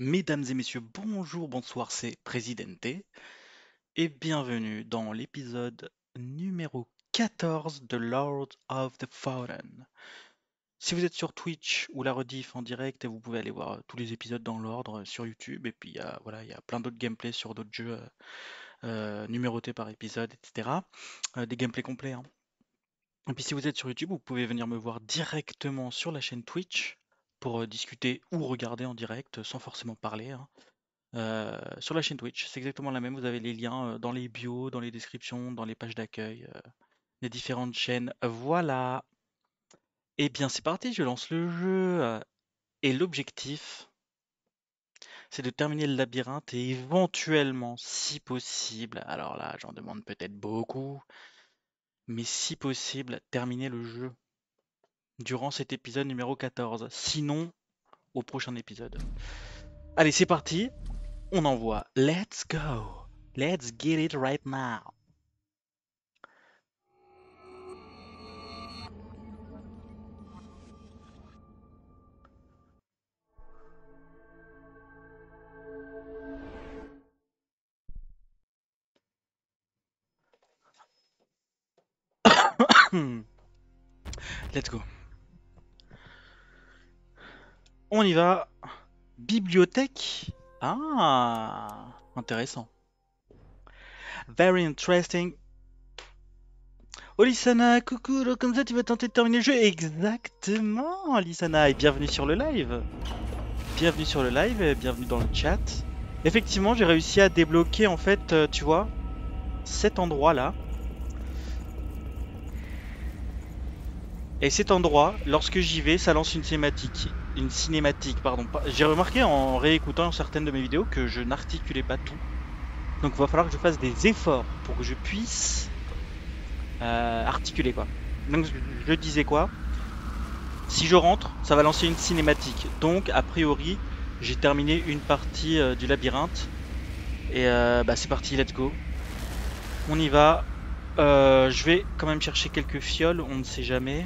Mesdames et messieurs, bonjour, bonsoir, c'est Presidente et bienvenue dans l'épisode numéro 14 de Lord of the Fallen. Si vous êtes sur Twitch ou la rediff en direct, vous pouvez aller voir tous les épisodes dans l'ordre sur YouTube et puis il y a, voilà, il y a plein d'autres gameplays sur d'autres jeux euh, numérotés par épisode, etc. Euh, des gameplays complets. hein. Et puis si vous êtes sur YouTube, vous pouvez venir me voir directement sur la chaîne Twitch pour euh, discuter ou regarder en direct sans forcément parler. hein. Euh, sur la chaîne Twitch, c'est exactement la même. Vous avez les liens euh, dans les bios, dans les descriptions, dans les pages d'accueil, euh, les différentes chaînes. Voilà. Eh bien, c'est parti, je lance le jeu. euh, Et l'objectif, c'est de terminer le labyrinthe et éventuellement, si possible, alors là, j'en demande peut-être beaucoup, mais si possible, terminer le jeu durant cet épisode numéro 14. Sinon, au prochain épisode. Allez, c'est parti. On envoie. Let's go. Let's get it right now. Let's go. On y va. Bibliothèque. Ah, intéressant. Very interesting. Lissana, coucou, comme ça tu vas tenter de terminer le jeu? Exactement Lissana, et bienvenue sur le live Bienvenue sur le live, et bienvenue dans le chat. Effectivement, j'ai réussi à débloquer en fait, euh, tu vois, cet endroit là. Et cet endroit, lorsque j'y vais, ça lance une cinématique. Une cinématique, pardon. J'ai remarqué en réécoutant certaines de mes vidéos que je n'articulais pas tout. Donc il va falloir que je fasse des efforts pour que je puisse euh, articuler quoi. Donc je, disais quoi? Si je rentre, ça va lancer une cinématique. Donc a priori, j'ai terminé une partie euh, du labyrinthe. Et euh, bah c'est parti, let's go. On y va. Je vais quand même chercher quelques fioles, on ne sait jamais.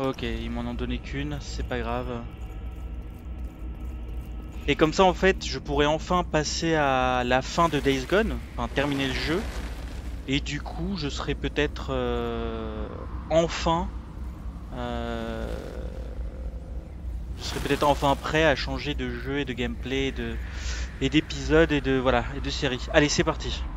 Ok, ils m'en ont donné qu'une, c'est pas grave. Et comme ça, en fait, je pourrais enfin passer à la fin de Days Gone, enfin terminer le jeu. Et du coup, je serai peut-être euh, enfin. euh, je serai peut-être enfin prêt à changer de jeu et de gameplay et de et d'épisodes et de voilà et de séries. Allez, c'est parti.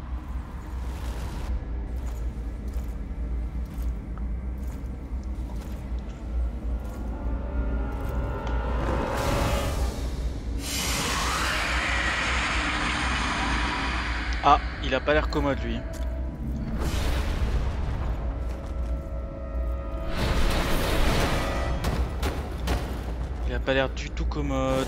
Pas l'air commode lui. Il a pas l'air du tout commode.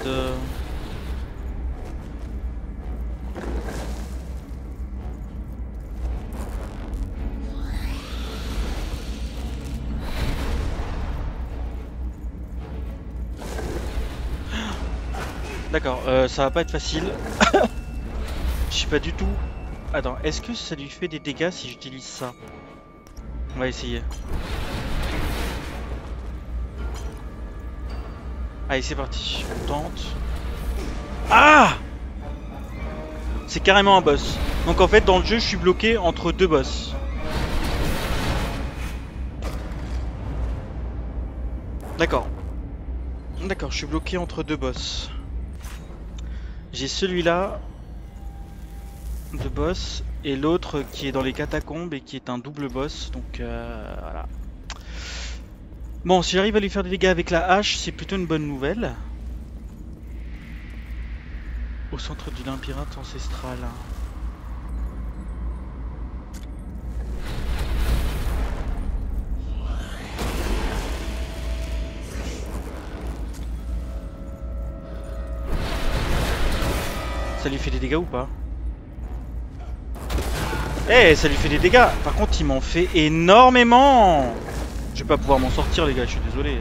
D'accord, euh, ça va pas être facile. Je sais pas du tout. Attends, est-ce que ça lui fait des dégâts si j'utilise ça On va essayer. Allez, c'est parti. On tente. Ah C'est carrément un boss. Donc en fait, dans le jeu, je suis bloqué entre deux boss. D'accord. D'accord, je suis bloqué entre deux boss. J'ai celui-là de boss et l'autre qui est dans les catacombes et qui est un double boss. Donc euh, voilà. Bon, si j'arrive à lui faire des dégâts avec la hache, c'est plutôt une bonne nouvelle. Au centre du labyrinthe ancestral. Ça lui fait des dégâts ou pas? Eh, ça lui fait des dégâts. Par contre, il m'en fait énormément. Je vais pas pouvoir m'en sortir, les gars. Je suis désolé.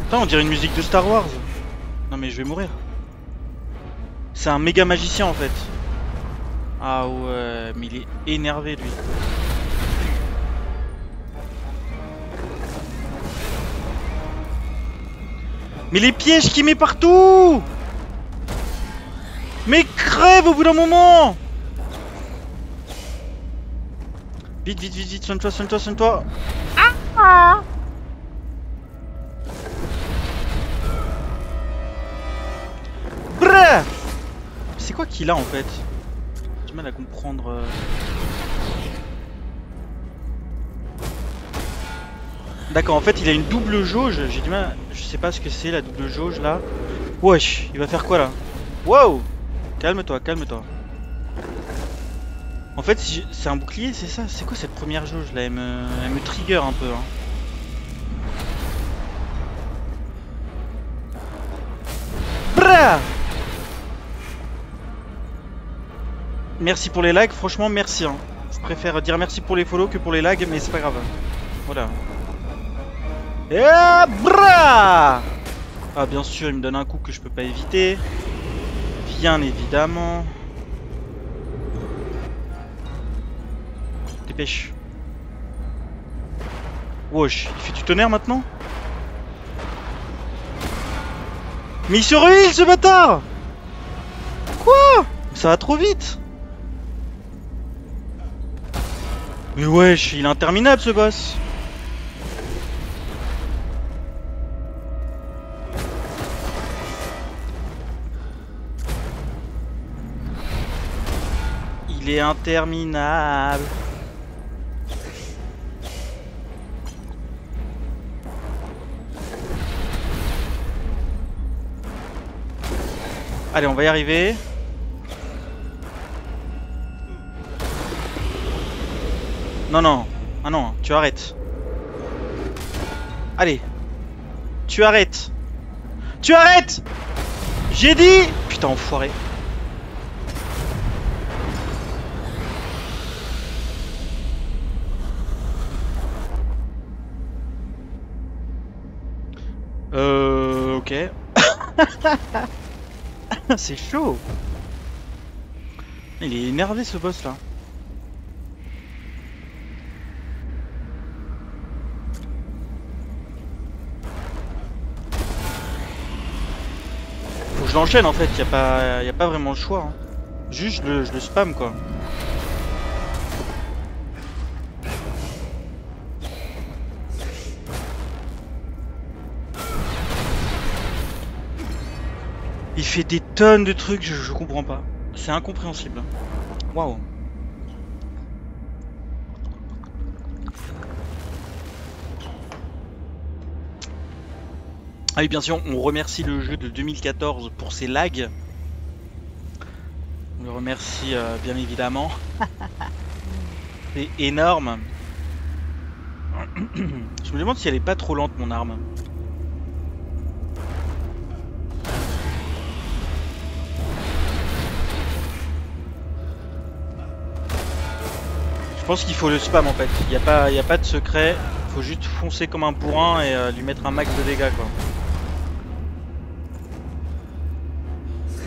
Putain, on dirait une musique de Star Wars. Non mais je vais mourir. C'est un méga magicien en fait. Ah ouais, mais il est énervé lui. Mais les pièges qu'il met partout! Mais crève au bout d'un moment! Vite, vite, vite, vite, soigne-toi, soigne-toi, soigne-toi ah C'est quoi qu'il a en fait? Du mal à comprendre. euh. D'accord, en fait il a une double jauge, j'ai du mal, je sais pas ce que c'est la double jauge là. Wesh, il va faire quoi là? Wow Calme-toi, calme-toi. En fait, si c'est un bouclier, c'est ça? C'est quoi cette première jauge là? Elle me... elle me trigger un peu. Hein. Merci pour les likes, franchement merci. Hein. Je préfère dire merci pour les follow que pour les likes, mais c'est pas grave. Voilà. Et bra Ah bien sûr, il me donne un coup que je peux pas éviter. Bien évidemment. Dépêche. Wesh, il fait du tonnerre maintenant? Mais il ruine ce bâtard Quoi? Ça va trop vite Mais wesh, il est interminable ce boss Il est interminable Allez, on va y arriver. Non, non. Ah non, tu arrêtes. Allez. Tu arrêtes. Tu arrêtes J'ai dit Putain, enfoiré. Euh... Ok. C'est chaud. Il est énervé ce boss là. Je l'enchaîne en fait, y a pas, y a pas vraiment le choix. hein. Juste je le, je le spam quoi. Il fait des tonnes de trucs, je, je comprends pas. C'est incompréhensible. Waouh. Ah oui, bien sûr, on remercie le jeu de 2014 pour ses lags. On le remercie euh, bien évidemment. C'est énorme. Je me demande si elle est pas trop lente mon arme. Je pense qu'il faut le spam en fait. Il n'y a, pas- y a pas de secret. Il faut juste foncer comme un bourrin et euh, lui mettre un max de dégâts quoi.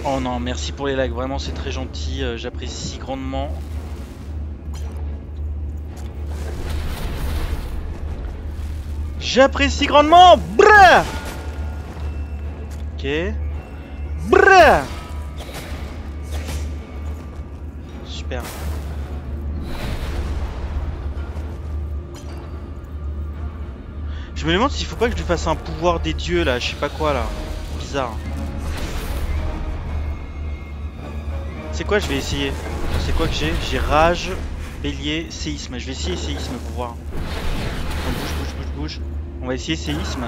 Oh non, merci pour les likes. Vraiment, c'est très gentil. euh, J'apprécie grandement. J'apprécie grandement. Brrr Ok. Brrr Super. Je me demande s'il faut pas que je lui fasse un pouvoir des dieux là, je sais pas quoi là. Bizarre. C'est quoi je vais essayer C'est quoi que j'ai? J'ai rage, bélier, séisme. Je vais essayer séisme pour voir. On bouge, bouge, bouge, bouge. On va essayer séisme.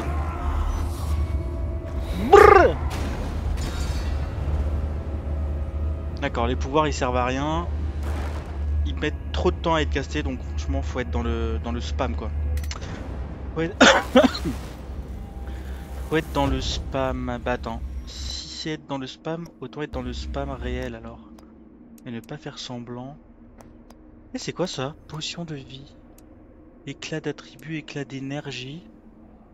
D'accord, les pouvoirs ils servent à rien. Ils mettent trop de temps à être castés donc franchement faut être dans le dans le spam quoi. Faut être... faut être dans le spam. Bah attends. Si c'est être dans le spam, autant être dans le spam réel alors. Et ne pas faire semblant. Et c'est quoi ça? Potion de vie. Éclat d'attribut, éclat d'énergie.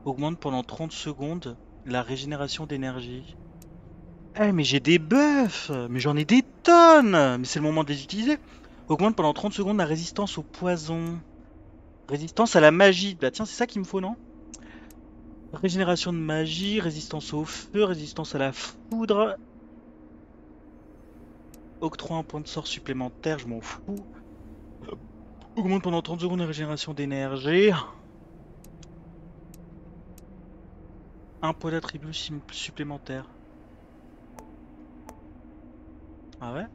Augmente pendant 30 secondes. La régénération d'énergie. Eh mais j'ai des buffs Mais j'en ai des tonnes Mais c'est le moment de les utiliser Augmente pendant 30 secondes la résistance au poison. Résistance à la magie. Bah tiens, c'est ça qu'il me faut, non? Régénération de magie, résistance au feu, résistance à la foudre. Octroi un point de sort supplémentaire, je m'en fous. Augmente pendant 30 secondes la régénération d'énergie. Un point d'attribut supplémentaire. Ah ouais?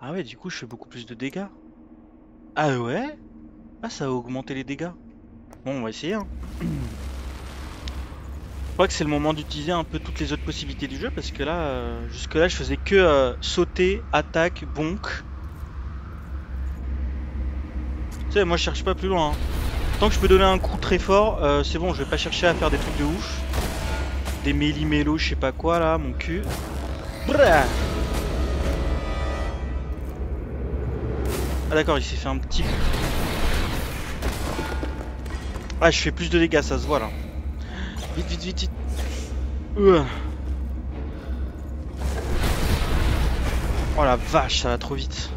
Ah ouais, du coup, je fais beaucoup plus de dégâts. Ah ouais? Ah, ça a augmenté les dégâts. Bon, on va essayer. Hein. Je crois que c'est le moment d'utiliser un peu toutes les autres possibilités du jeu parce que là, euh, jusque là, je faisais que euh, sauter, attaque, bonk. Tu sais, moi je cherche pas plus loin. Hein. Tant que je peux donner un coup très fort, euh, c'est bon, je vais pas chercher à faire des trucs de ouf. Des méli-mélos, je sais pas quoi là, mon cul. Ah d'accord, il s'est fait un petit... Ah, je fais plus de dégâts, ça se voit là. Vite, vite, vite, vite. Oh la vache, ça va trop vite.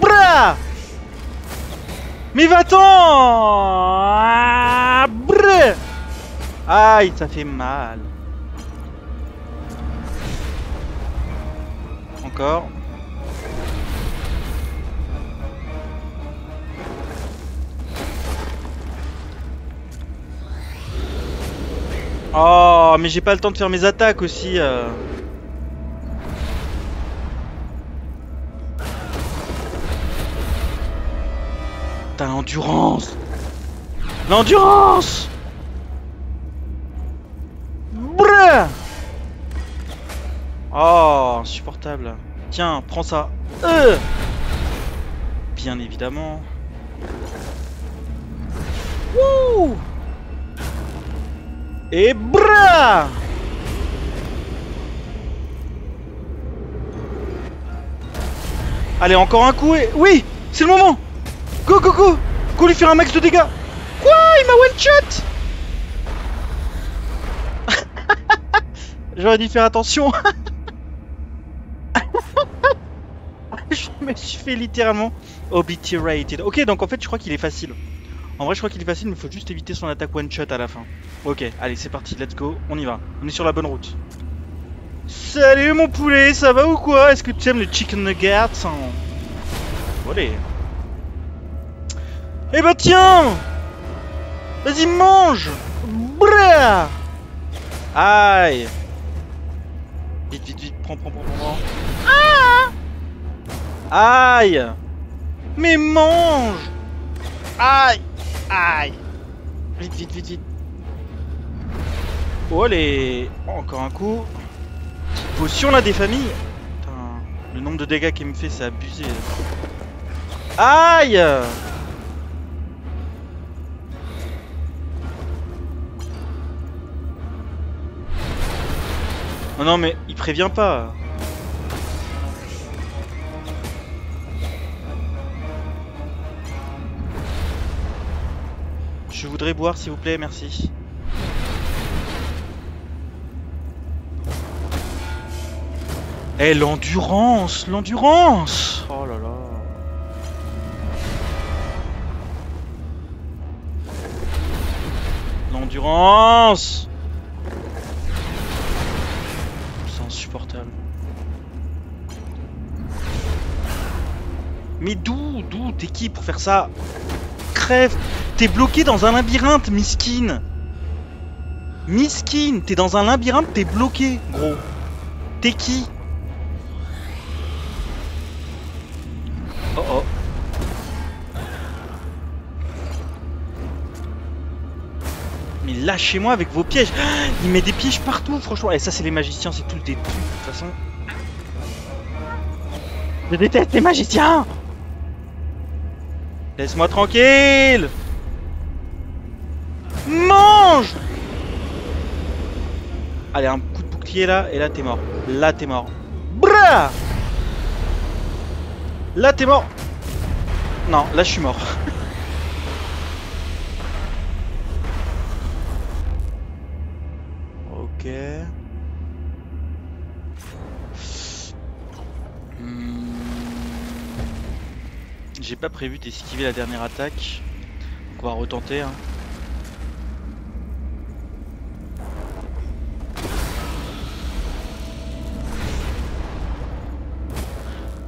Bra Mais va-t'en ah, Aïe, ça fait mal. Encore. Oh, mais j'ai pas le temps de faire mes attaques aussi. Euh. T'as l'endurance L'endurance Oh, insupportable. Tiens, prends ça. Euh Bien évidemment. Wouh Allez, encore un coup et... Oui C'est le moment. Go, go, go. Go lui faire un max de dégâts. Quoi Il m'a one-shot J'aurais dû faire attention. Je me suis fait littéralement obliterated. Ok, donc en fait, je crois qu'il est facile. En vrai, je crois qu'il est facile, mais il faut juste éviter son attaque one shot à la fin. Ok, allez, c'est parti, let's go, on y va. On est sur la bonne route. Salut mon poulet, ça va ou quoi? Est-ce que tu aimes le chicken nuggets? Allez. Eh bah tiens Vas-y, mange Bra Aïe Vite, vite, vite, prends, prends, prends, prends. Aïe Mais mange Aïe Aïe Vite, vite, vite, vite. Oh, les... encore un coup. potion, là, des familles. Putain, le nombre de dégâts qu'il me fait, c'est abusé. Aïe Non, non, mais il prévient pas. Je voudrais boire s'il vous plaît, merci. Eh, l'endurance L'endurance Oh là là L'endurance C'est insupportable. Mais d'où D'où T'es qui pour faire ça? T'es bloqué dans un labyrinthe, miskin Miskin T'es dans un labyrinthe, t'es bloqué, gros. T'es qui? Oh oh. Mais lâchez-moi avec vos pièges Il met des pièges partout, franchement. Et ça, c'est les magiciens, c'est tout le début, de toute façon. Je déteste les magiciens Laisse-moi tranquille Mange Allez, un coup de bouclier là, et là t'es mort. Là t'es mort. Bra Là, t'es mort Non, là, je suis mort. ok. J'ai pas prévu d'esquiver la dernière attaque. Donc on va retenter. Hein.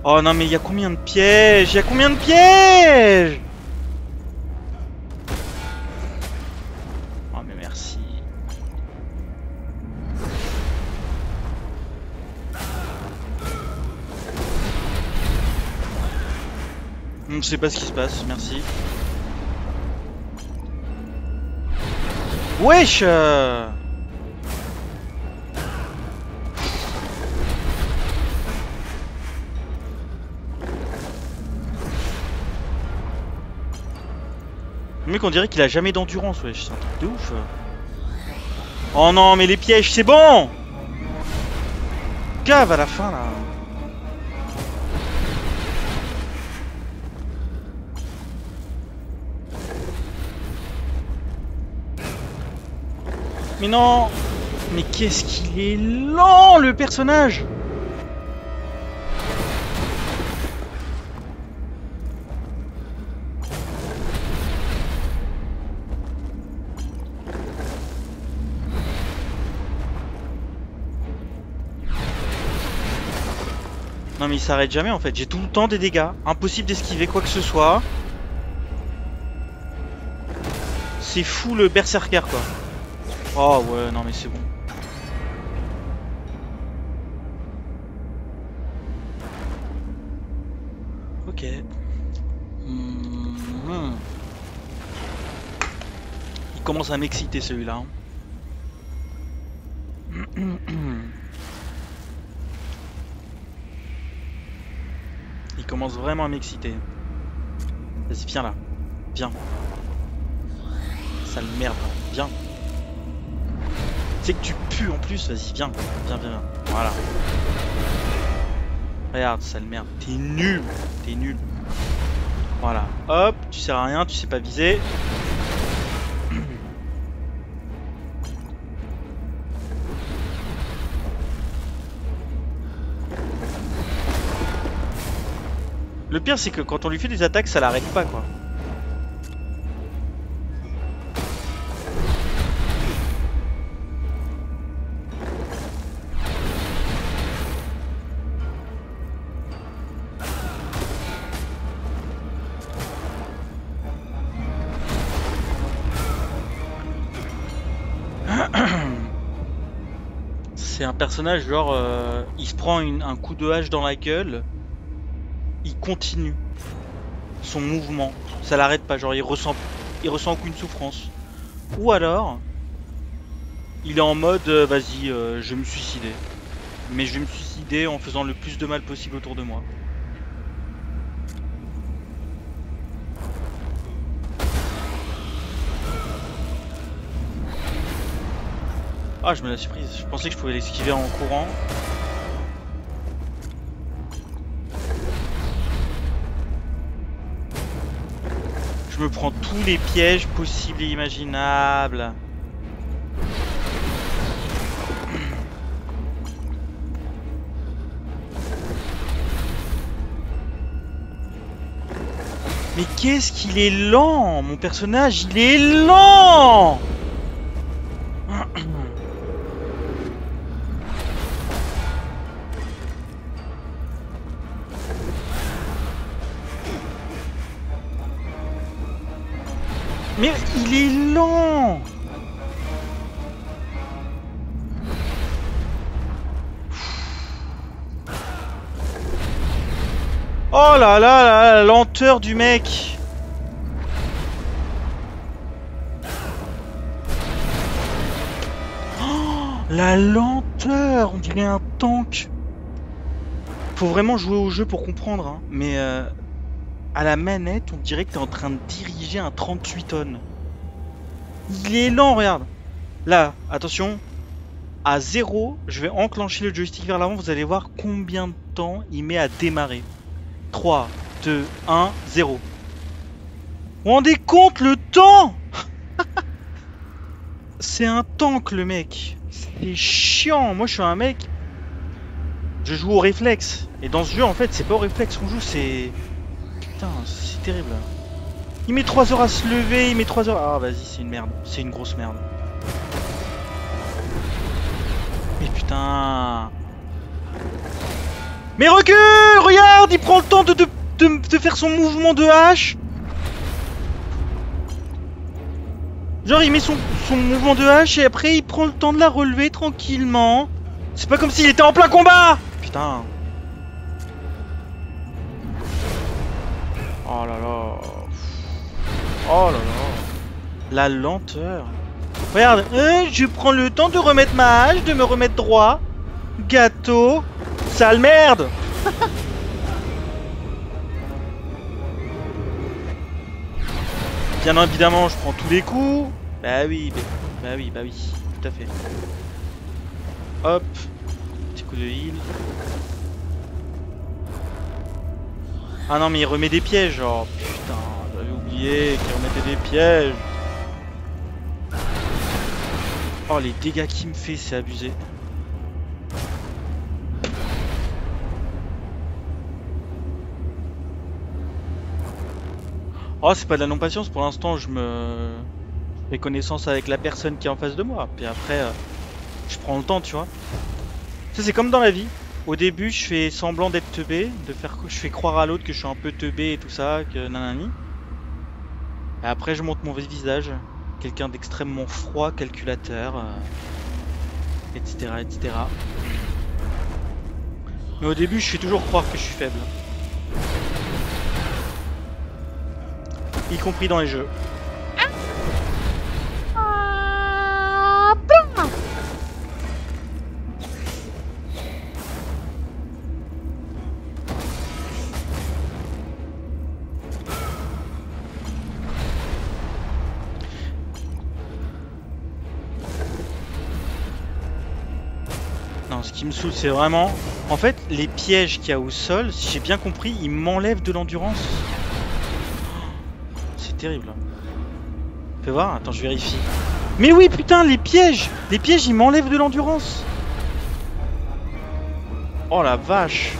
Oh non mais il y a combien de pièges? Il y a combien de pièges? Je sais pas ce qui se passe, merci. Wesh euh Le mec on dirait qu'il a jamais d'endurance, wesh, c'est un truc de ouf. Oh non, mais les pièges, c'est bon Cave à la fin là. Mais non Mais qu'est-ce qu'il est lent le personnage Non mais il s'arrête jamais en fait, j'ai tout le temps des dégâts, impossible d'esquiver quoi que ce soit. C'est fou le berserker quoi. Oh ouais, non mais c'est bon. Ok. Hmm. Il commence à m'exciter celui-là. Hein. Il commence vraiment à m'exciter. Vas-y, viens là. Viens. Sale merde. Viens. C'est que tu pues en plus. Vas-y, viens. Viens, viens, viens. Voilà. Regarde, sale merde. T'es nul. T'es nul. Voilà. Hop, tu sers à rien, tu sais pas viser. Le pire, c'est que quand on lui fait des attaques, ça l'arrête pas, quoi. C'est un personnage genre, euh, il se prend un coup de hache dans la gueule, il continue son mouvement. Ça l'arrête pas, genre il ressent, il ressent aucune souffrance. Ou alors, il est en mode, euh, vas-y, euh, je vais me suicider. Mais je vais me suicider en faisant le plus de mal possible autour de moi. Ah, je me la surprise. Je pensais que je pouvais l'esquiver en courant. Je me prends tous les pièges possibles et imaginables. Mais qu'est-ce qu'il est lent Mon personnage, il est lent Oh là là la lenteur du mec oh, La lenteur On dirait un tank Faut vraiment jouer au jeu pour comprendre, hein. mais euh, à la manette, on dirait que tu es en train de diriger un 38 tonnes. Il est lent, regarde. Là, attention. À 0, je vais enclencher le joystick vers l'avant. Vous allez voir combien de temps il met à démarrer. 3, 2, 1, 0. Vous rendez compte le temps? C'est un tank le mec. C'est chiant. Moi je suis un mec. Je joue au réflexe. Et dans ce jeu en fait c'est pas au réflexe qu'on joue, c'est... Putain, c'est terrible. Il met 3 heures à se lever, il met 3 heures... Ah vas-y c'est une merde. C'est une grosse merde. Mais putain... Mais recule Regarde Il prend le temps de, de, de, faire son mouvement de hache Genre il met son, son mouvement de hache et après il prend le temps de la relever tranquillement. C'est pas comme s'il était en plein combat Putain. Oh là là. Oh là là. La lenteur. Regarde, euh, je prends le temps de remettre ma hache, de me remettre droit. Gâteau. Sale merde Bien évidemment, je prends tous les coups. Bah oui, bah, bah oui, bah oui, tout à fait. Hop, petit coup de heal. Ah non, mais il remet des pièges, genre. Putain, j'avais oublié qu'il remettait des pièges. Oh, les dégâts qu'il me fait, c'est abusé. Oh, c'est pas de la non-patience, pour l'instant je me fais connaissance avec la personne qui est en face de moi. Puis après, euh, je prends le temps, tu vois. Ça, c'est comme dans la vie. Au début, je fais semblant d'être teubé, de faire, je fais croire à l'autre que je suis un peu teubé et tout ça, que nanani. Et après, je montre mon visage, quelqu'un d'extrêmement froid, calculateur, etc., euh, etc. Mais au début, je fais toujours croire que je suis faible. Y compris dans les jeux. Non, ce qui me saoule, c'est vraiment... En fait, les pièges qu'il y a au sol, si j'ai bien compris, ils m'enlèvent de l'endurance terrible. Fais voir, attends, je vérifie. Mais oui, putain, les pièges Les pièges, ils m'enlèvent de l'endurance Oh la vache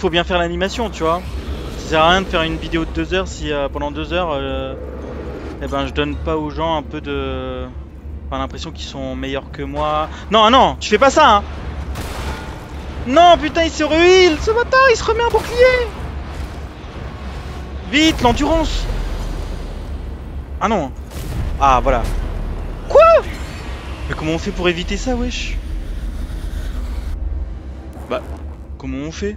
faut bien faire l'animation, tu vois. Ça sert à rien de faire une vidéo de deux heures si euh, pendant deux heures, euh, eh ben, je donne pas aux gens un peu de... Enfin, l'impression qu'ils sont meilleurs que moi. Non, non, tu fais pas ça, hein. Non, putain, il se reheal Ce matin, il se remet un bouclier. Vite, l'endurance. Ah non. Ah, voilà. Quoi? Mais comment on fait pour éviter ça, wesh? Bah, comment on fait?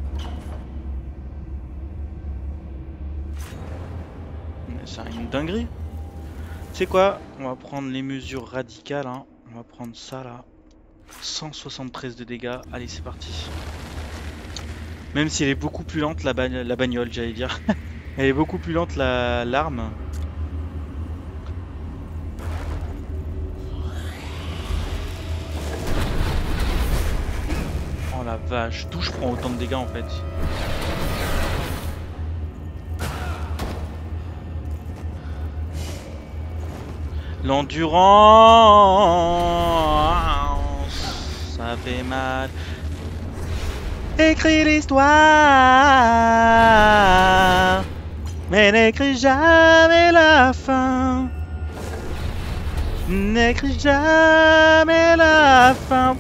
Une dinguerie. C'est quoi On va prendre les mesures radicales. Hein. On va prendre ça là. 173 de dégâts. Allez, c'est parti. Même si elle est beaucoup plus lente, la, la bagnole, j'allais dire. elle est beaucoup plus lente, l'arme. oh la vache, d'où je prends autant de dégâts en fait? L'endurance, ça fait mal. Écris l'histoire, mais n'écris jamais la fin. N'écris jamais la fin.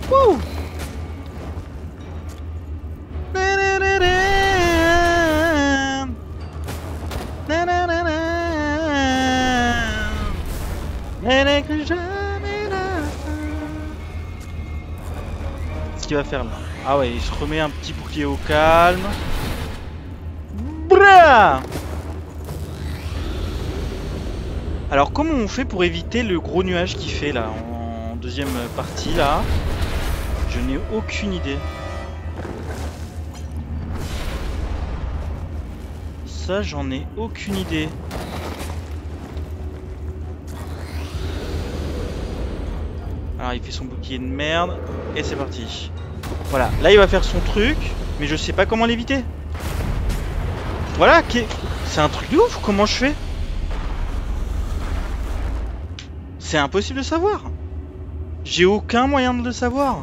Va faire là Ah ouais, il se remet un petit bouclier au calme. Bra Alors comment on fait pour éviter le gros nuage qu'il fait là en deuxième partie là? Je n'ai aucune idée. Ça j'en ai aucune idée. Alors il fait son bouclier de merde et c'est parti. Voilà, là il va faire son truc, mais je sais pas comment l'éviter. Voilà, c'est un truc de ouf, comment je fais? C'est impossible de savoir. J'ai aucun moyen de le savoir.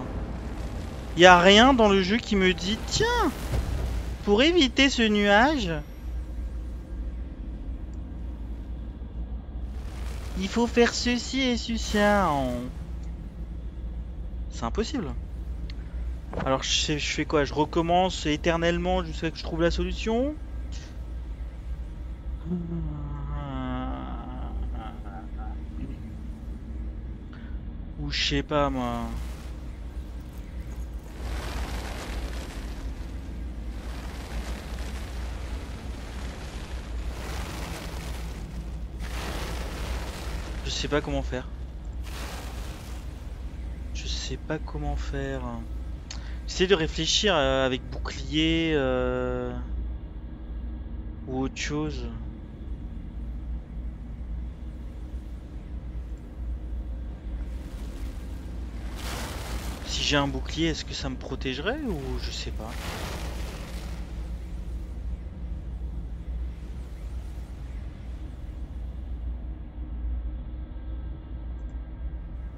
Il a rien dans le jeu qui me dit, tiens, pour éviter ce nuage, il faut faire ceci et ceci. C'est impossible. Alors je, je fais quoi? Je recommence éternellement jusqu'à ce que je trouve la solution? Ou je sais pas moi. Je sais pas comment faire sais pas comment faire. J'essaie de réfléchir euh, avec bouclier euh, ou autre chose. Si j'ai un bouclier, est-ce que ça me protégerait ou je sais pas?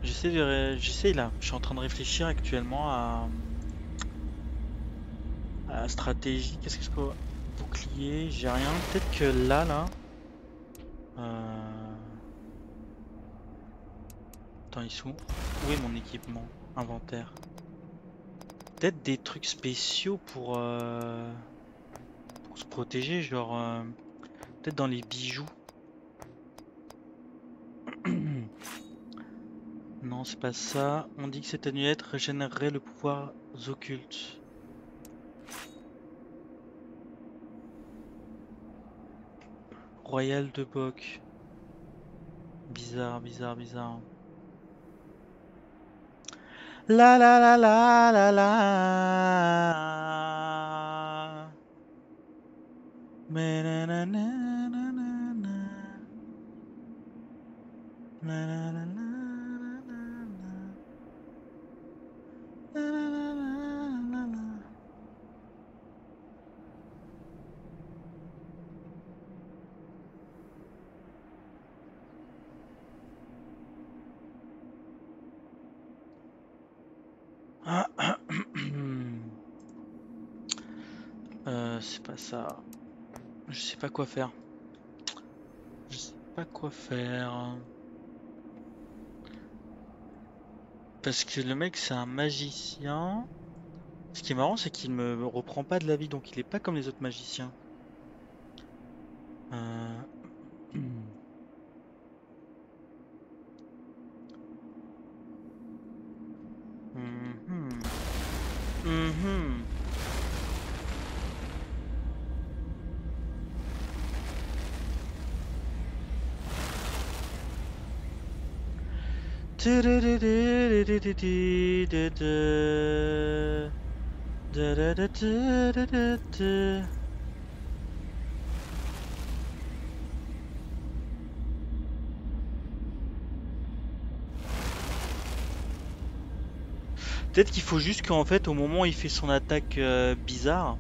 J'essaie là, je suis en train de réfléchir actuellement à, la stratégie. Qu'est-ce que je. Bouclier, j'ai rien. Peut-être que là, là. Euh... Attends, ils sont où? Est mon équipement? Inventaire. Peut-être des trucs spéciaux pour, euh... pour se protéger, genre. Euh... Peut-être dans les bijoux. Non, c'est pas ça. On dit que cette annulette régénérerait le pouvoir occulte. Royal de Boc. Bizarre, bizarre, bizarre. La la la la la la. euh, c'est pas ça. Je sais pas quoi faire. Je sais pas quoi faire. Parce que le mec c'est un magicien. Ce qui est marrant c'est qu'il me reprend pas de la vie donc il est pas comme les autres magiciens. Euh... Mm-hmm. Mm-hmm. Peut-être qu'il faut juste qu'en fait au moment où il fait son attaque euh, bizarre,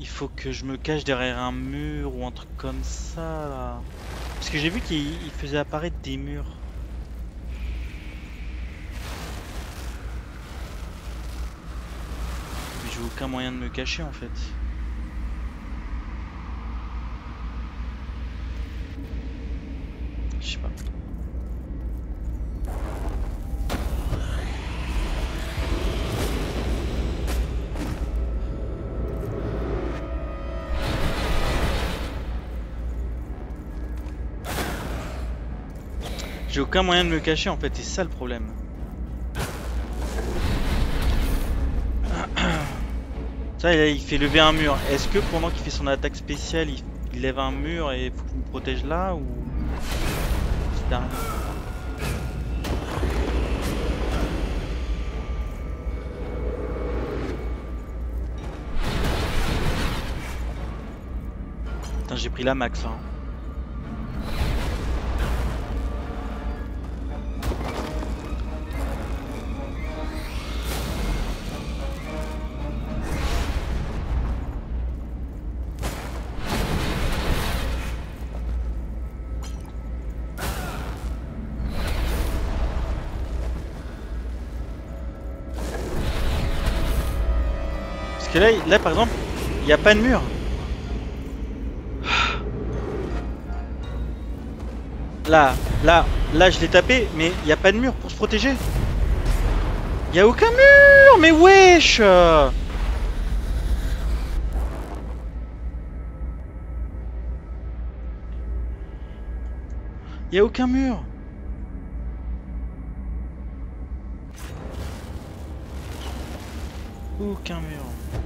il faut que je me cache derrière un mur ou un truc comme ça là. Parce que j'ai vu qu'il faisait apparaître des murs. j'ai aucun moyen de me cacher en fait. J'ai aucun moyen de me cacher en fait, c'est ça le problème. Ça, il fait lever un mur. Est-ce que pendant qu'il fait son attaque spéciale, il, lève un mur et faut que je me protège là ou... Putain, j'ai pris la max. Hein. Là, par exemple, il n'y a pas de mur. Là, là, là, je l'ai tapé, mais il n'y a pas de mur pour se protéger. Il n'y a aucun mur, mais wesh Il n'y a aucun mur. Aucun mur.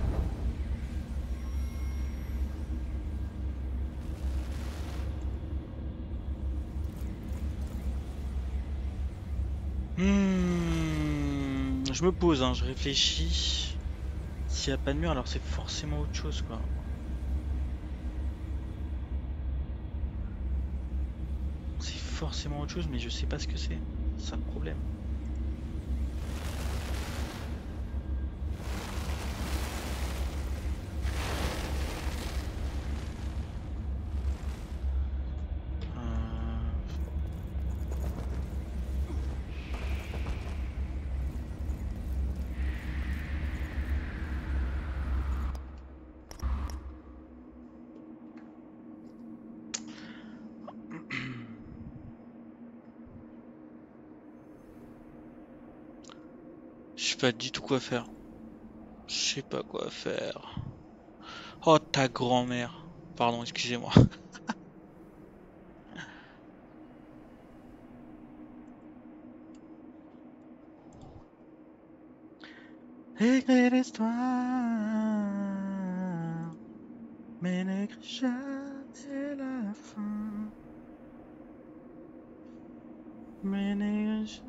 Je me pose, hein, je réfléchis. S'il n'y a pas de mur, alors c'est forcément autre chose, quoi. C'est forcément autre chose, mais je sais pas ce que c'est. C'est le problème. Pas du tout quoi faire. Je sais pas quoi faire. Oh ta grand-mère. Pardon, excusez-moi. Écris l'histoire, mais n'écris la fin. Mais n'écris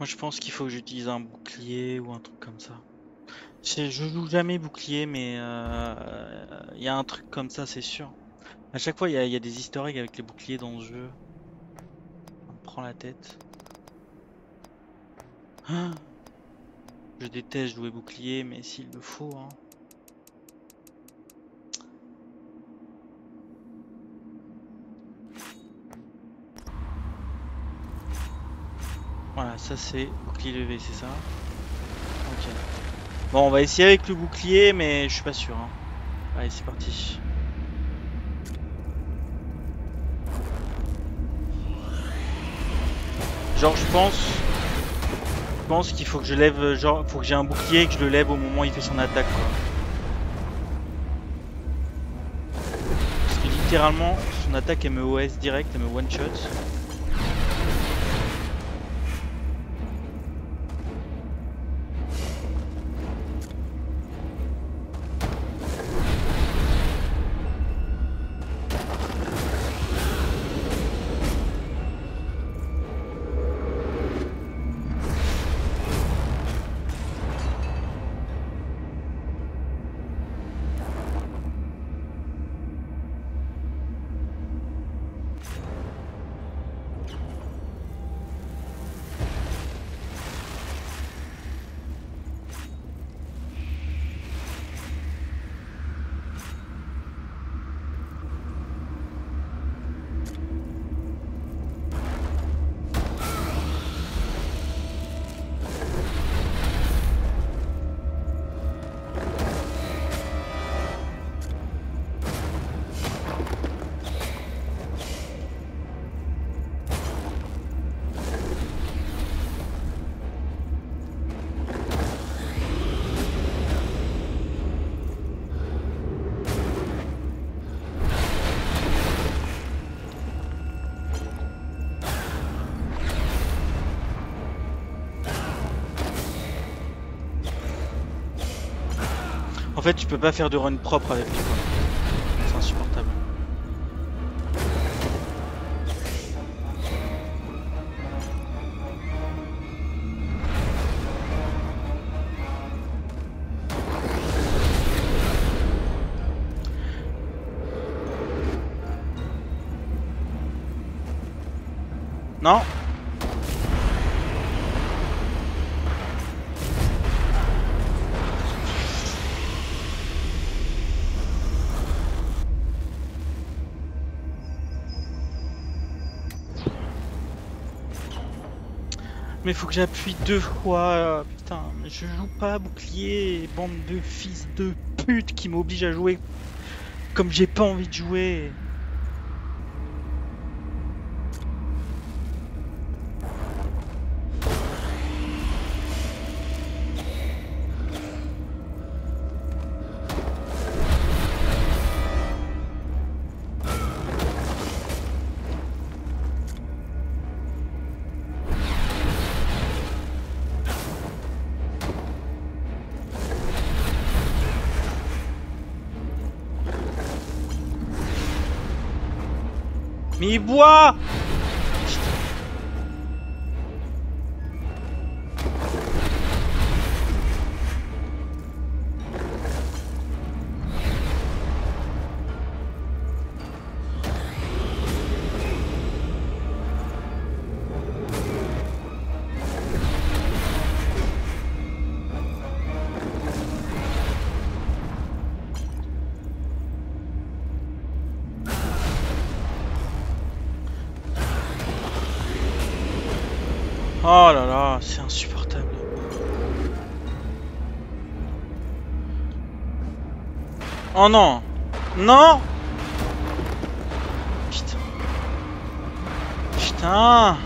Moi je pense qu'il faut que j'utilise un bouclier ou un truc comme ça. Je joue jamais bouclier mais euh, il y a un truc comme ça c'est sûr. À chaque fois il y, a des eggs avec les boucliers dans le jeu. On prend la tête. Ah je déteste jouer bouclier mais s'il le faut hein. Voilà, ça c'est bouclier levé, c'est ça Ok. Bon, on va essayer avec le bouclier, mais je suis pas sûr. Hein. Allez, c'est parti. Genre, je pense... Je pense qu'il faut que je lève... Genre, faut que j'ai un bouclier et que je le lève au moment où il fait son attaque, quoi. Parce que littéralement, son attaque, elle me OS direct, elle me one-shot. En fait, tu peux pas faire de run propre avec lui. C'est insupportable. Non Mais faut que j'appuie deux fois. Putain, je joue pas bouclier. Bande de fils de pute qui m'oblige à jouer comme j'ai pas envie de jouer. Mais Oh non. Non. Putain. Putain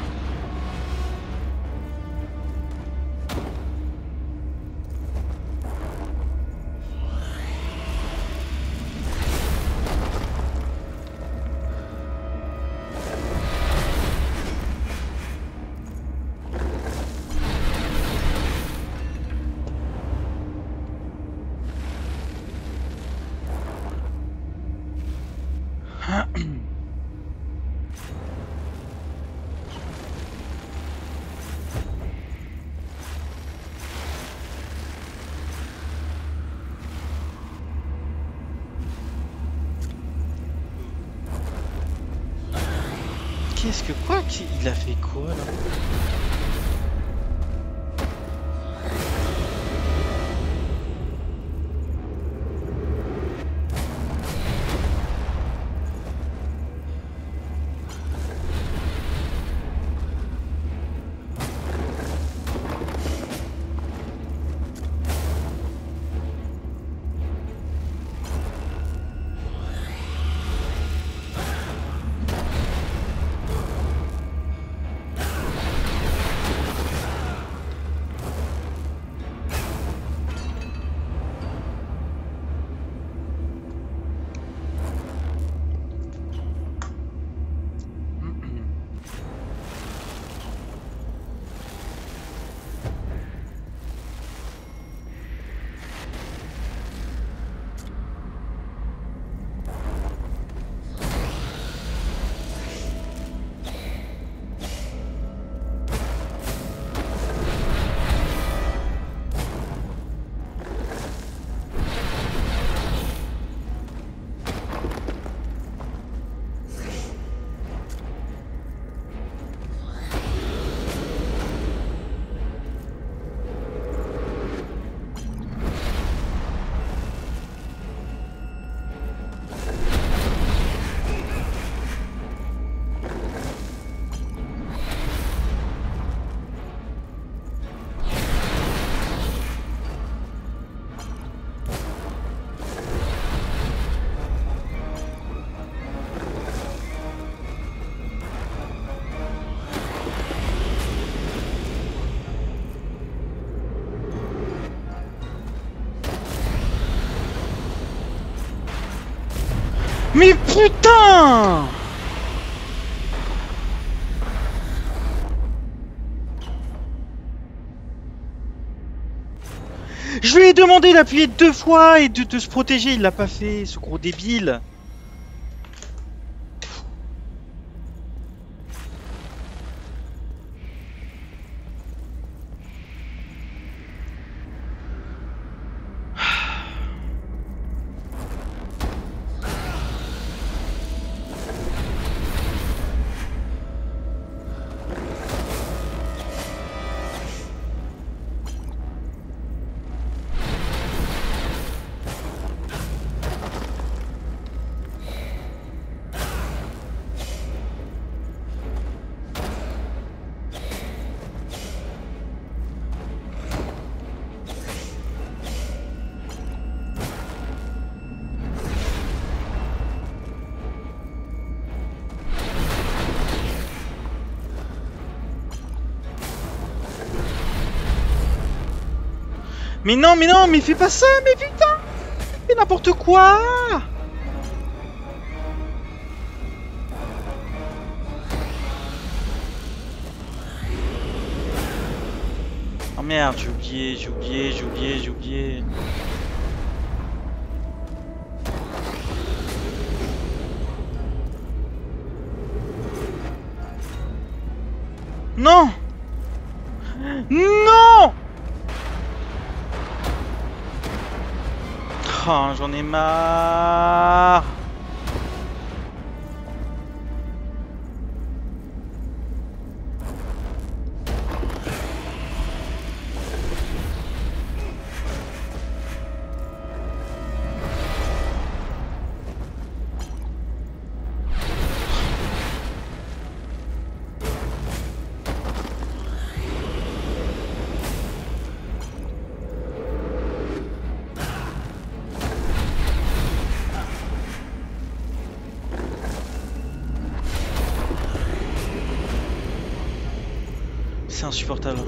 putain Je lui ai demandé d'appuyer deux fois et de, se protéger, il l'a pas fait, ce gros débile. Mais non, mais non, mais fais pas ça, mais putain. Mais n'importe quoi. Oh merde, j'ai oublié, j'ai oublié, j'ai oublié, j'ai oublié. Non. Non Oh, j'en ai marre C'est insupportable.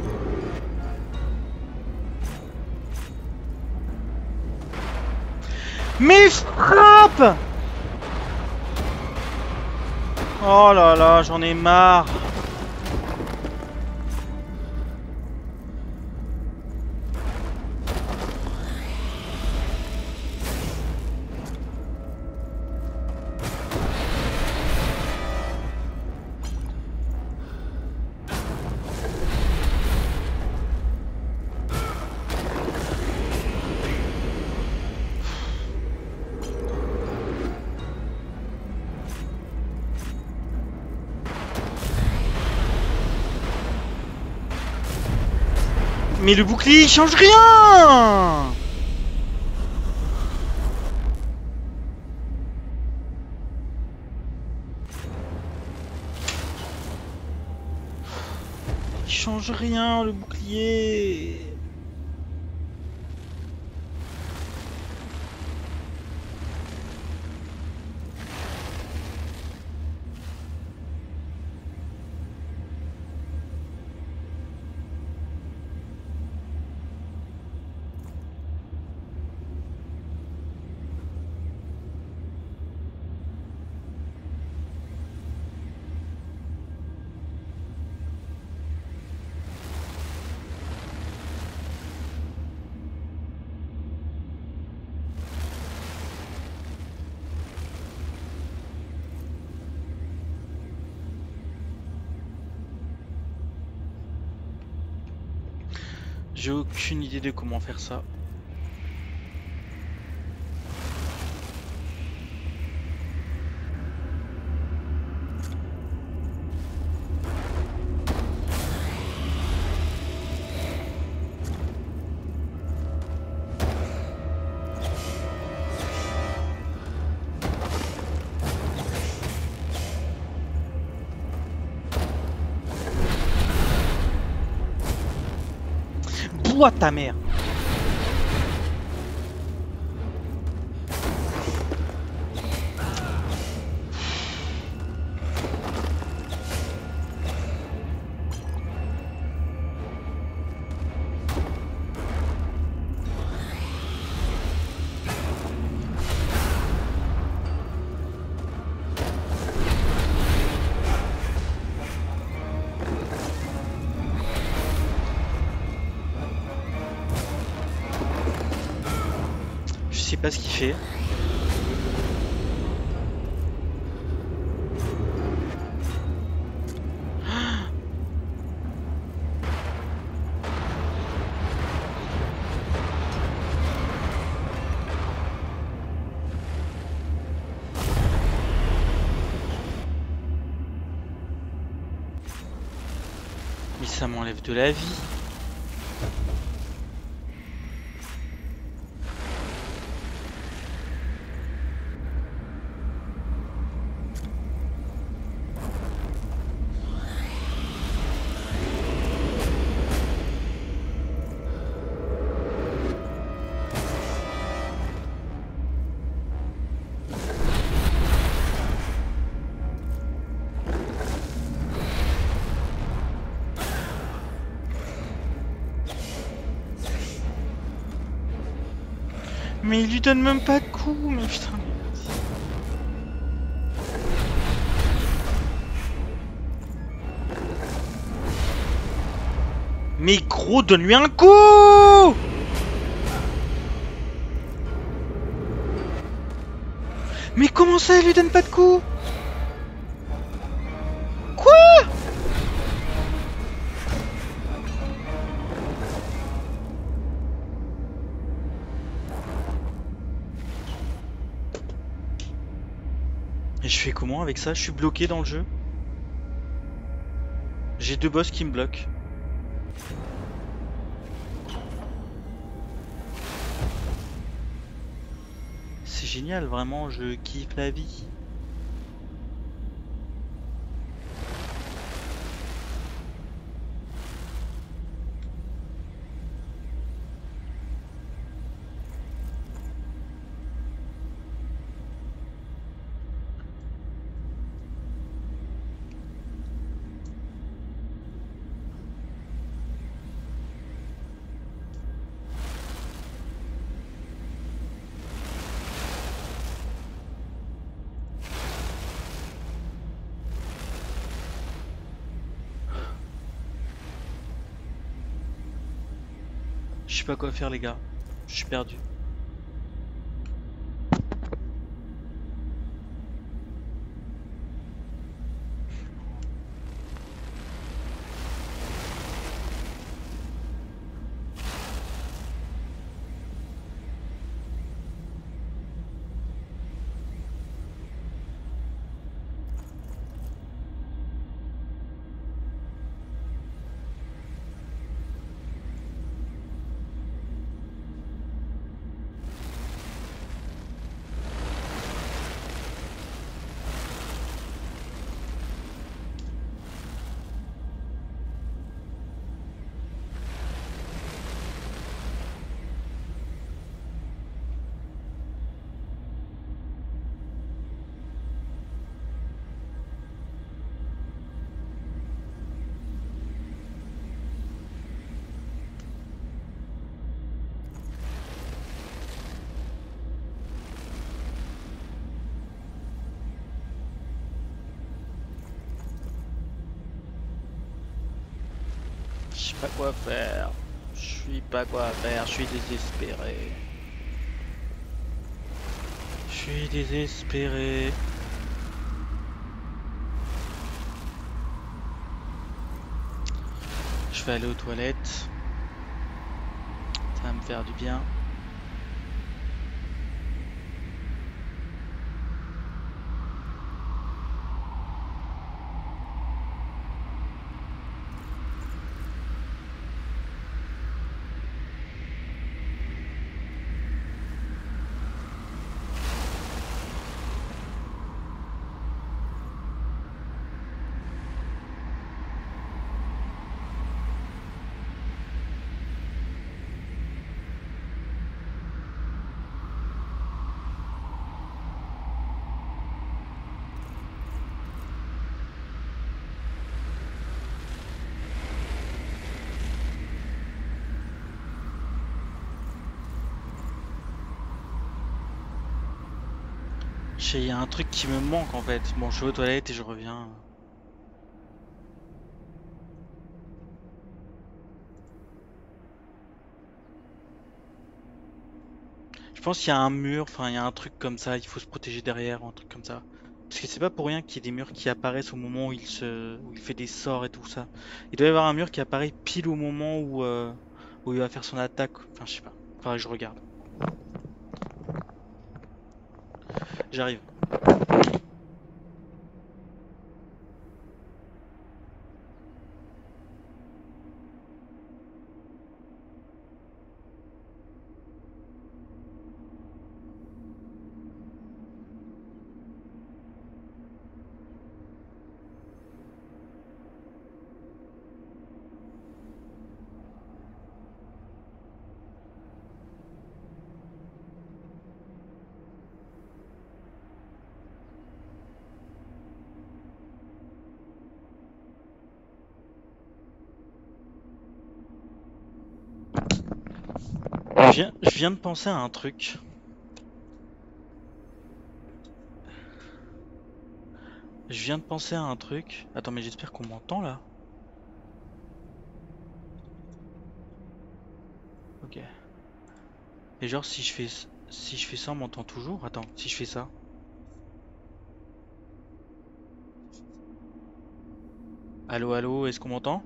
Mais frappe Oh là là, j'en ai marre Mais le bouclier il change rien. Il change rien le bouclier J'ai aucune idée de comment faire ça. Bois ta mère Mais ça m'enlève de la vie. Mais il lui donne même pas de coup, mais putain. Mais gros, donne-lui un coup Mais comment ça, il lui donne pas de coup? Avec ça Je suis bloqué dans le jeu J'ai deux boss qui me bloquent. C'est génial, vraiment, je kiffe la vie. Je sais pas quoi faire les gars. Je suis perdu. Je sais pas quoi faire. Je suis pas quoi faire. Je suis désespéré. Je suis désespéré. Je vais aller aux toilettes. Ça va me faire du bien. Il y a un truc qui me manque en fait. Bon, je vais aux toilettes et je reviens. Je pense qu'il y a un mur, enfin il y a un truc comme ça, il faut se protéger derrière, un truc comme ça. Parce que c'est pas pour rien qu'il y ait des murs qui apparaissent au moment où il fait des sorts et tout ça. Il doit y avoir un mur qui apparaît pile au moment où, euh, où il va faire son attaque. Enfin je sais pas. Enfin je regarde. J'arrive. Je viens de penser à un truc. Je viens de penser à un truc. Attends, mais j'espère qu'on m'entend là. Ok. Et genre si je fais si je fais ça, on m'entend toujours? Attends, si je fais ça. Allô, allô, est-ce qu'on m'entend?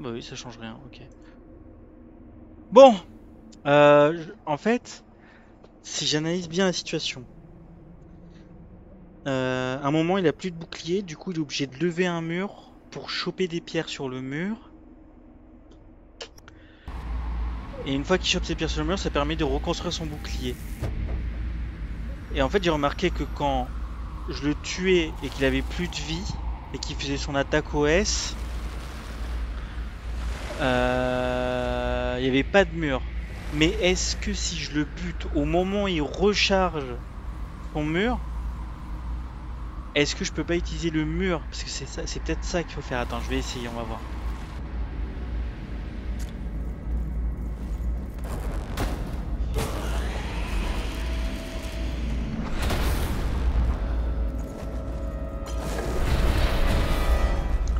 Bah oui, ça change rien, ok. Bon, euh, en fait, si j'analyse bien la situation, euh, à un moment il a plus de bouclier, du coup il est obligé de lever un mur pour choper des pierres sur le mur. Et une fois qu'il chope ses pierres sur le mur, ça permet de reconstruire son bouclier. Et en fait, j'ai remarqué que quand je le tuais et qu'il avait plus de vie et qu'il faisait son attaque OS, euh, il n'y avait pas de mur. Mais est-ce que si je le bute au moment où il recharge son mur, est-ce que je peux pas utiliser le mur? Parce que c'est peut-être ça qu'il faut faire. Attends, je vais essayer, on va voir.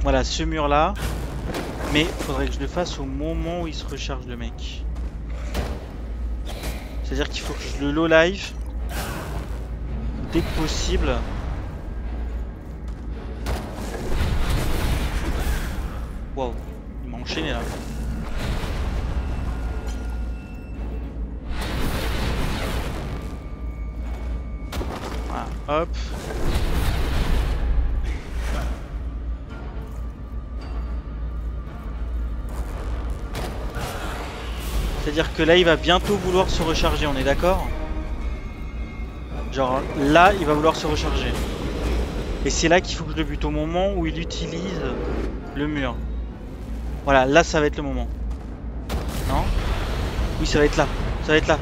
Voilà, ce mur là. Mais faudrait que je le fasse au moment où il se recharge le mec. C'est-à-dire qu'il faut que je le low live dès que possible. Wow, il m'a enchaîné là. Voilà, hop. C'est-à-dire que là, il va bientôt vouloir se recharger, on est d'accord Genre là, il va vouloir se recharger. Et c'est là qu'il faut que je le bute au moment où il utilise le mur. Voilà, là, ça va être le moment. Non? Oui, ça va être là. Ça va être là.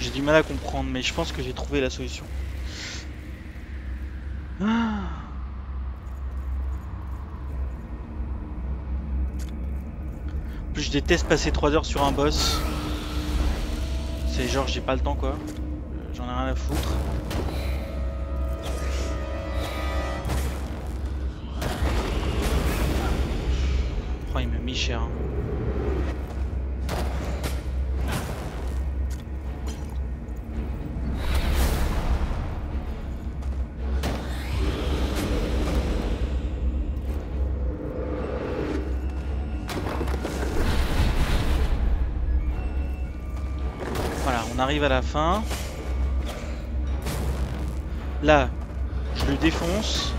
J'ai du mal à comprendre, mais je pense que j'ai trouvé la solution. Ah. En plus, je déteste passer 3 heures sur un boss. C'est genre, j'ai pas le temps quoi. Euh, J'en ai rien à foutre. Oh, il m'a mis cher. hein. À la fin. Là, je le défonce.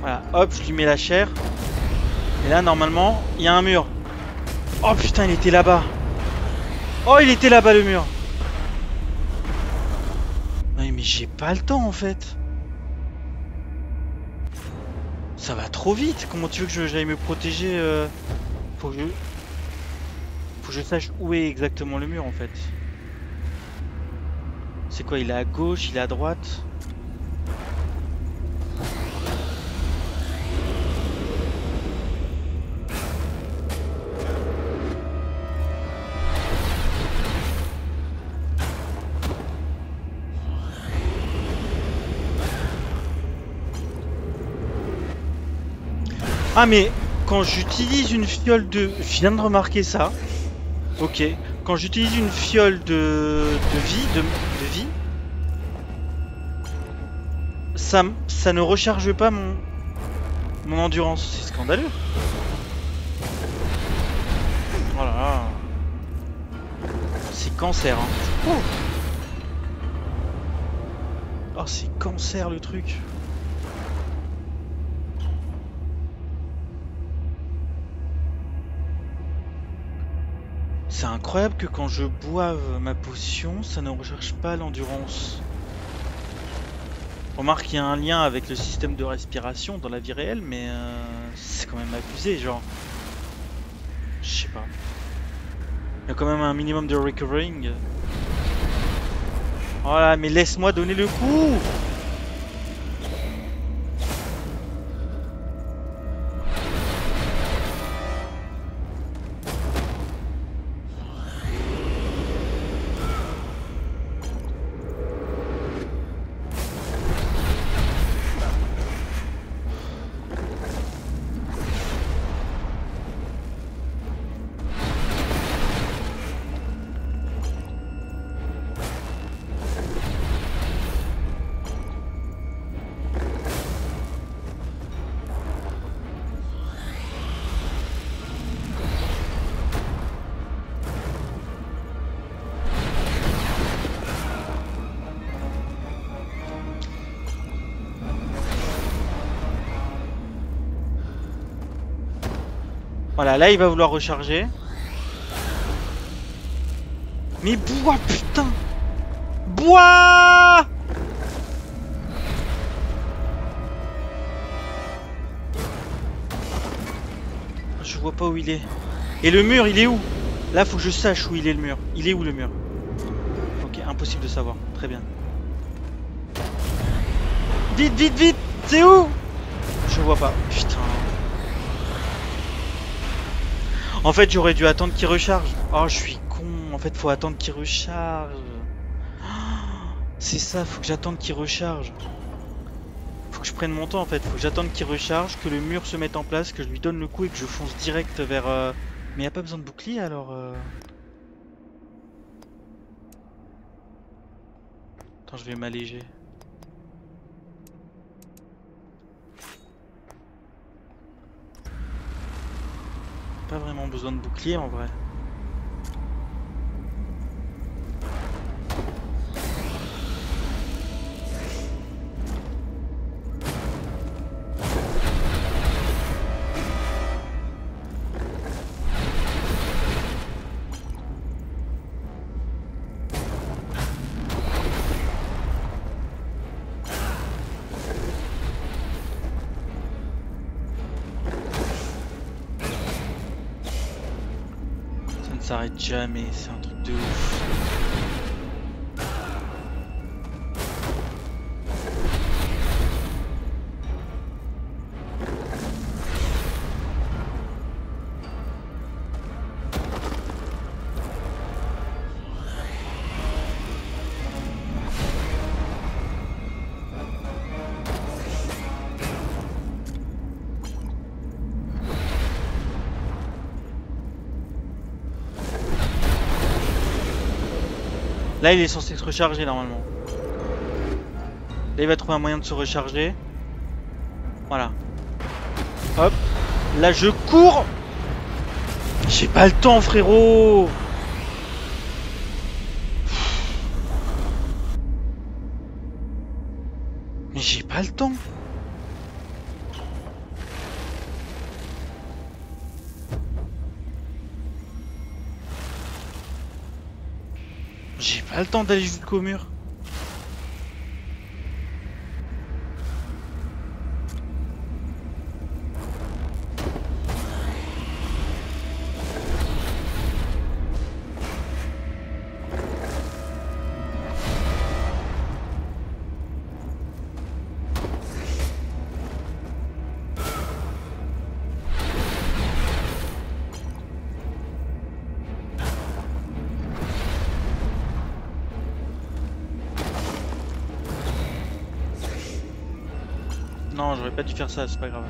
Voilà, hop, je lui mets la chair. Et là, normalement, il y a un mur. Oh putain, il était là-bas. Oh, il était là-bas le mur. Non, mais j'ai pas le temps en fait. Trop vite. Comment tu veux que j'aille me protéger euh. Faut que je sache où est exactement le mur en fait. C'est quoi Il est à gauche Il est à droite? Ah mais quand j'utilise une fiole de... Je viens de remarquer ça. Ok. Quand j'utilise une fiole de, de vie, de... vie, ça, ne recharge pas mon, mon endurance. C'est scandaleux. Oh là là. C'est cancer. Hein. Oh, Oh, c'est cancer le truc. Incroyable que quand je boive ma potion, ça ne recharge pas l'endurance. Remarque qu'il y a un lien avec le système de respiration dans la vie réelle, mais euh, c'est quand même abusé, genre. Je sais pas. Il y a quand même un minimum de recovering. Voilà, mais laisse-moi donner le coup Voilà, là il va vouloir recharger. Mais bois, putain Bois Je vois pas où il est. Et le mur, il est où? Là, faut que je sache où il est le mur. Il est où le mur? Ok, impossible de savoir. Très bien. Vite, vite, vite C'est où? Je vois pas. Putain. En fait, j'aurais dû attendre qu'il recharge. Oh, je suis con. En fait, faut attendre qu'il recharge. Ah, C'est ça, faut que j'attende qu'il recharge. Faut que je prenne mon temps en fait. Faut que j'attende qu'il recharge, que le mur se mette en place, que je lui donne le coup et que je fonce direct vers. euh, Mais y a pas besoin de bouclier alors. euh. Attends, je vais m'alléger. Pas vraiment besoin de bouclier en vrai. Ça Là, il est censé se recharger normalement. Là, il va trouver un moyen de se recharger. Voilà. Hop. Là, je cours. J'ai pas le temps, frérot. Mais j'ai pas le temps. J'ai pas le temps d'aller jusqu'au mur. dû faire ça, c'est pas grave.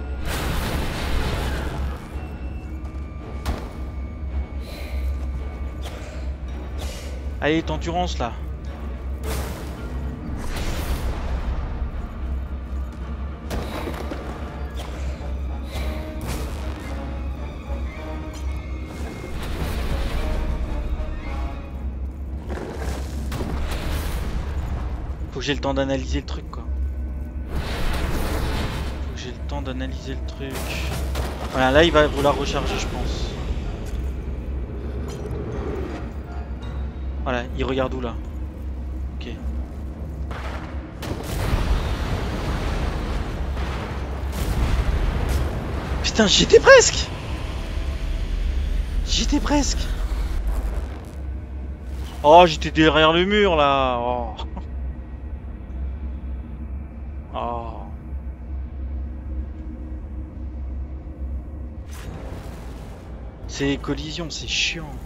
Allez, t'endurance là. Faut que j'ai le temps d'analyser le truc quoi d'analyser le truc. Voilà, là il va vouloir recharger je pense. Voilà, il regarde où là? Ok. Putain, j'y étais presque J'y étais presque Oh, j'étais derrière le mur là oh. C'est collisions, c'est chiant.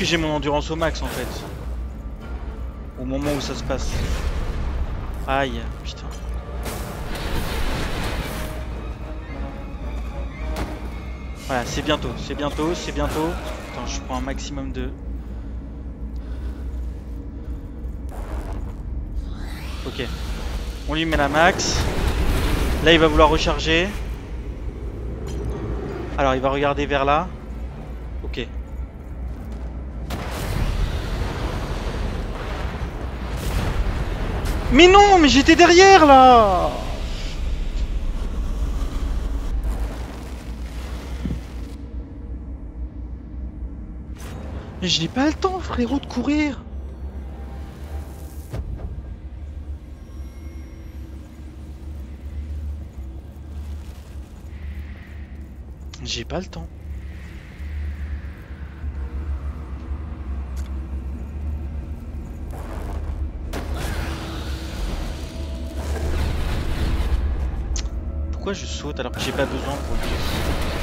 Que j'ai mon endurance au max en fait. Au moment où ça se passe. Aïe, putain. Voilà, c'est bientôt, c'est bientôt, c'est bientôt. Attends, je prends un maximum de... Ok. On lui met la max. Là, il va vouloir recharger. Alors, il va regarder vers là. Ok. Mais non, mais j'étais derrière là Mais je n'ai pas le temps, frérot, de courir J'ai pas le temps. Pourquoi je saute alors que j'ai pas besoin pour le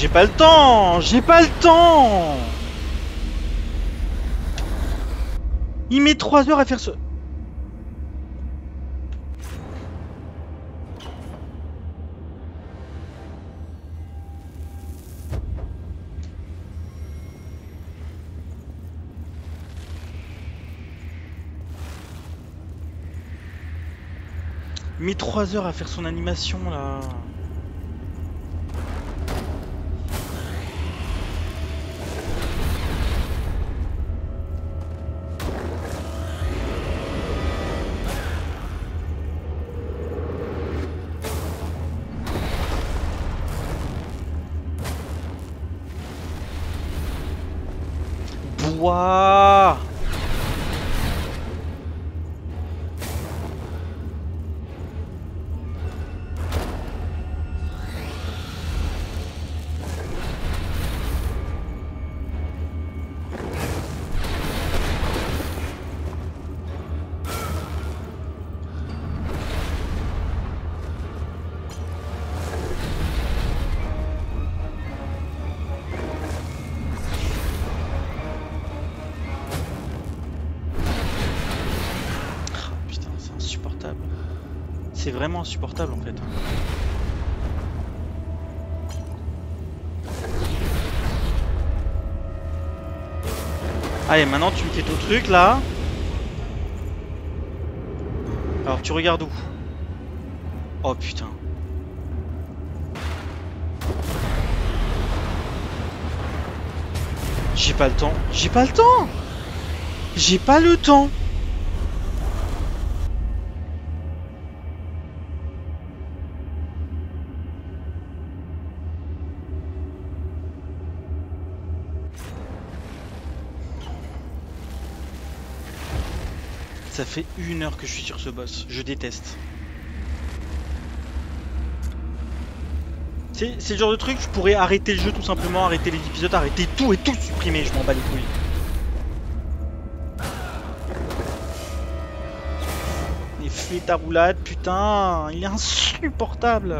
J'ai pas le temps J'ai pas le temps. Il met 3 heures à faire ce... Il met 3 heures à faire son animation là toi Ah, vraiment insupportable en fait. Allez, maintenant tu me fais ton truc là. Alors tu regardes où? Oh putain. J'ai pas le temps. J'ai pas le temps J'ai pas le temps Ça fait une heure que je suis sur ce boss. Je déteste. C'est le genre de truc, je pourrais arrêter le jeu tout simplement, arrêter les épisodes, arrêter tout et tout supprimer, je m'en bats les couilles. Et fais ta roulade, putain, il est insupportable.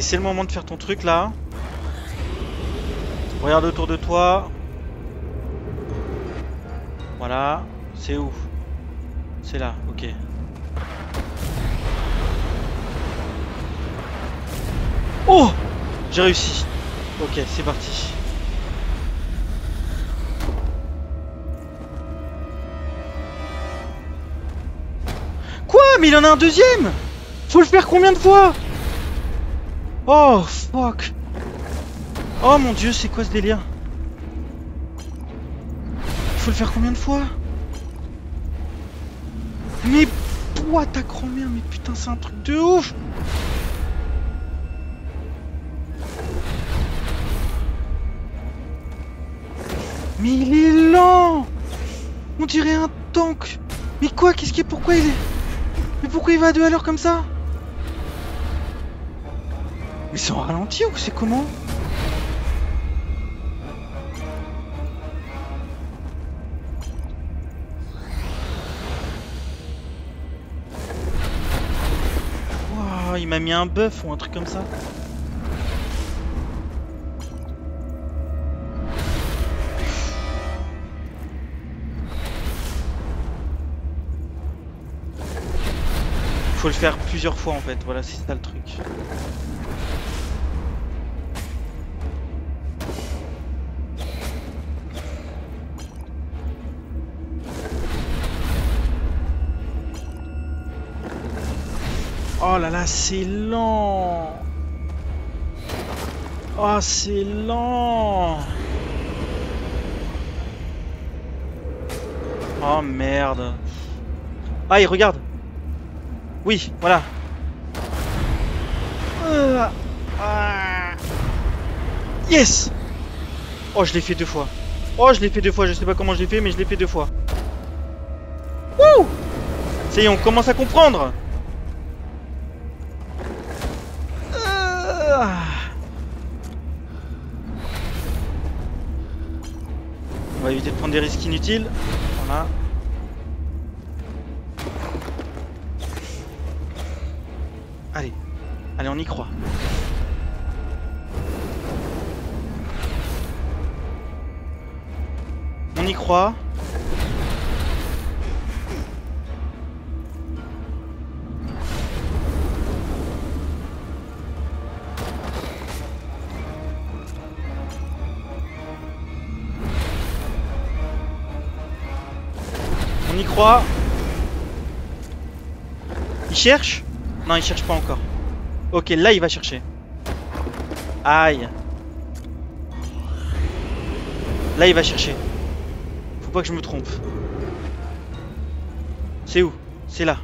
C'est le moment de faire ton truc là. Regarde autour de toi. Voilà. C'est où? C'est là, ok. Oh J'ai réussi. Ok, c'est parti. Quoi? Mais il en a un deuxième Faut le faire combien de fois? Oh fuck. Oh mon dieu, c'est quoi ce délire? Faut le faire combien de fois? Mais bois ta grand-mère, mais putain c'est un truc de ouf! Mais il est lent! On dirait un tank. Mais quoi? Qu'est-ce qui est Pourquoi il est Mais pourquoi il va à deux à l'heure comme ça? Mais c'est en ralenti ou c'est comment Wouah, il m'a mis un buff ou un truc comme ça. Faut le faire plusieurs fois en fait, voilà c'est ça le truc. Oh là là, c'est lent. Oh, c'est lent. Oh merde. Ah, regarde. Oui, voilà. Euh, ah. Yes. Oh, je l'ai fait deux fois. Oh, je l'ai fait deux fois, je sais pas comment je l'ai fait, mais je l'ai fait deux fois. Wouh. Ça y est, on commence à comprendre des risques inutiles. Voilà. Allez, allez, on y croit. On y croit. Il cherche? Non, il cherche pas encore. Ok, là il va chercher. Aïe. Là il va chercher. Faut pas que je me trompe. C'est où? C'est là.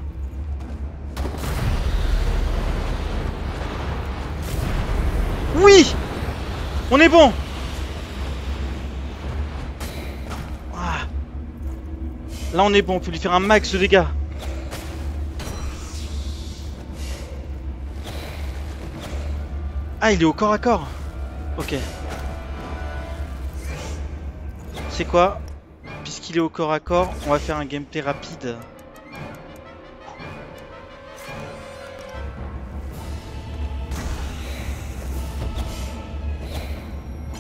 Oui On est bon Là on est bon, on peut lui faire un max de dégâts. Ah il est au corps à corps Ok. C'est quoi Puisqu'il est au corps à corps, on va faire un gameplay rapide.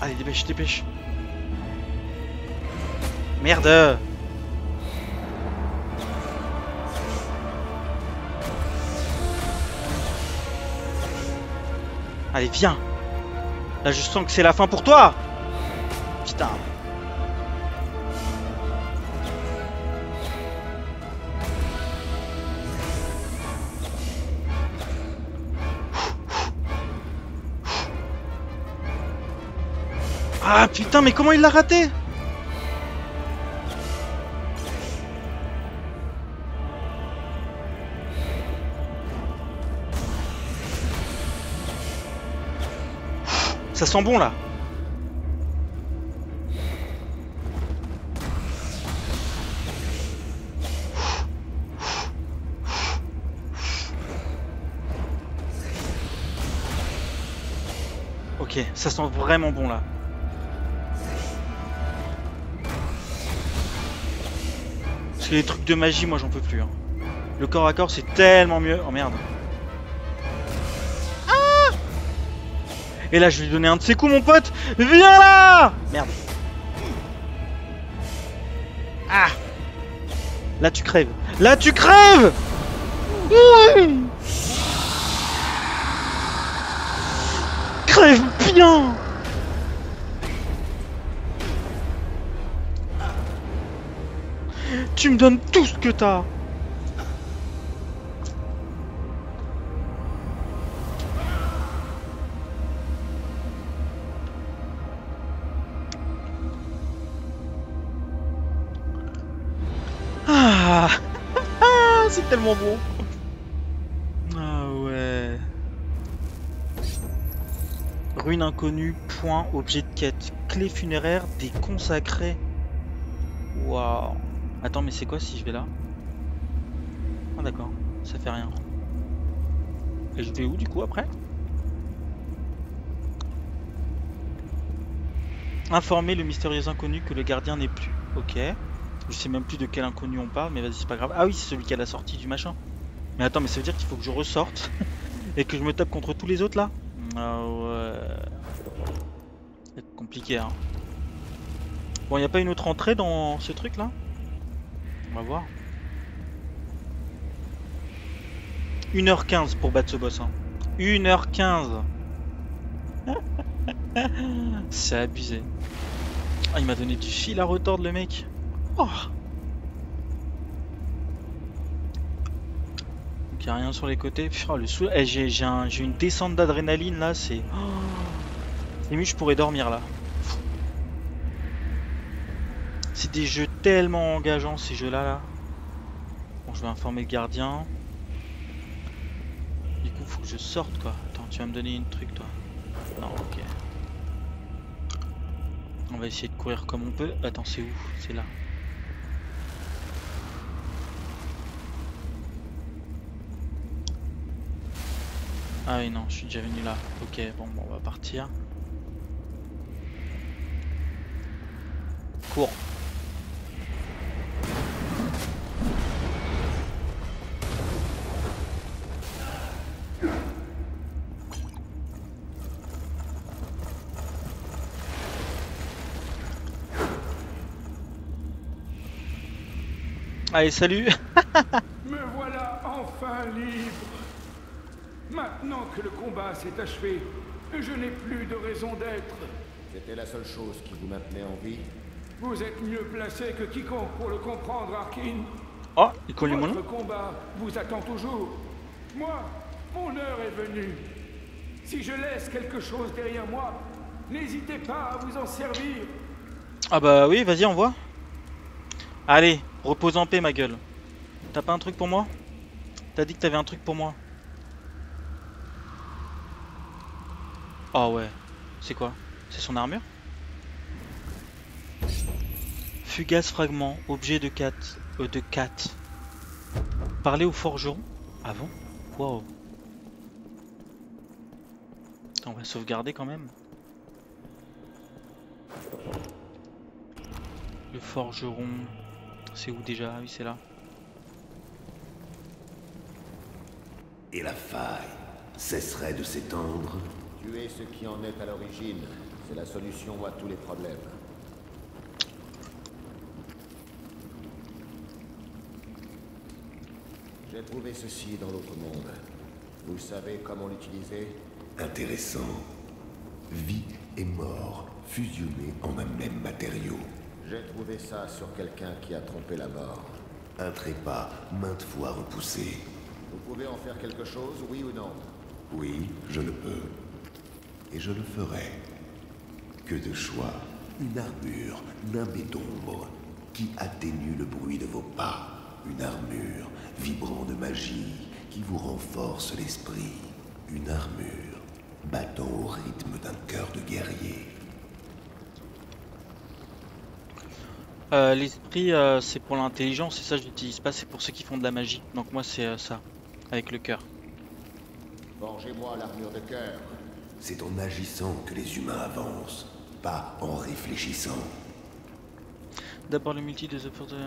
Allez, dépêche, dépêche. Merde Allez, viens. Là, je sens que c'est la fin pour toi. Putain. Ah putain, mais comment il l'a raté? Ça sent bon là Ok, ça sent vraiment bon là. Parce que les trucs de magie, moi j'en peux plus. hein. Le corps à corps c'est tellement mieux. Oh merde. Et là je vais lui donner un de ses coups mon pote. Viens là Merde. Ah Là tu crèves. Là tu crèves Oui Crève bien Tu me donnes tout ce que t'as Ruine inconnue, point, objet de quête, clé funéraire, des consacrés. Waouh. Attends, mais c'est quoi si je vais là? Ah d'accord, ça fait rien. Et je vais où du coup après? Informer le mystérieux inconnu que le gardien n'est plus. Ok. Je sais même plus de quel inconnu on parle, mais vas-y, c'est pas grave. Ah oui, c'est celui qui a la sortie du machin. Mais attends, mais ça veut dire qu'il faut que je ressorte et que je me tape contre tous les autres là? Ah. Hein. Bon, y a pas une autre entrée dans ce truc là On va voir. 1h15 pour battre ce boss. Hein. 1h15 C'est abusé. Ah, il m'a donné du fil à retordre le mec. Oh. Donc, a rien sur les côtés. Putain, le eh, j'ai j'ai un- j'ai une descente d'adrénaline là, c'est. Oh. Limite, je pourrais dormir là. Des jeux tellement engageants ces jeux-là là. Bon, je vais informer le gardien. Du coup, faut que je sorte quoi. Attends, tu vas me donner une truc toi. Non, ok. On va essayer de courir comme on peut. Attends, c'est où? C'est là. Ah oui, non, je suis déjà venu là. Ok, bon, bon on va partir. Cours. Allez, salut Me voilà enfin libre. Maintenant que le combat s'est achevé, je n'ai plus de raison d'être. C'était la seule chose qui vous maintenait en vie Vous êtes mieux placé que quiconque pour le comprendre, Arkin. Oh, il connaît mon nom Votre combat vous attend toujours. Moi, mon heure est venue. Si je laisse quelque chose derrière moi, n'hésitez pas à vous en servir. Ah bah oui, vas-y, envoie. Allez, repose en paix, ma gueule. T'as pas un truc pour moi? T'as dit que t'avais un truc pour moi. Oh ouais. C'est quoi? C'est son armure? Fugace fragment, objet de 4. Euh, de 4. Parler au forgeron Avant? Wow. On va sauvegarder quand même. Le forgeron. C'est où déjà Oui, c'est là. Et la faille cesserait de s'étendre Tuer ce qui en est à l'origine, c'est la solution à tous les problèmes. J'ai trouvé ceci dans l'autre monde. Vous savez comment l'utiliser? Intéressant. Vie et mort fusionnés en un même matériau. J'ai trouvé ça sur quelqu'un qui a trompé la mort. Un trépas maintes fois repoussé. Vous pouvez en faire quelque chose, oui ou non? Oui, je le peux. Et je le ferai. Que de choix. Une armure nimbée d'ombre qui atténue le bruit de vos pas. Une armure vibrant de magie qui vous renforce l'esprit. Une armure battant au rythme d'un cœur de guerrier. Euh, L'esprit, euh, c'est pour l'intelligence, et ça je l'utilise pas, c'est pour ceux qui font de la magie. Donc moi c'est euh, ça, avec le cœur. Forgez-moi l'armure de cœur. C'est en agissant que les humains avancent, pas en réfléchissant. D'abord le multi des opportunités.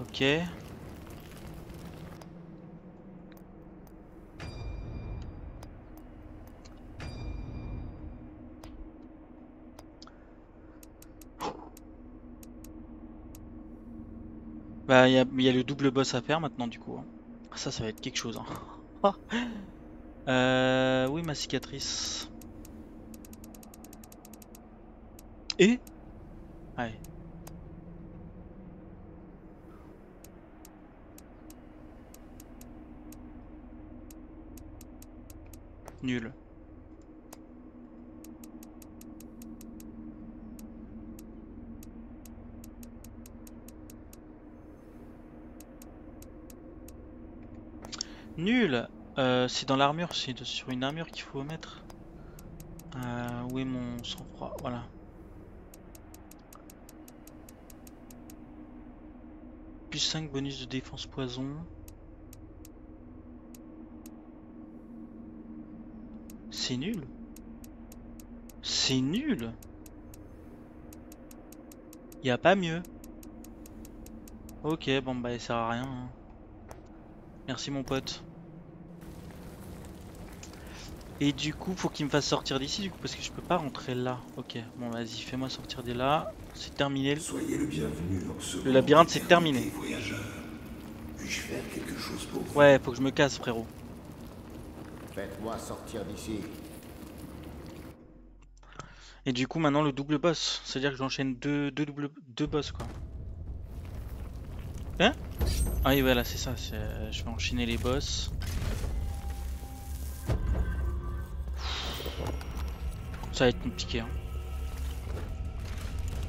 Ok. Bah, il y a, le double boss à faire maintenant, du coup. hein. Ça, ça va être quelque chose. hein. euh, oui, ma cicatrice. Et? Ouais. Nul. Nul Euh, C'est dans l'armure, c'est sur une armure qu'il faut mettre. Euh, où est mon sang-froid? Voilà. Plus 5 bonus de défense poison. C'est nul. C'est nul. Y a pas mieux. Ok, bon bah ça sert à rien. hein. Merci mon pote. Et du coup, faut qu'il me fasse sortir d'ici, du coup, parce que je peux pas rentrer là. Ok, bon vas-y, fais-moi sortir de là. C'est terminé. le- Soyez le bienvenu dans ce Le labyrinthe, c'est terminé. Puis-je faire quelque chose pour vous Ouais, faut que je me casse, frérot. Faites-moi sortir d'ici. Et du coup, maintenant le double boss. C'est-à-dire que j'enchaîne deux, deux, double, deux boss, quoi. Hein? Ah oui, voilà, c'est ça. c'est- Je vais enchaîner les boss. Ça va être compliqué. hein.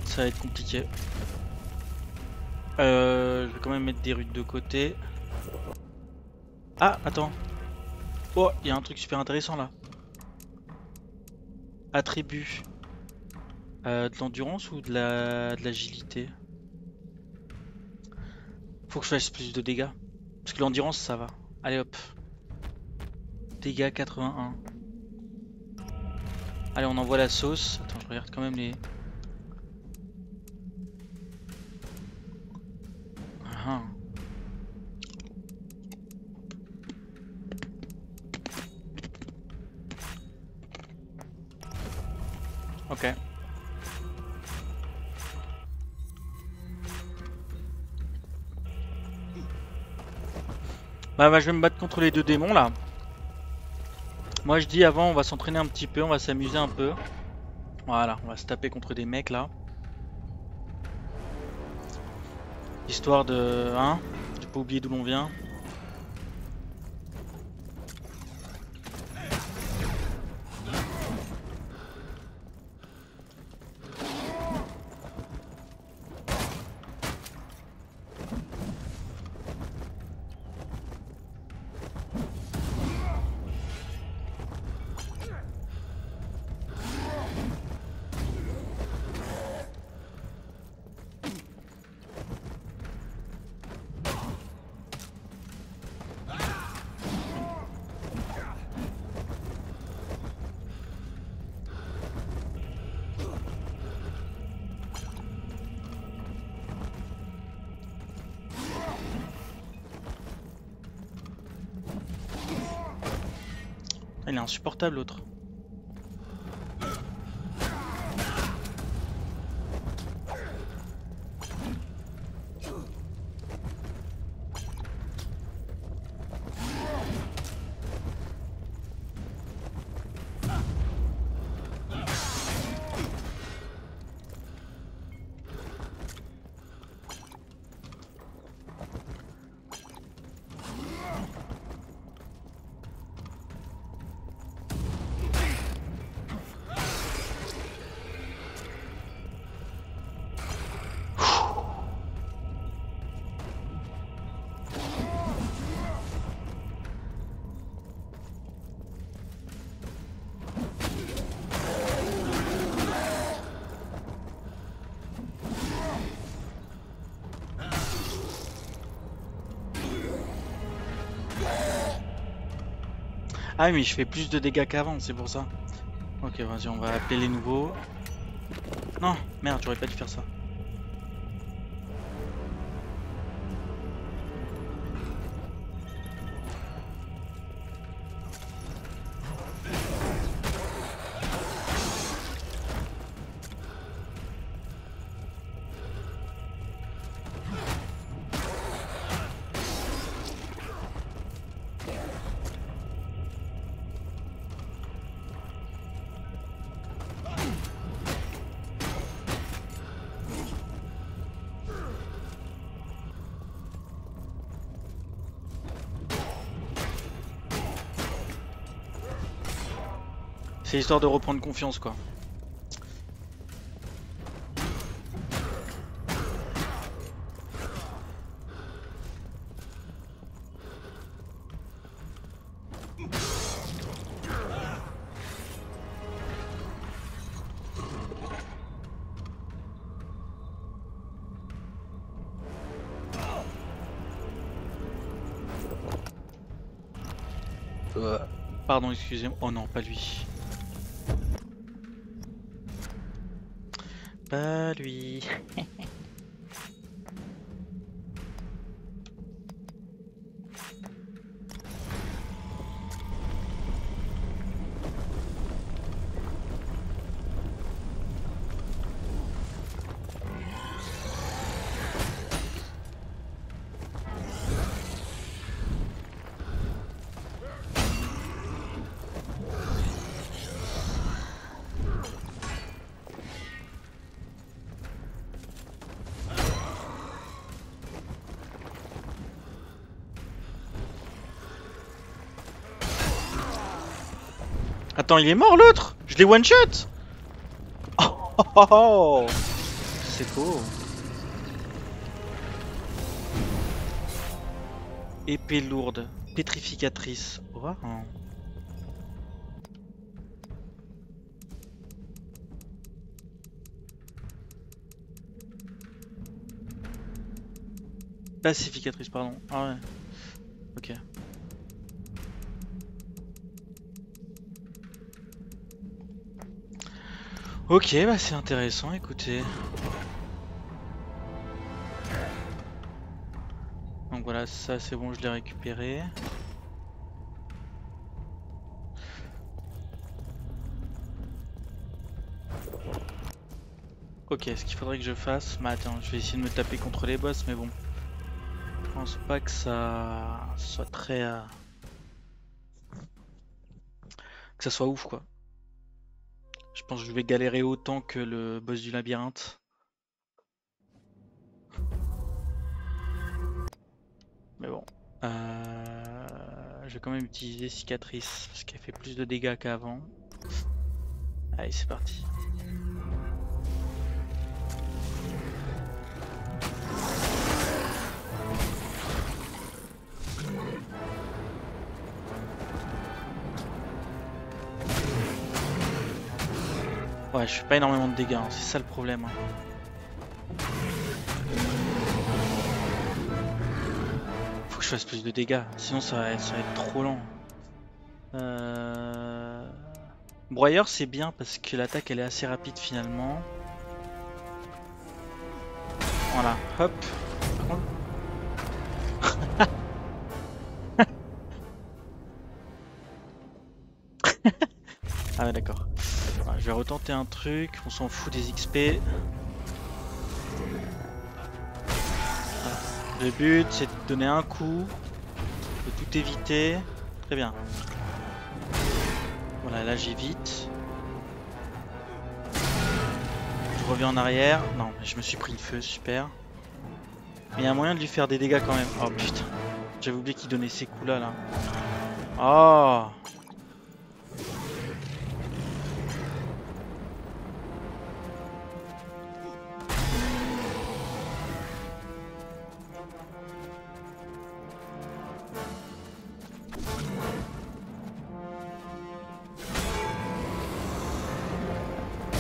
Ça va être compliqué. Euh, je vais quand même mettre des rues de côté. Ah, attends. Oh, il y a un truc super intéressant là. Attribut. Euh, de l'endurance ou de la de l'agilité? Faut que je fasse plus de dégâts. Parce que l'endurance ça va. Allez hop. Dégâts 81. Allez on envoie la sauce. Attends je regarde quand même les... Ah. Ok. Bah, bah, je vais me battre contre les deux démons là. Moi je dis avant on va s'entraîner un petit peu, on va s'amuser un peu. Voilà, on va se taper contre des mecs là. Histoire de... Hein De pas oublier d'où l'on vient. Insupportable l'autre. Ah mais je fais plus de dégâts qu'avant, c'est pour ça. Ok, vas-y, on va appeler les nouveaux. Non, merde, j'aurais pas dû faire ça. C'est histoire de reprendre confiance quoi. Euh, pardon, excusez-moi. Oh non, pas lui. Pas lui. Attends, il est mort l'autre Je l'ai one shot Oh, oh, oh. C'est beau. Épée lourde, pétrificatrice. Pacificatrice, pardon. Ah ouais. Ok, bah c'est intéressant, écoutez. Donc voilà, ça c'est bon, je l'ai récupéré. Ok, ce qu'il faudrait que je fasse... Bah attends, je vais essayer de me taper contre les boss, mais bon. Je pense pas que ça soit très... euh, Que ça soit ouf, quoi pense que je vais galérer autant que le boss du labyrinthe? Mais bon. Euh, je vais quand même utiliser cicatrice parce qu'elle fait plus de dégâts qu'avant. Allez, c'est parti. Je fais pas énormément de dégâts, hein, c'est ça le problème. hein. Faut que je fasse plus de dégâts, sinon ça va, ça va être trop lent. Euh... Broyeur c'est bien parce que l'attaque elle est assez rapide finalement. Voilà, hop. Un truc, on s'en fout des XP. Le but c'est de donner un coup, de tout éviter. Très bien. Voilà, là j'évite. Je reviens en arrière. Non, je me suis pris le feu, super. Mais il y a moyen de lui faire des dégâts quand même. Oh putain. J'avais oublié qu'il donnait ces coups là là. Oh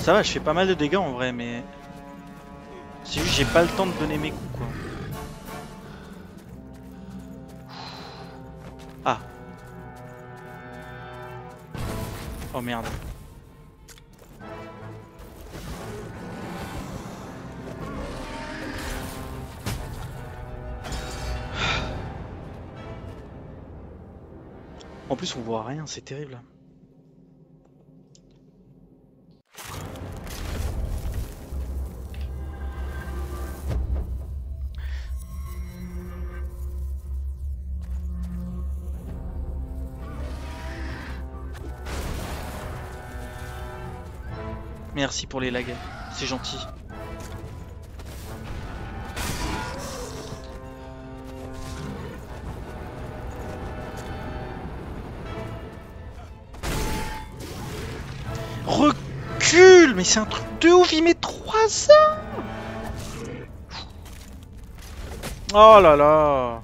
Ça va, je fais pas mal de dégâts en vrai, mais... C'est juste j'ai pas le temps de donner mes coups quoi. Ah. Oh merde. En plus on voit rien, c'est terrible. Merci pour les lags, c'est gentil. Recule Mais c'est un truc de ouf, il met 3 ans Oh là là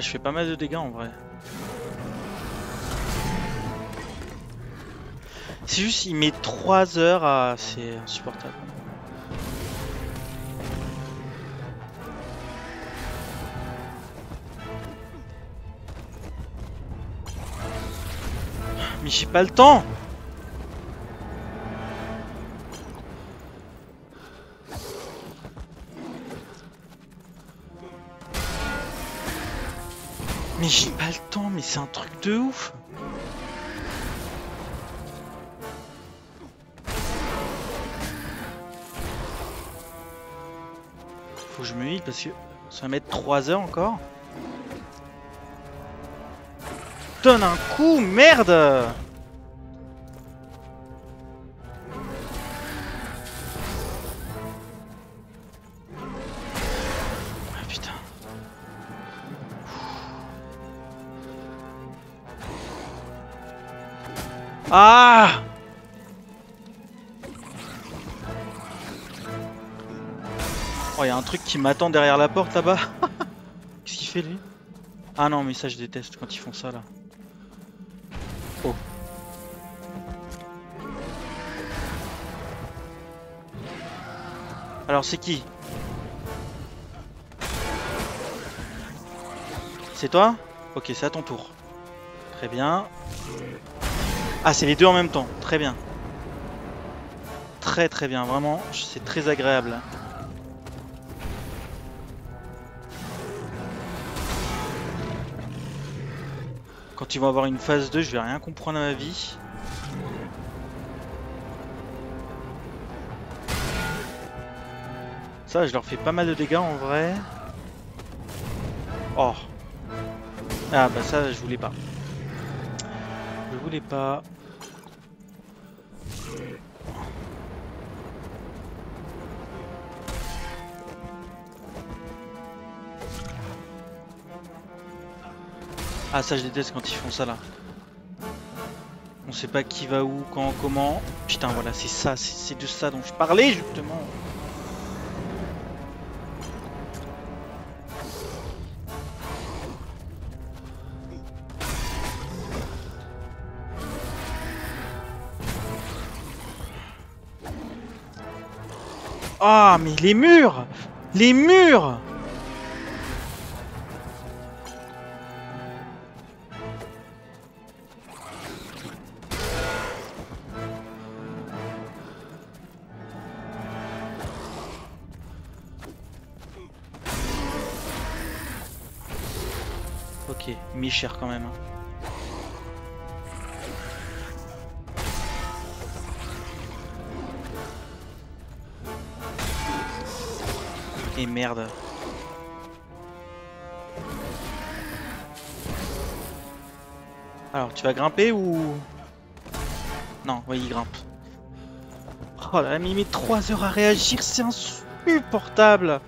je fais pas mal de dégâts en vrai. C'est juste, il met 3 heures à... C'est insupportable. Mais j'ai pas le temps j'ai pas le temps, mais c'est un truc de ouf Faut que je me heal parce que ça va mettre 3 heures encore. Donne un coup, merde Ah Oh, y a un truc qui m'attend derrière la porte là-bas. Qu'est-ce qu'il fait lui? Ah non, mais ça je déteste quand ils font ça là. Oh. Alors c'est qui? C'est toi? Ok, c'est à ton tour. Très bien. Ah, c'est les deux en même temps. Très bien. Très très bien, vraiment, c'est très agréable. Quand ils vont avoir une phase 2, je vais rien comprendre à ma vie. Ça, je leur fais pas mal de dégâts en vrai. Oh. Ah bah ça, je voulais pas. Pas. Ah ça je déteste quand ils font ça là. On sait pas qui va où, quand, comment. Putain voilà, c'est ça, c'est de ça dont je parlais justement. Ah mais les murs Les murs Ok, mi-cher quand même. Merde. Alors, tu vas grimper ou... Non, ouais, il grimpe. Oh là là, mais il met 3 heures à réagir, c'est insupportable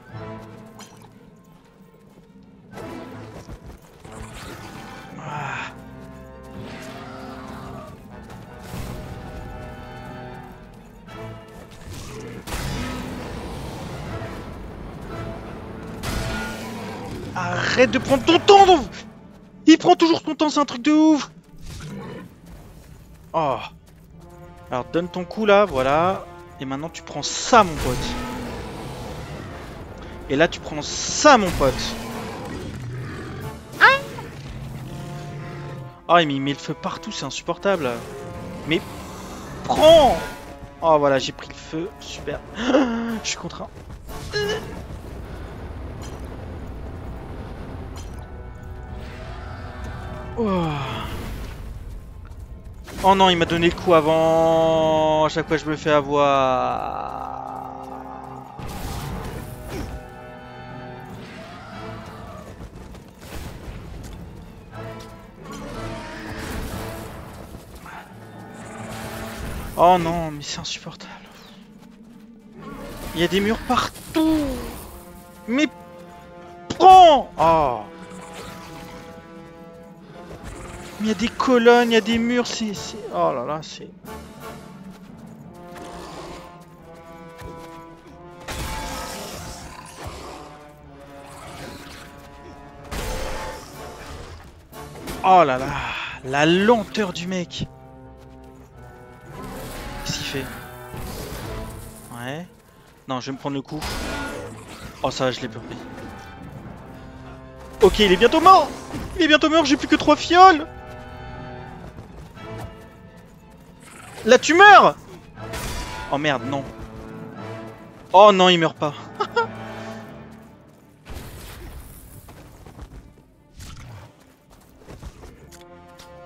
De prendre ton temps donc Il prend toujours ton temps, c'est un truc de ouf Oh Alors donne ton coup là, voilà. Et maintenant tu prends ça mon pote. Et là tu prends ça mon pote. Ah il met le feu partout, c'est insupportable. Mais prends Oh voilà, j'ai pris le feu, super. Je suis contraint. Oh. Oh non, il m'a donné le coup avant. À chaque fois, je me fais avoir. Oh non, mais c'est insupportable. Il y a des murs partout. Mais prends Oh Il y a des colonnes, il y a des murs, c'est... Oh là là, c'est... Oh là là La lenteur du mec Qu'est-ce qu'il fait? Ouais. Non, je vais me prendre le coup. Oh ça va, je l'ai pris. Ok, il est bientôt mort Il est bientôt mort, j'ai plus que trois fioles Là tu meurs Oh merde, non. Oh non, il meurt pas.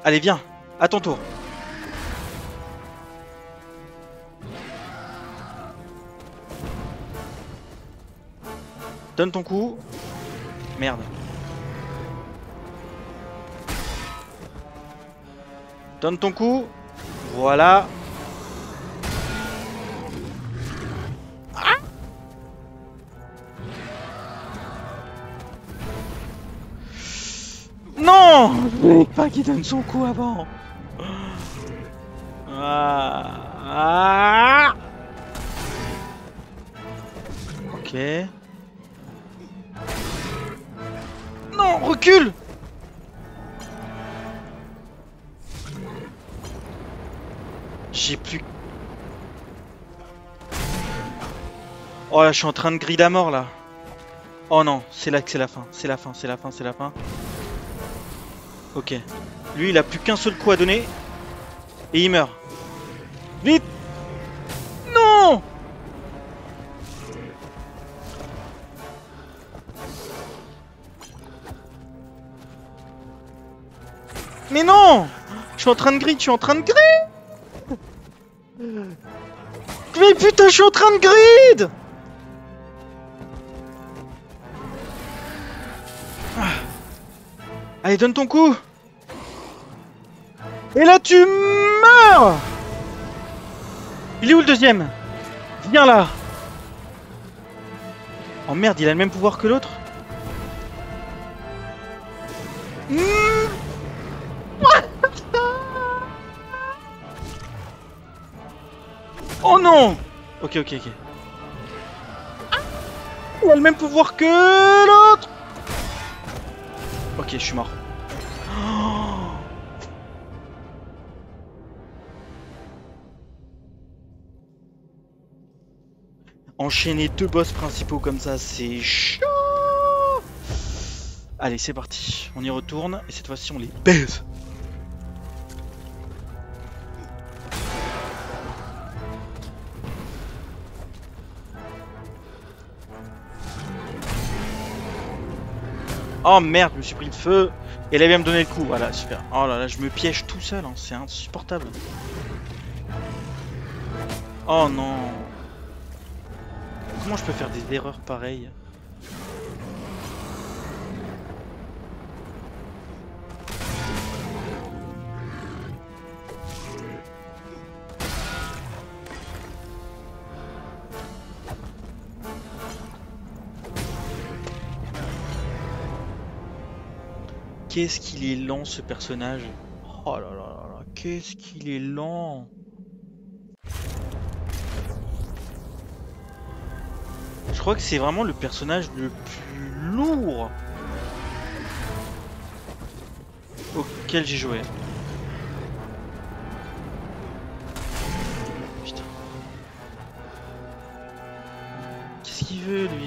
Allez, viens, à ton tour. Donne ton coup. Merde. Donne ton coup. Voilà. Ah non Je voulais pas qu'il donne son coup avant. Ah. Ah. Ok. Non, recule J'ai plus... Oh là, je suis en train de griller à mort là. Oh non, c'est là que c'est la fin. C'est la fin, c'est la fin, c'est la fin. Ok. Lui, il a plus qu'un seul coup à donner. Et il meurt. Vite Non Mais non Je suis en train de griller, je suis en train de griller Mais putain, je suis en train de grid! Ah. Allez, donne ton coup! Et là, tu meurs! Il est où le deuxième? Viens là! Oh merde, il a le même pouvoir que l'autre! Non Ok, ok, ok. Il a le même pouvoir que l'autre Ok, je suis mort. Oh. Enchaîner deux boss principaux comme ça, c'est chaud Allez, c'est parti. On y retourne et cette fois-ci on les baise. Oh merde, je me suis pris le feu. Et là, il vient me donner le coup. Voilà, super. Oh là là, je me piège tout seul. hein, C'est insupportable. Oh non. Comment je peux faire des erreurs pareilles? Qu'est-ce qu'il est lent ce personnage? Oh là là là là, qu'est-ce qu'il est lent! Je crois que c'est vraiment le personnage le plus lourd auquel j'ai joué. Qu'est-ce qu'il veut Lui?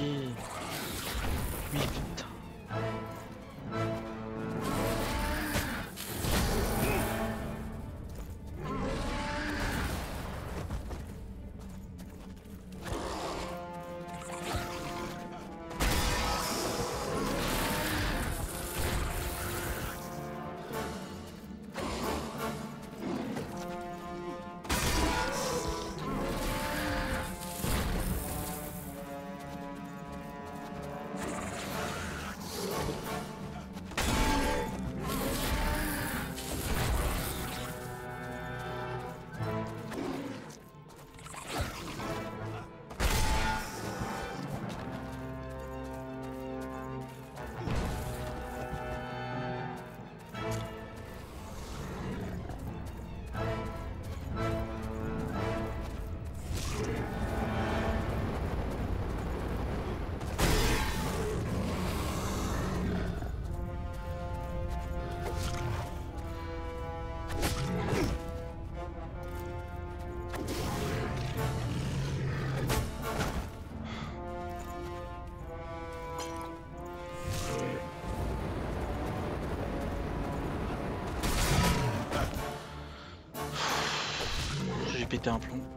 Pété un plomb.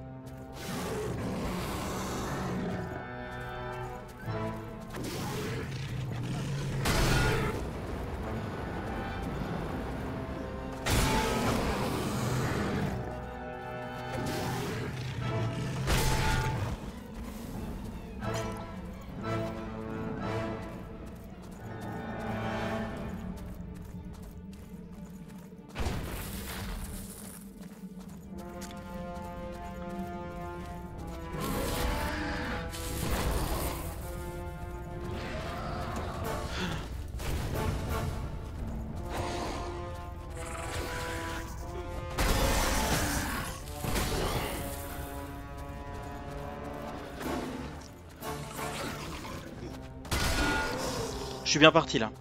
Suis bien parti là.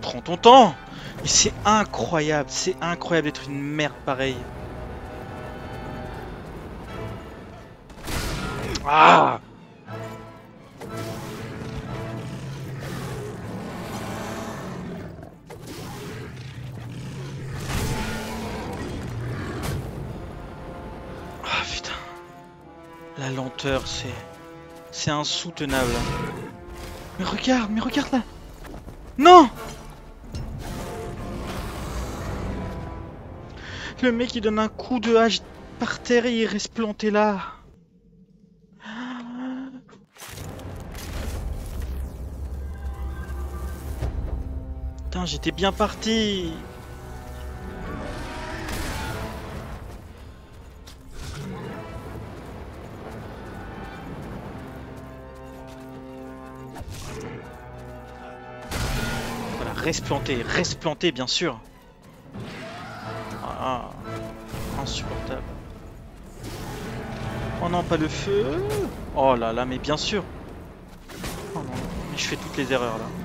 Prends ton temps Mais c'est incroyable, c'est incroyable d'être une merde pareille. Ah C'est... C'est insoutenable. Mais regarde, mais regarde là Non Le mec il donne un coup de hache par terre et il reste planté là. Putain, j'étais bien parti. Reste planté, reste planté bien sûr. Ah, insupportable. Oh non, pas le feu. Oh là là, mais bien sûr. Oh non, mais je fais toutes les erreurs là.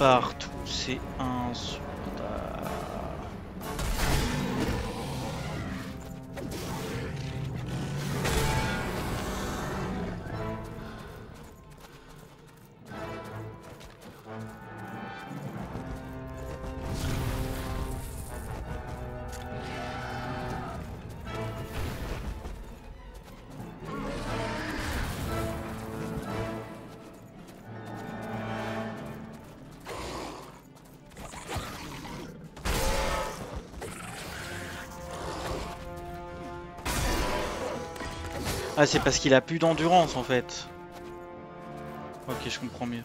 Partout, c'est insupportable. Ah, c'est parce qu'il a plus d'endurance en fait. Ok, je comprends mieux.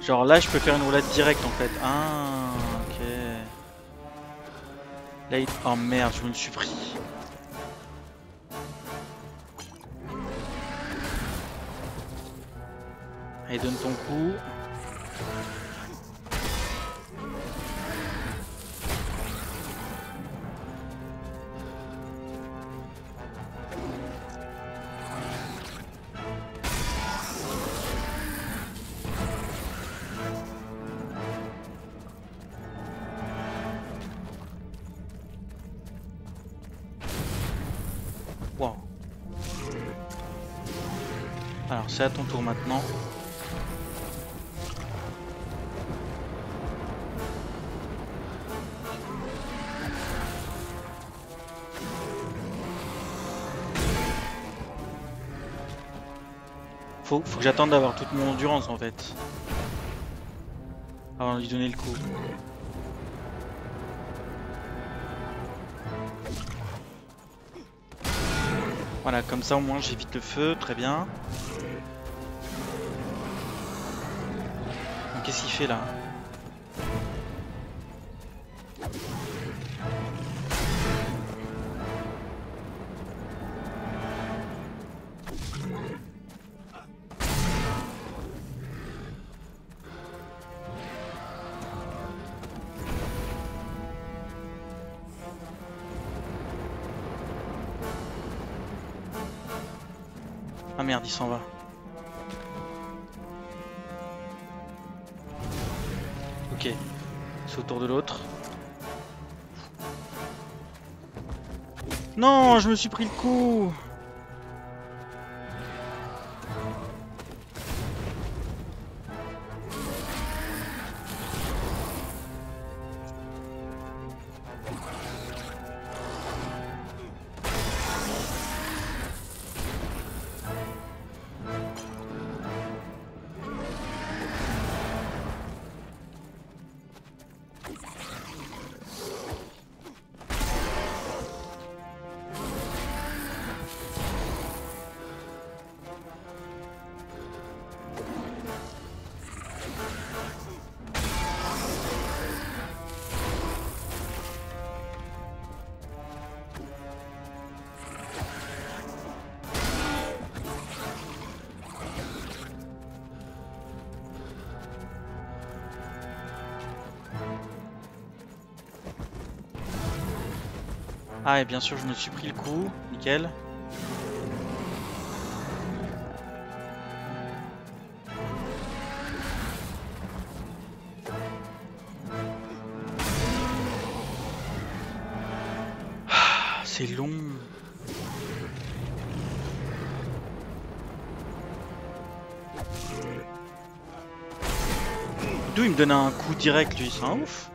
Genre là, je peux faire une roulade directe en fait. Ah, ok. Là, il... Oh merde, je me suis pris. Allez, donne ton coup. À ton tour maintenant. Faut, faut que j'attende d'avoir toute mon endurance en fait. Avant de lui donner le coup. Voilà, comme ça au moins j'évite le feu, très bien. Qu'est-ce qu'il fait là Je me suis pris le coup Ah et bien sûr je me suis pris le coup, nickel. Ah, C'est long. D'où il me donne un coup direct lui, c'est un ouf.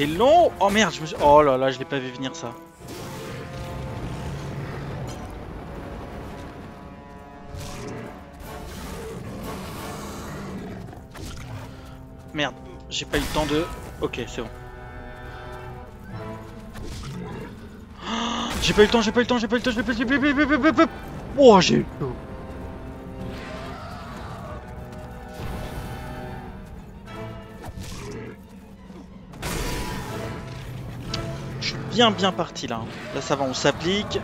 C'est long Oh merde, je me suis... Oh là là, je l'ai pas vu venir ça. Merde, j'ai pas eu le temps de... Ok, c'est bon. J'ai pas eu le temps, j'ai pas eu le temps, j'ai pas eu le temps, j'ai pas eu le temps... Oh, j'ai eu. Bien parti là. Là ça va, on s'applique.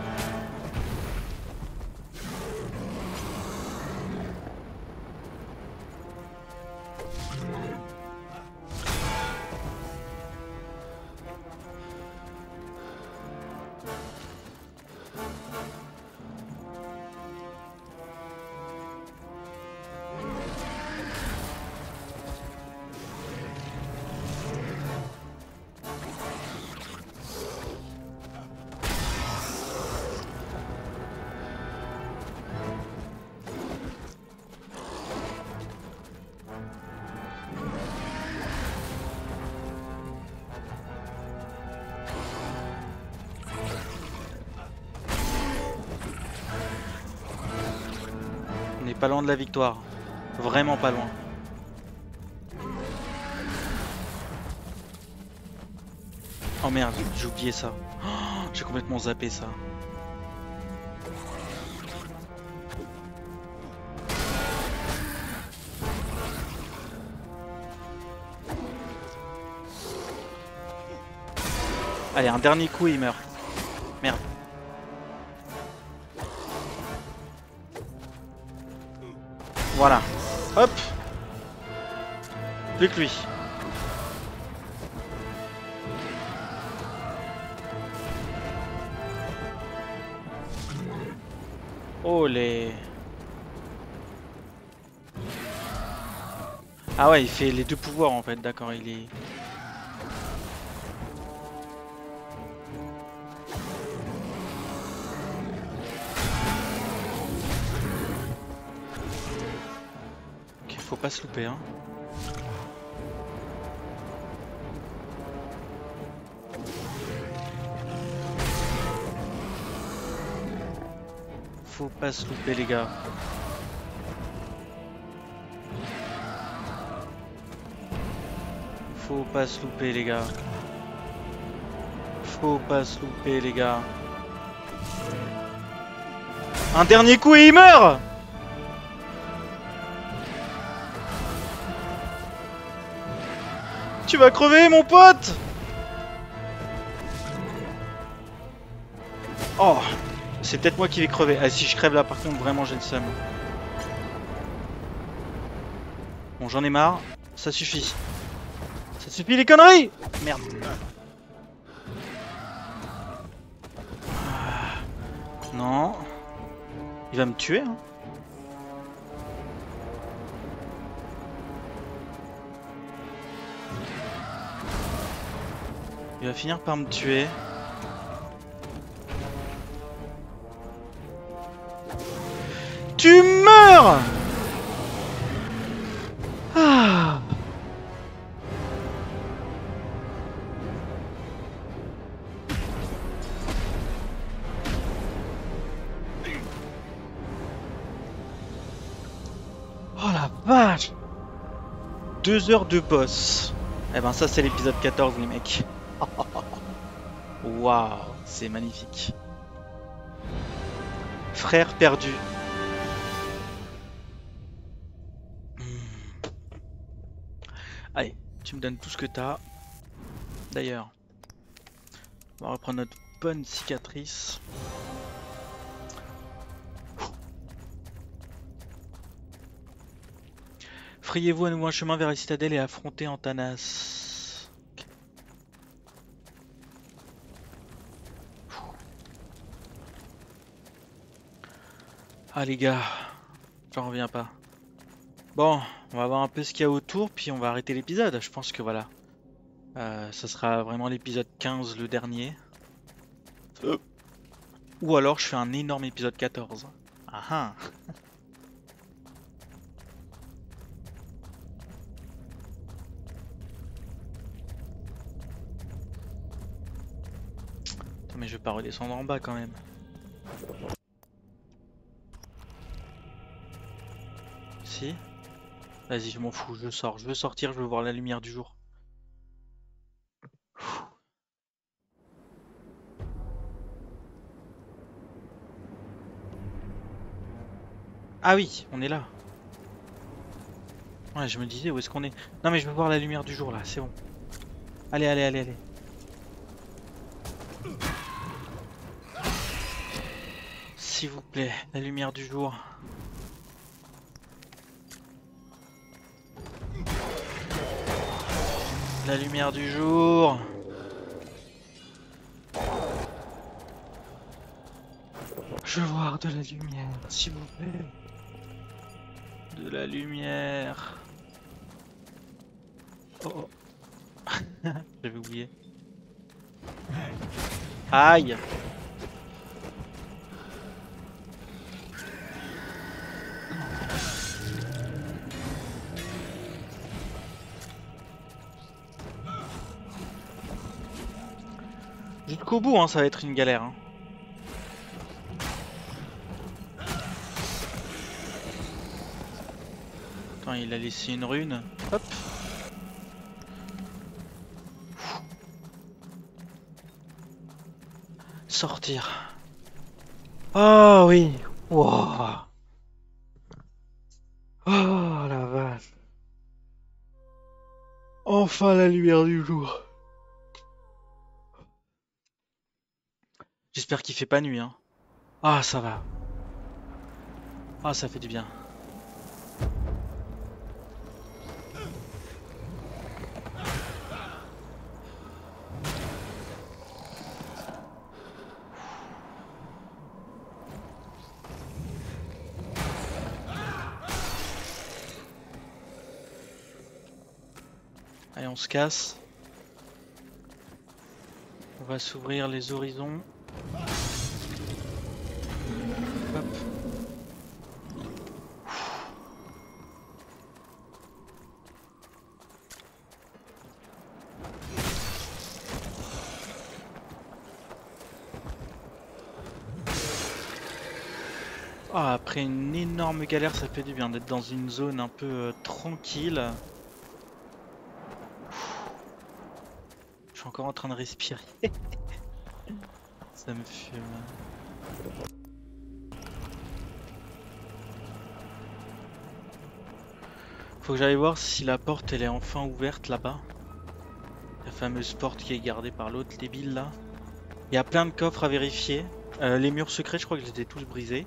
De la victoire. Vraiment pas loin. Oh merde, j'ai oublié ça. Oh, j'ai complètement zappé ça. Allez, un dernier coup il meurt. Voilà. Hop. Plus que lui. Oh les... Ah ouais, il fait les deux pouvoirs en fait, d'accord, il est... pas se louper, hein. Faut pas se louper, les gars. Faut pas se louper, les gars. Faut pas se louper, les gars. Un dernier coup et il meurt Tu vas crever mon pote Oh C'est peut-être moi qui vais crever. Ah si je crève là par contre vraiment j'ai le seum. Bon j'en ai marre. Ça suffit. Ça suffit les conneries Merde. Ah, Non. Il va me tuer hein. Va finir par me tuer. Tu meurs Ah Oh la vache Deux heures de boss. Eh ben ça c'est l'épisode 14 les mecs. Waouh, c'est magnifique. Frère perdu. Hmm. Allez, tu me donnes tout ce que t'as. D'ailleurs, on va reprendre notre bonne cicatrice. Frayez-vous à nouveau un chemin vers la citadelle et affrontez Antanas. Ah les gars, j'en reviens pas. Bon, on va voir un peu ce qu'il y a autour, puis on va arrêter l'épisode. Je pense que voilà. Euh, ça sera vraiment l'épisode 15, le dernier. Ou alors je fais un énorme épisode 14. Ah ah mais je vais pas redescendre en bas quand même. Vas-y, je m'en fous, je sors. Je veux sortir, je veux voir la lumière du jour. Ah oui, on est là. Ouais, je me disais où est-ce qu'on est. Non mais je veux voir la lumière du jour là, c'est bon. Allez, allez, allez, allez. S'il vous plaît, la lumière du jour. La lumière du jour. Je veux voir de la lumière, s'il vous plaît. De la lumière. Oh. oh. J'avais oublié. Aïe Jusqu'au bout, hein, ça va être une galère. hein. Il a laissé une rune. Hop. Sortir. Ah oui. Wow. Oh la vache. Enfin la lumière du jour. J'espère qu'il fait pas nuit, hein. Ah, ça va. Ah, ça fait du bien. Allez, on se casse. On va s'ouvrir les horizons. énorme galère, ça fait du bien d'être dans une zone un peu euh, tranquille. Je suis encore en train de respirer. ça me fume. Faut que j'aille voir si la porte elle est enfin ouverte là-bas. La fameuse porte qui est gardée par l'autre débile là. Il y a plein de coffres à vérifier. Euh, les murs secrets, je crois que je les ai tous brisés.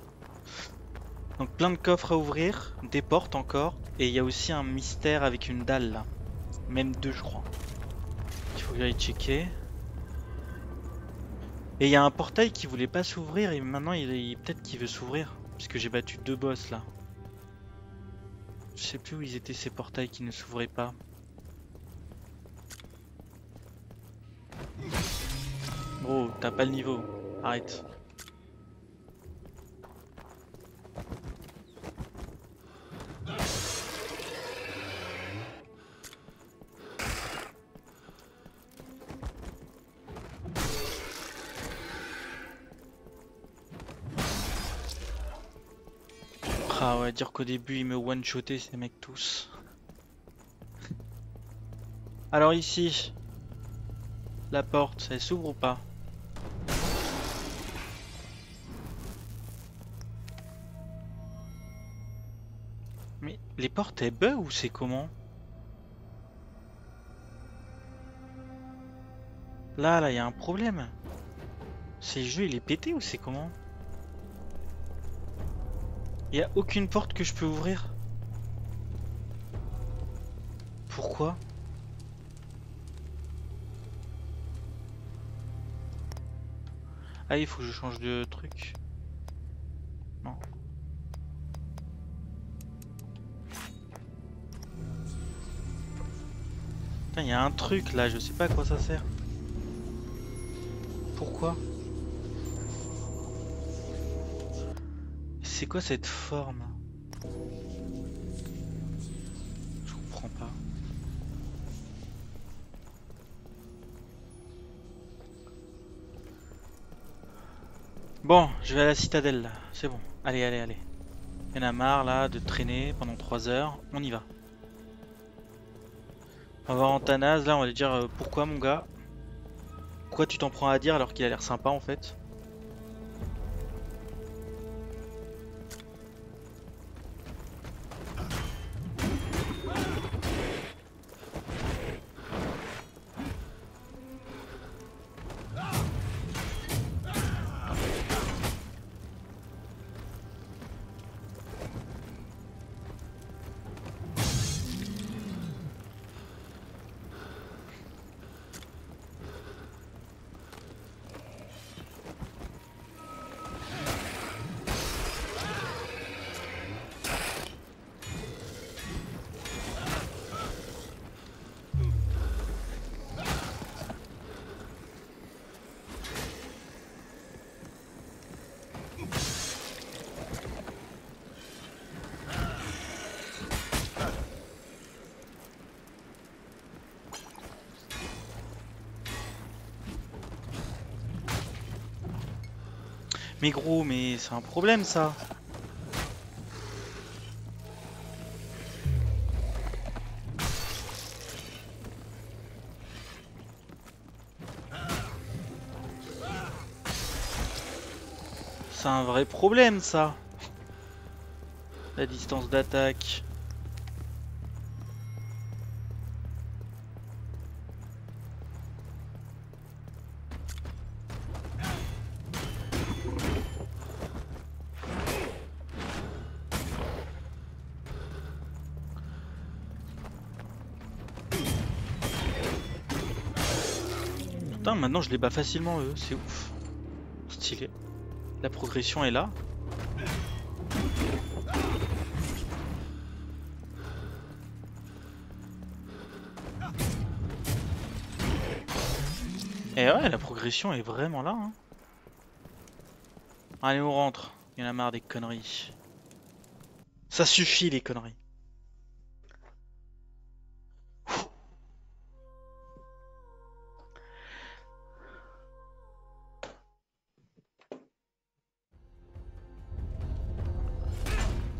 Donc plein de coffres à ouvrir, des portes encore. Et il y a aussi un mystère avec une dalle là. Même deux je crois. Il faut que j'aille checker. Et il y a un portail qui voulait pas s'ouvrir et maintenant il, il peut-être qu'il veut s'ouvrir. Puisque j'ai battu deux boss là. Je sais plus où ils étaient ces portails qui ne s'ouvraient pas. Bro, t'as pas le niveau. Arrête. Dire qu'au début ils me one-shotaient ces mecs tous. Alors ici, la porte, elle s'ouvre ou pas? Mais les portes elles bug ou c'est comment? Là, là, il y a un problème. C'est le jeu, il est pété ou c'est comment? Il a aucune porte que je peux ouvrir. Pourquoi? Ah, il faut que je change de truc. Non. Putain, il y a un truc là, je sais pas à quoi ça sert. Pourquoi? C'est quoi cette forme? Je comprends pas. Bon, je vais à la citadelle là, c'est bon. Allez, allez, allez. Il y en a marre là de traîner pendant 3 heures, on y va. On va voir Antanas, là on va lui dire euh, pourquoi mon gars? Pourquoi tu t'en prends à dire alors qu'il a l'air sympa en fait? Mais gros, mais c'est un problème ça C'est un vrai problème ça La distance d'attaque. Maintenant je les bats facilement eux, c'est ouf. Stylé. La progression est là. Et ouais, la progression est vraiment là. hein. Allez, on rentre. Il y en a marre des conneries. Ça suffit les conneries.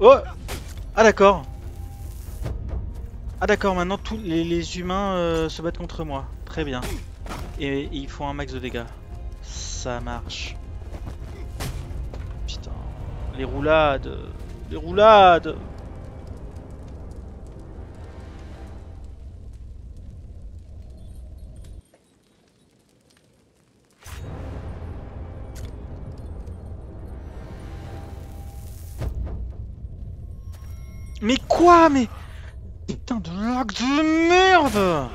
Oh Ah d'accord. Ah d'accord, maintenant tous les, humains euh, se battent contre moi. Très bien. Et ils font un max de dégâts. Ça marche. Putain. Les roulades. Les roulades. Mais quoi Mais... Putain de lag de merde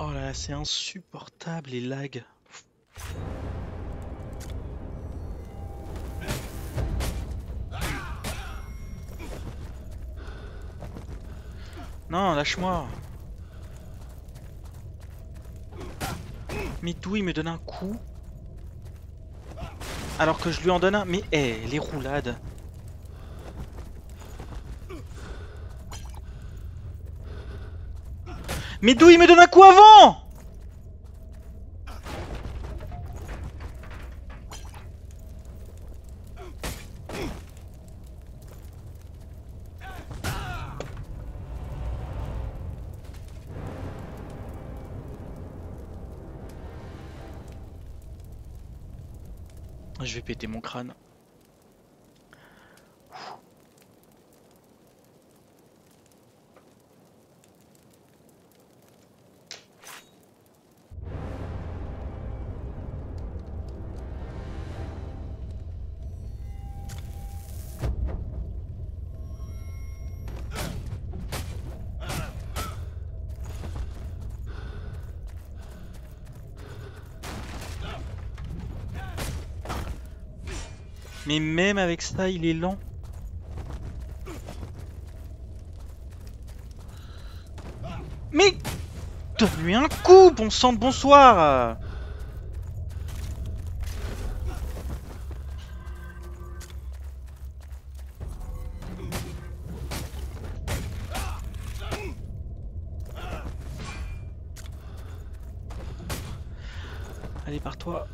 Oh là là, c'est insupportable les lags. Non, lâche-moi. Mais d'où il me donne un coup Alors que je lui en donne un. Mais hé, les roulades. Mais d'où il me donne un coup avant vais péter mon crâne. Mais même avec ça, il est lent. Mais Donne-lui un coup, bon sang de bonsoir Allez, pars-toi.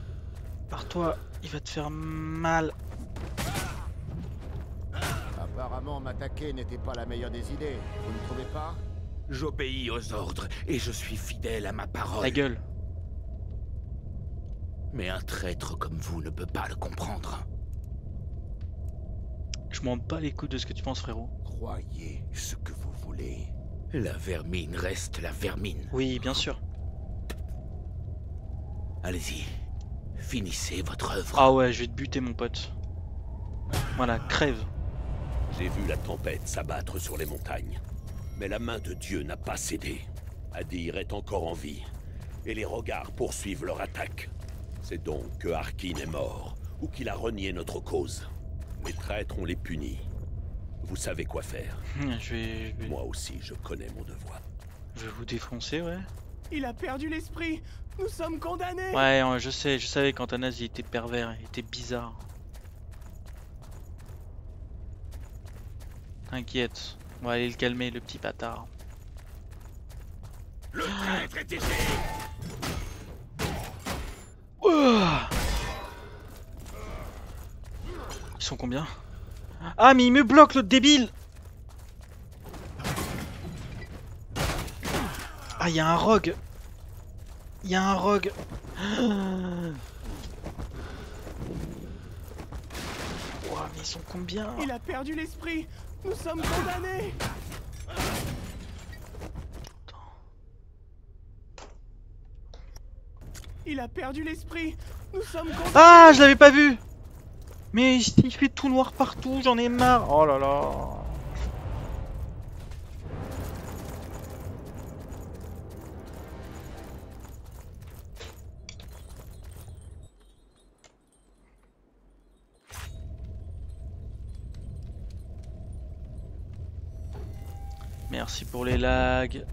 Pars-toi, il va te faire mal. N'était pas la meilleure des idées. Vous ne trouvez pas J'obéis aux ordres et je suis fidèle à ma parole. Ta gueule. Mais un traître comme vous ne peut pas le comprendre. Je m'en bats les couilles de ce que tu penses, frérot. Croyez ce que vous voulez. La vermine reste la vermine. Oui, bien sûr. Allez-y. Finissez votre œuvre. Ah ouais, je vais te buter, mon pote. Voilà, crève. J'ai vu la tempête s'abattre sur les montagnes. Mais la main de Dieu n'a pas cédé. Adir est encore en vie. Et les regards poursuivent leur attaque. C'est donc que Harkin est mort, ou qu'il a renié notre cause. Les traîtres, on les punit. Vous savez quoi faire. Je vais, je vais, Moi aussi, je connais mon devoir. je vais vous défoncer, ouais. Il a perdu l'esprit Nous sommes condamnés Ouais, ouais, je sais, je savais qu'Antanas il était pervers, il était bizarre. T'inquiète, on va aller le calmer, le petit bâtard. Le traître est ici Ils sont combien? Ah, mais il me bloque, l'autre débile! Ah, il y a un rogue. Il y a un rogue. Ouah, mais ils sont combien? Il a perdu l'esprit Nous sommes condamnés. Il a perdu l'esprit. Nous sommes condamnés. Ah, je l'avais pas vu. Mais il fait tout noir partout, j'en ai marre. Oh là là pour les lags.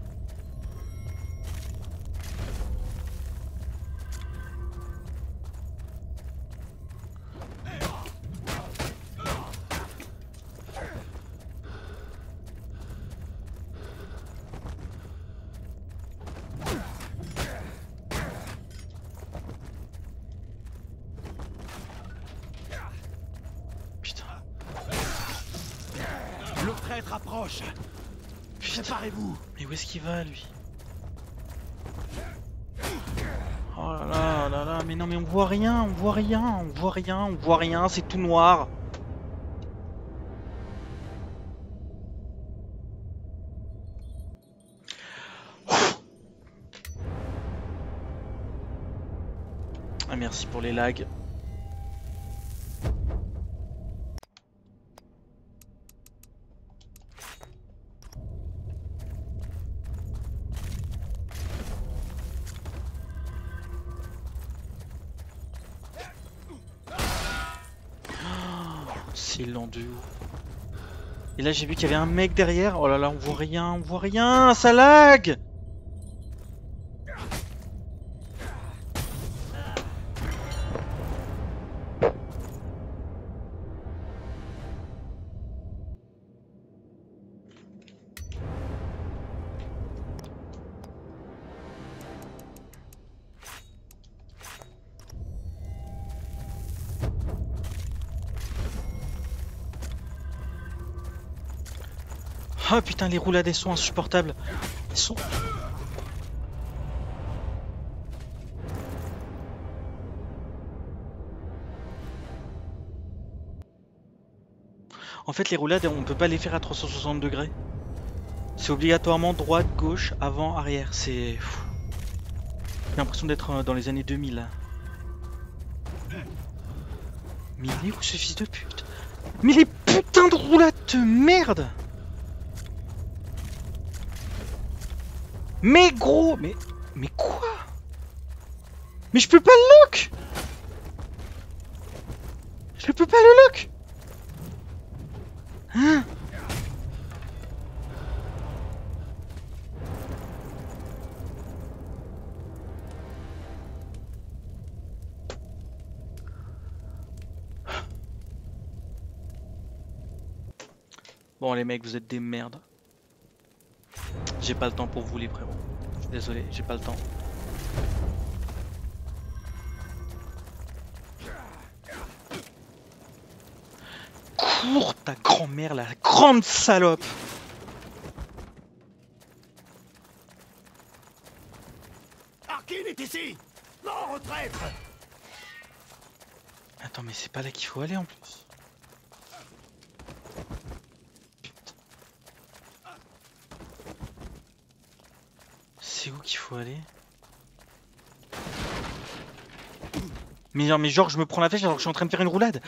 Le traître approche. Préparez-vous Mais où est-ce qu'il va lui? Oh là là là là, mais non mais on voit rien, on voit rien, on voit rien, on voit rien, c'est tout noir. Ah merci pour les lags. C'est lent de ouf. Et là j'ai vu qu'il y avait un mec derrière. Oh là là, on voit rien, on voit rien, ça lag les roulades sont insupportables. Elles sont... En fait, les roulades, on peut pas les faire à 360 degrés. C'est obligatoirement droite, gauche, avant, arrière. C'est... J'ai l'impression d'être euh, dans les années 2000. là. Mais il est où ce fils de pute? Mais les putains de roulades de merde Mais gros, mais mais quoi? Mais je peux pas le lock Je peux pas le lock Hein? Bon les mecs, vous êtes des merdes. J'ai pas le temps pour vous les frérots. Désolé, j'ai pas le temps. Cours ta grand-mère, la grande salope Arkin est ici Non, retraite Attends, mais c'est pas là qu'il faut aller en plus. Putain. C'est où qu'il faut aller Mais mais genre je me prends la flèche alors que je suis en train de faire une roulade.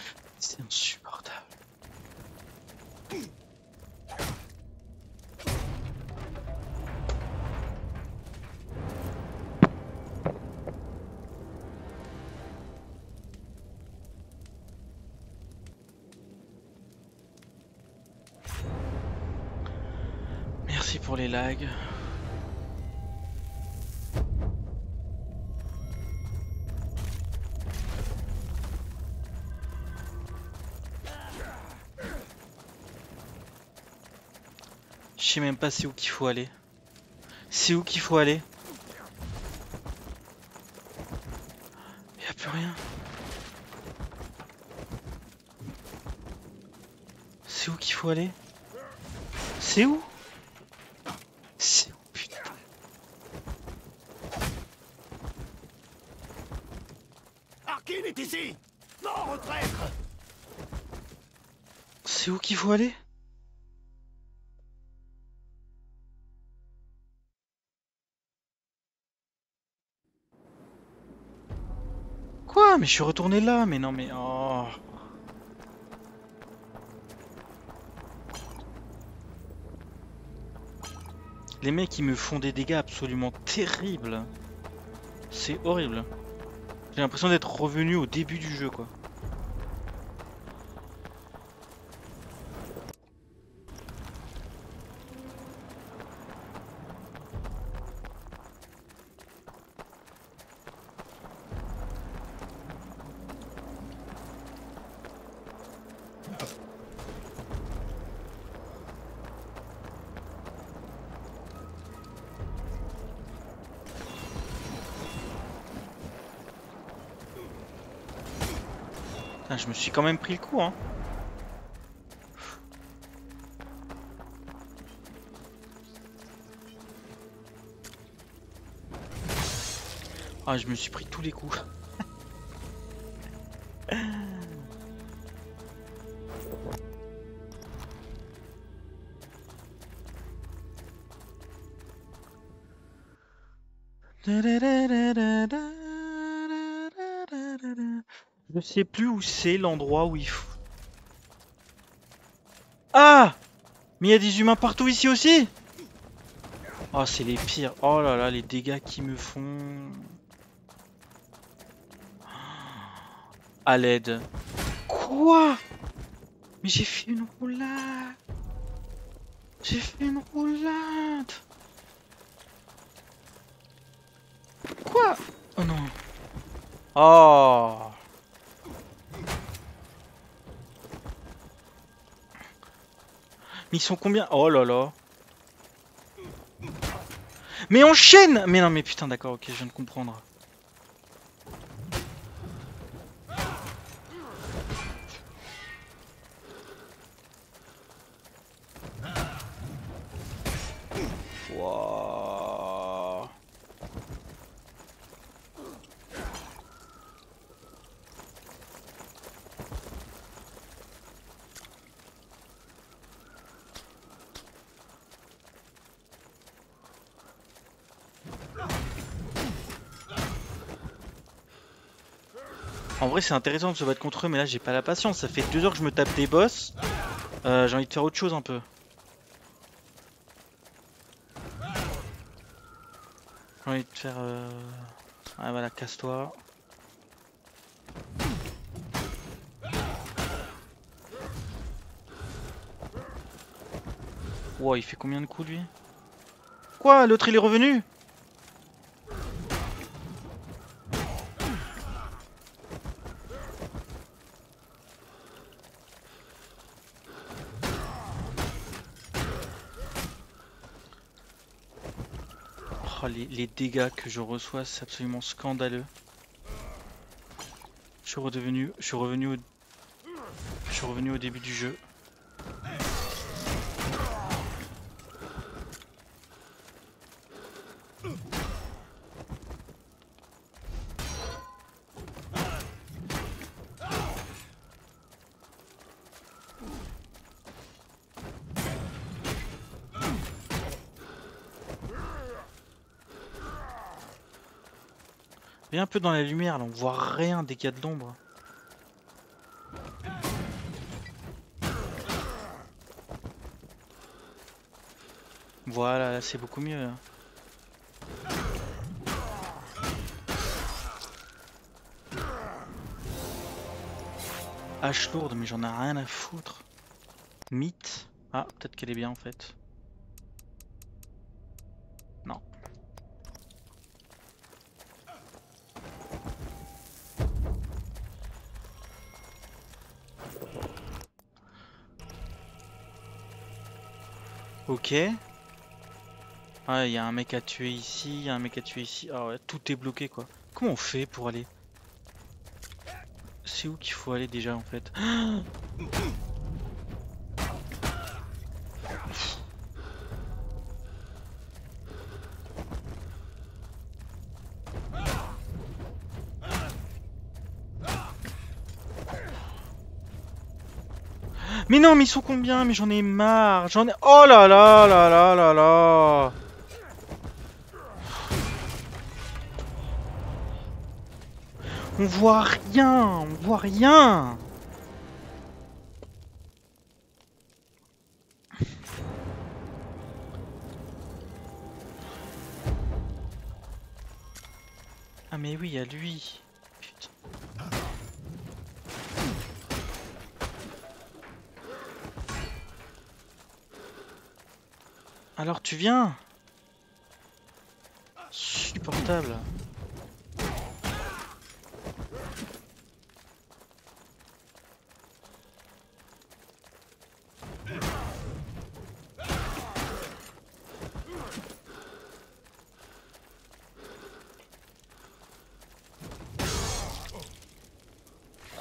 Même pas c'est où qu'il faut aller. C'est où qu'il faut aller. Y a plus rien. C'est où qu'il faut aller? C'est où? C'est où putain? Arkin est ici! Non, retraite! C'est où qu'il faut aller? Mais je suis retourné là, mais non mais... Oh. Les mecs ils me font des dégâts absolument terribles. C'est horrible. J'ai l'impression d'être revenu au début du jeu quoi. Je me suis quand même pris le coup hein. Ah, je me suis pris tous les coups. sais plus où c'est l'endroit où il faut. Ah Mais il y a des humains partout ici aussi Oh, c'est les pires. Oh là là, les dégâts qu'ils me font. À l'aide. Quoi? Mais j'ai fait une roulade J'ai fait une roulade Quoi? Oh non Oh Mais ils sont combien? Oh là là. Mais enchaîne Mais non mais putain d'accord ok je viens de comprendre. Wouah. En vrai c'est intéressant de se battre contre eux mais là j'ai pas la patience, ça fait deux heures que je me tape des boss. Euh, j'ai envie de faire autre chose un peu. J'ai envie de faire... Euh... Ouais voilà, casse-toi. Wow, il fait combien de coups lui? Quoi? L'autre il est revenu Oh, les, dégâts que je reçois, c'est absolument scandaleux. Je suis redevenu, je suis revenu au, je suis revenu au début du jeu. Dans la lumière, là, on voit rien dès qu'il y a de l'ombre. Voilà, là, c'est beaucoup mieux. là. Hache lourde, mais j'en ai rien à foutre. Mythe. Ah, peut-être qu'elle est bien en fait. Ok. Ah, il y a un mec à tuer ici, il y a un mec à tuer ici. Ah ouais, tout est bloqué quoi. Comment on fait pour aller? C'est où qu'il faut aller déjà en fait? non, mais ils sont combien? Mais j'en ai marre. J'en ai. Oh là là là là là là. On voit rien. On voit rien. Viens Supportable.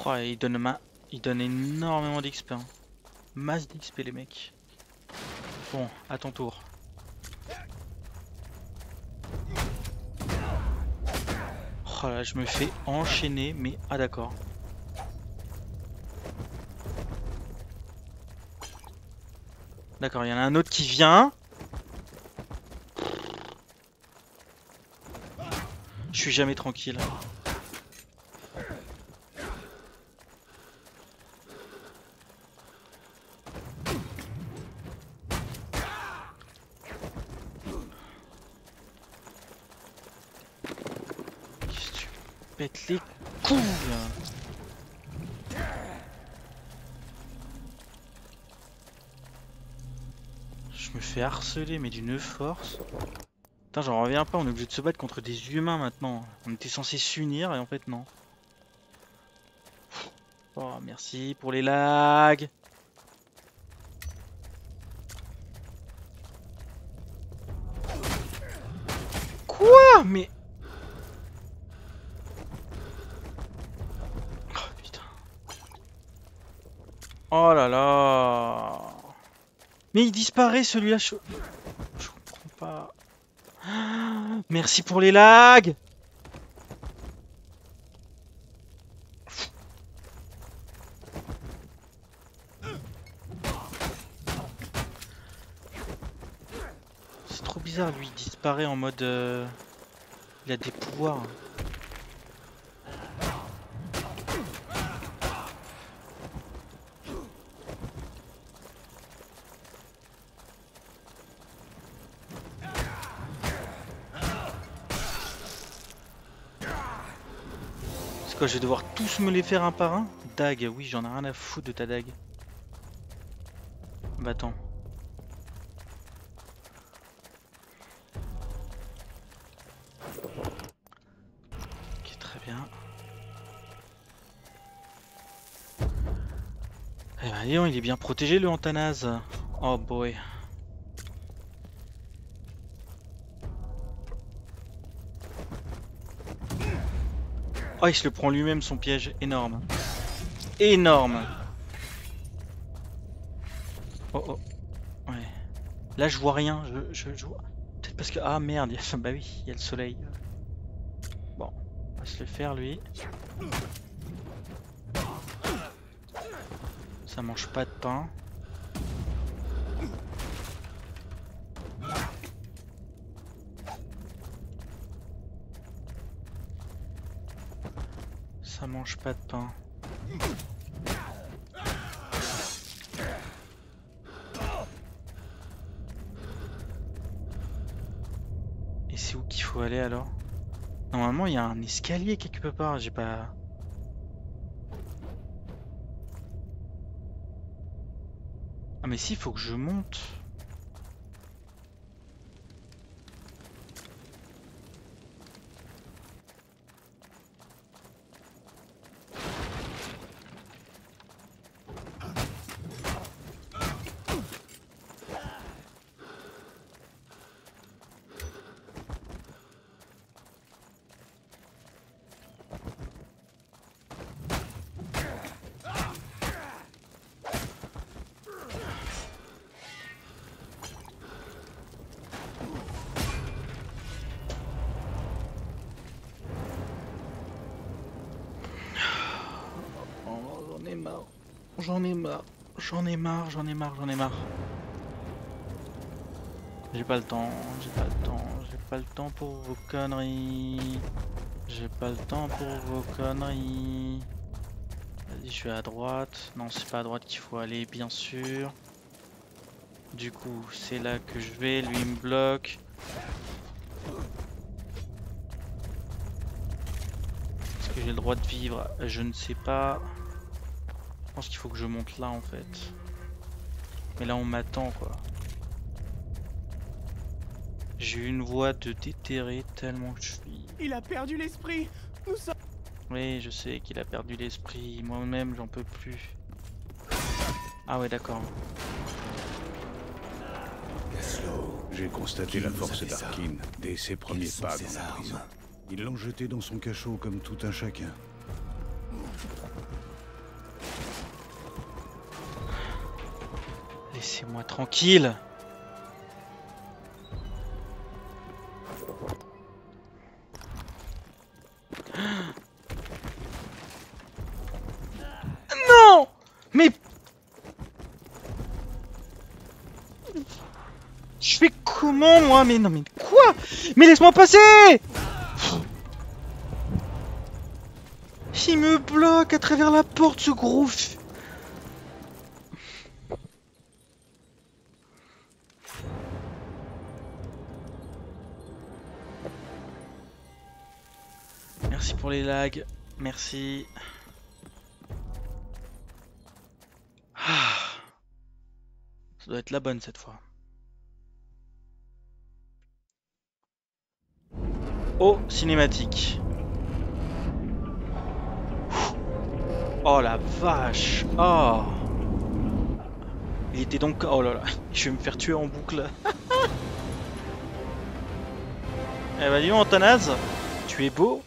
Oh, il donne ma... il donne énormément d'XP. hein. Masse d'XP les mecs. Bon, à ton tour. Oh je me fais enchaîner, mais... Ah d'accord. D'accord, il y en a un autre qui vient. Je suis jamais tranquille. pète les couilles Fais harceler mais d'une force. Putain j'en reviens pas, on est obligé de se battre contre des humains maintenant. On était censé s'unir et en fait non. Oh merci pour les lags Quoi Mais... Oh putain. Oh là là. Mais il disparaît celui-là. Je... je comprends pas. Ah, Merci pour les lags. C'est trop bizarre, lui, il disparaît en mode... euh, Il a des pouvoirs. Je vais devoir tous me les faire un par un Dague, oui, j'en ai rien à foutre de ta dague. Bah attends. Ok, très bien. Eh ben, donc, il est bien protégé le Antanase. Oh boy. Oh, il se le prend lui-même son piège. Énorme. Énorme. Oh oh. Ouais. Là, je vois rien. Je, je, vois. Peut-être parce que. Ah merde. a- Bah oui, il y a le soleil. Bon. On va se le faire lui. Ça mange pas de pain. Ça pas de pain. Et c'est où qu'il faut aller alors? Normalement il y a un escalier quelque part, j'ai pas... Ah mais si, faut que je monte. Oh, j'en ai marre. J'en ai marre. J'en ai marre, j'en ai marre, j'en ai marre. J'ai pas le temps, j'ai pas le temps, j'ai pas le temps pour vos conneries. J'ai pas le temps pour vos conneries. Vas-y, je vais à droite. Non, c'est pas à droite qu'il faut aller, bien sûr. Du coup, c'est là que je vais. Lui, il me bloque. Est-ce que j'ai le droit de vivre? Je ne sais pas. Pense qu'il faut que je monte là en fait. Mais là on m'attend quoi. J'ai eu une voix de déterré tellement que je suis. Il a perdu l'esprit Nous sommes... Oui, je sais qu'il a perdu l'esprit. Moi-même, j'en peux plus. Ah ouais, d'accord. J'ai constaté la force d'Arkin dès ses premiers pas dans la prison. Ils l'ont jeté dans son cachot comme tout un chacun. Laissez-moi tranquille. Non! Mais... Je fais comment moi? Mais non mais quoi? Mais laisse-moi passer! Il me bloque à travers la porte ce gros... les lags. Merci. Ah. Ça doit être la bonne cette fois. Oh, cinématique. Oh la vache. Oh. Il était donc... Oh là là. Je vais me faire tuer en boucle. eh bah dis donc, Antanaz. Tu es beau.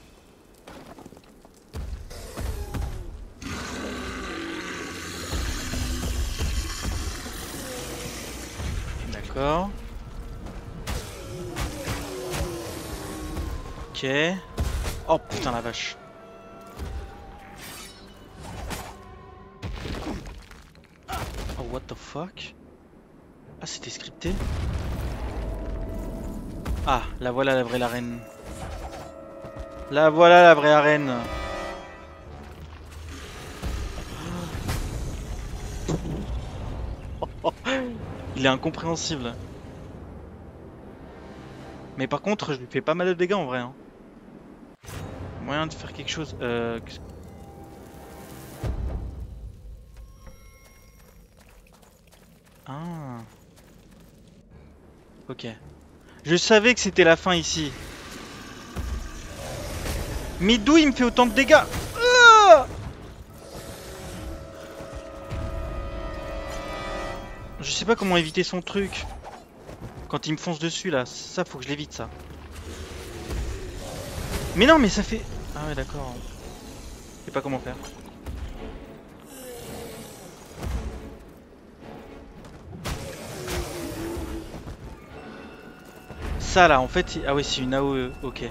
Ah c'était scripté Ah la voilà la vraie arène. La voilà la vraie arène. Il est incompréhensible. Mais par contre, je lui fais pas mal de dégâts en vrai. Hein. Moyen de faire quelque chose. Euh... Ok. Je savais que c'était la fin ici. Mais d'où il me fait autant de dégâts? Ah Je sais pas comment éviter son truc. Quand il me fonce dessus là, ça faut que je l'évite ça. Mais non mais ça fait... Ah ouais d'accord. Je sais pas comment faire. Ça là en fait... Ah ouais c'est une AOE, ok.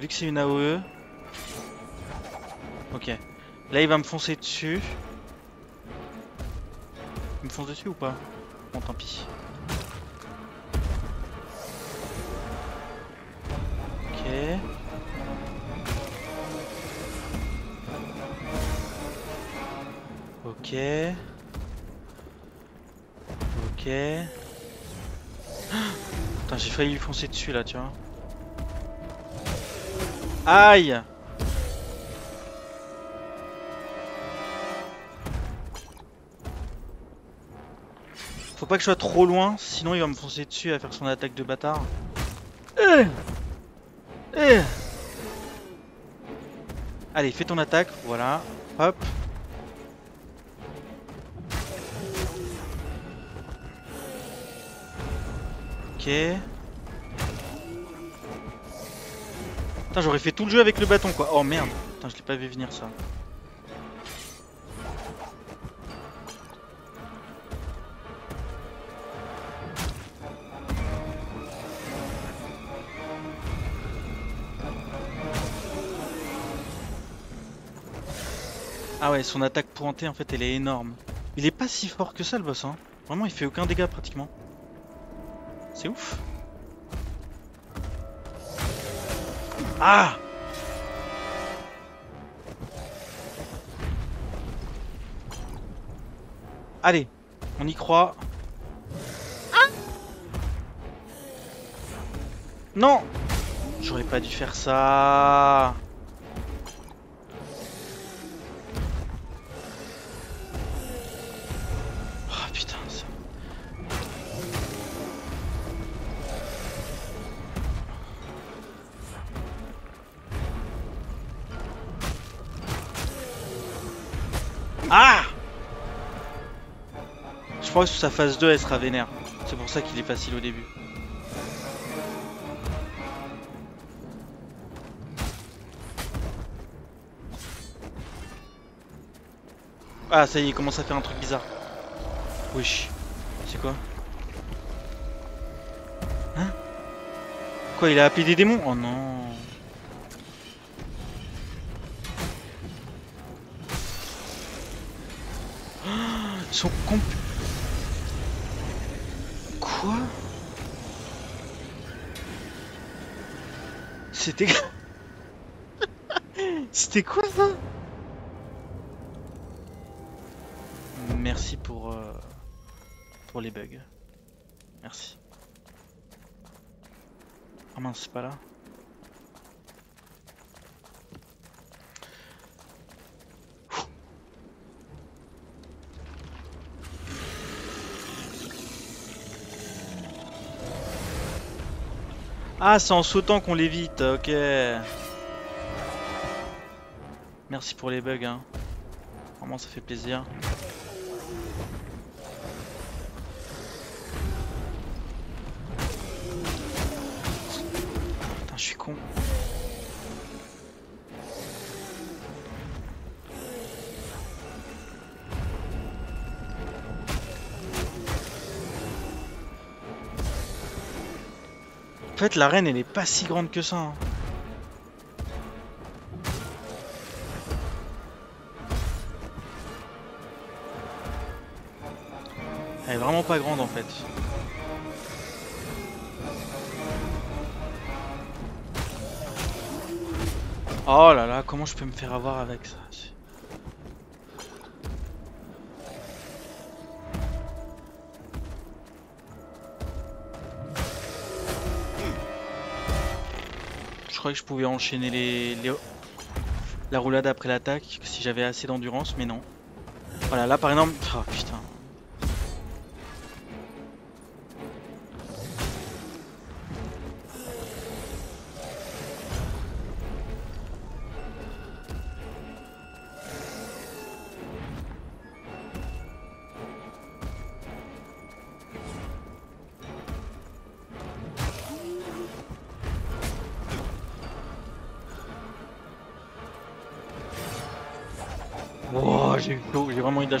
Vu que c'est une AOE... Ok. Là il va me foncer dessus. Il me fonce dessus ou pas? Bon tant pis. Ok. Ok. Ok. J'ai failli lui foncer dessus là, tu vois. Aïe Faut pas que je sois trop loin, sinon il va me foncer dessus à faire son attaque de bâtard. Euh. Euh. Allez, fais ton attaque, voilà. Hop. Putain, j'aurais fait tout le jeu avec le bâton quoi. Oh merde. Je l'ai pas vu venir ça. Ah ouais, son attaque pointée en fait elle est énorme. Il est pas si fort que ça le boss hein. Vraiment il fait aucun dégât pratiquement. C'est ouf. Ah Allez, on y croit. Non J'aurais pas dû faire ça. Crois que sur sa phase 2 elle sera vénère. C'est pour ça qu'il est facile au début. Ah ça y est, il commence à faire un truc bizarre. Wesh. C'est quoi Hein Quoi, il a appelé des démons Oh non Ils sont. C'était... C'était quoi ça Merci pour... euh, pour les bugs. Merci. Ah mince, c'est pas là. Ah, c'est en sautant qu'on l'évite, ok. Merci pour les bugs, hein. Vraiment, ça fait plaisir. Fait, l'arène, elle est pas si grande que ça. hein. Elle est vraiment pas grande en fait. Oh là là, comment je peux me faire avoir avec ça? Croyais que je pouvais enchaîner les, les- la roulade après l'attaque si j'avais assez d'endurance, mais non. Voilà, là par exemple... Oh putain.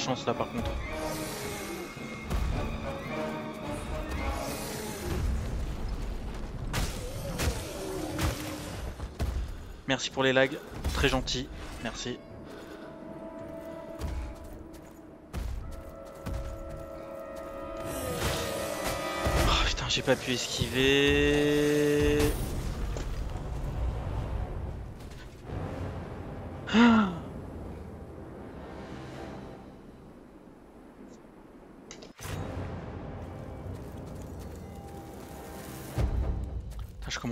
Chance là par contre. Merci pour les lags, très gentil, merci. Oh putain, j'ai pas pu esquiver.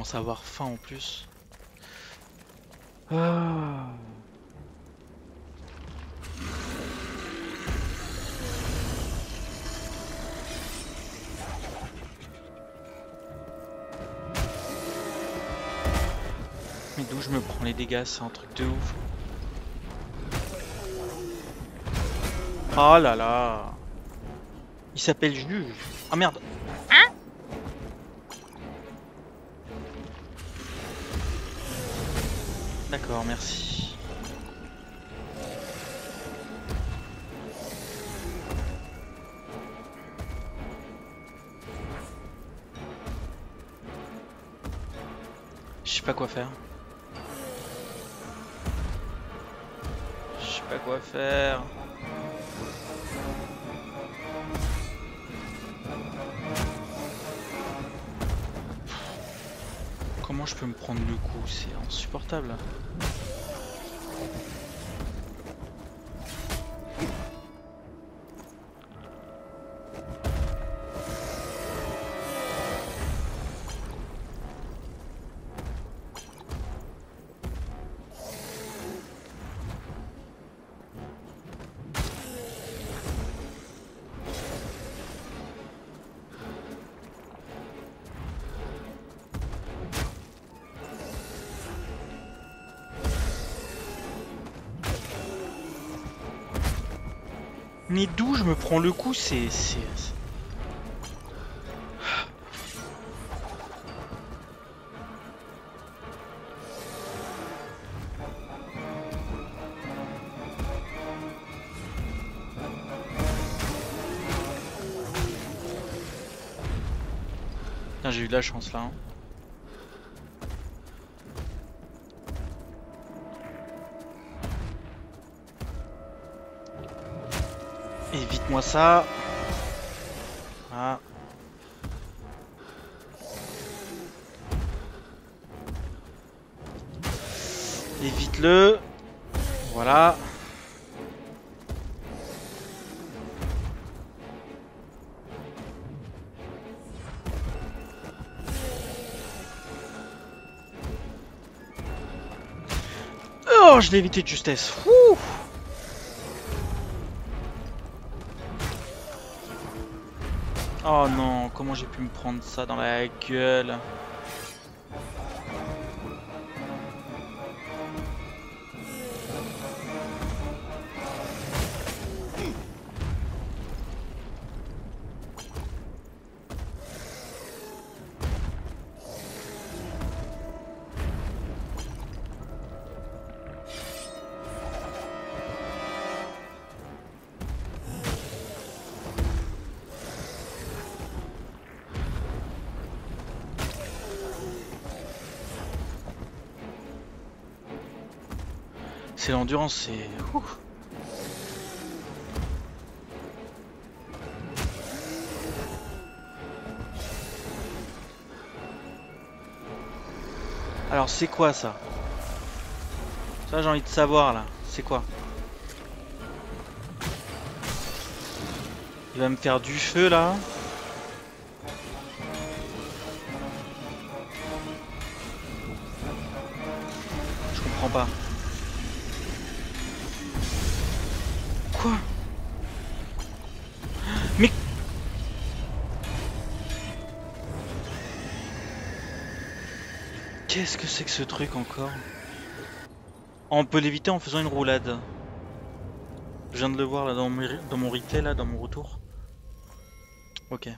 Commence à avoir faim en plus. Ah. Mais d'où je me prends les dégâts, c'est un truc de ouf. Oh là là. Il s'appelle Juge. Ah merde. Insupportable. Mais d'où je me prends le coup C'est... j'ai eu de la chance là. hein. Évite-moi ça. Ah. Évite-le. Voilà. Oh, je l'ai évité de justesse. Oh non, comment j'ai pu me prendre ça dans la gueule L'endurance, c'est... Alors c'est quoi ça? Ça j'ai envie de savoir là. C'est quoi? Il va me faire du feu là. Je comprends pas. Qu'est-ce que c'est que ce truc encore? On peut l'éviter en faisant une roulade. Je viens de le voir là dans mon, dans mon replay là, dans mon retour. Ok.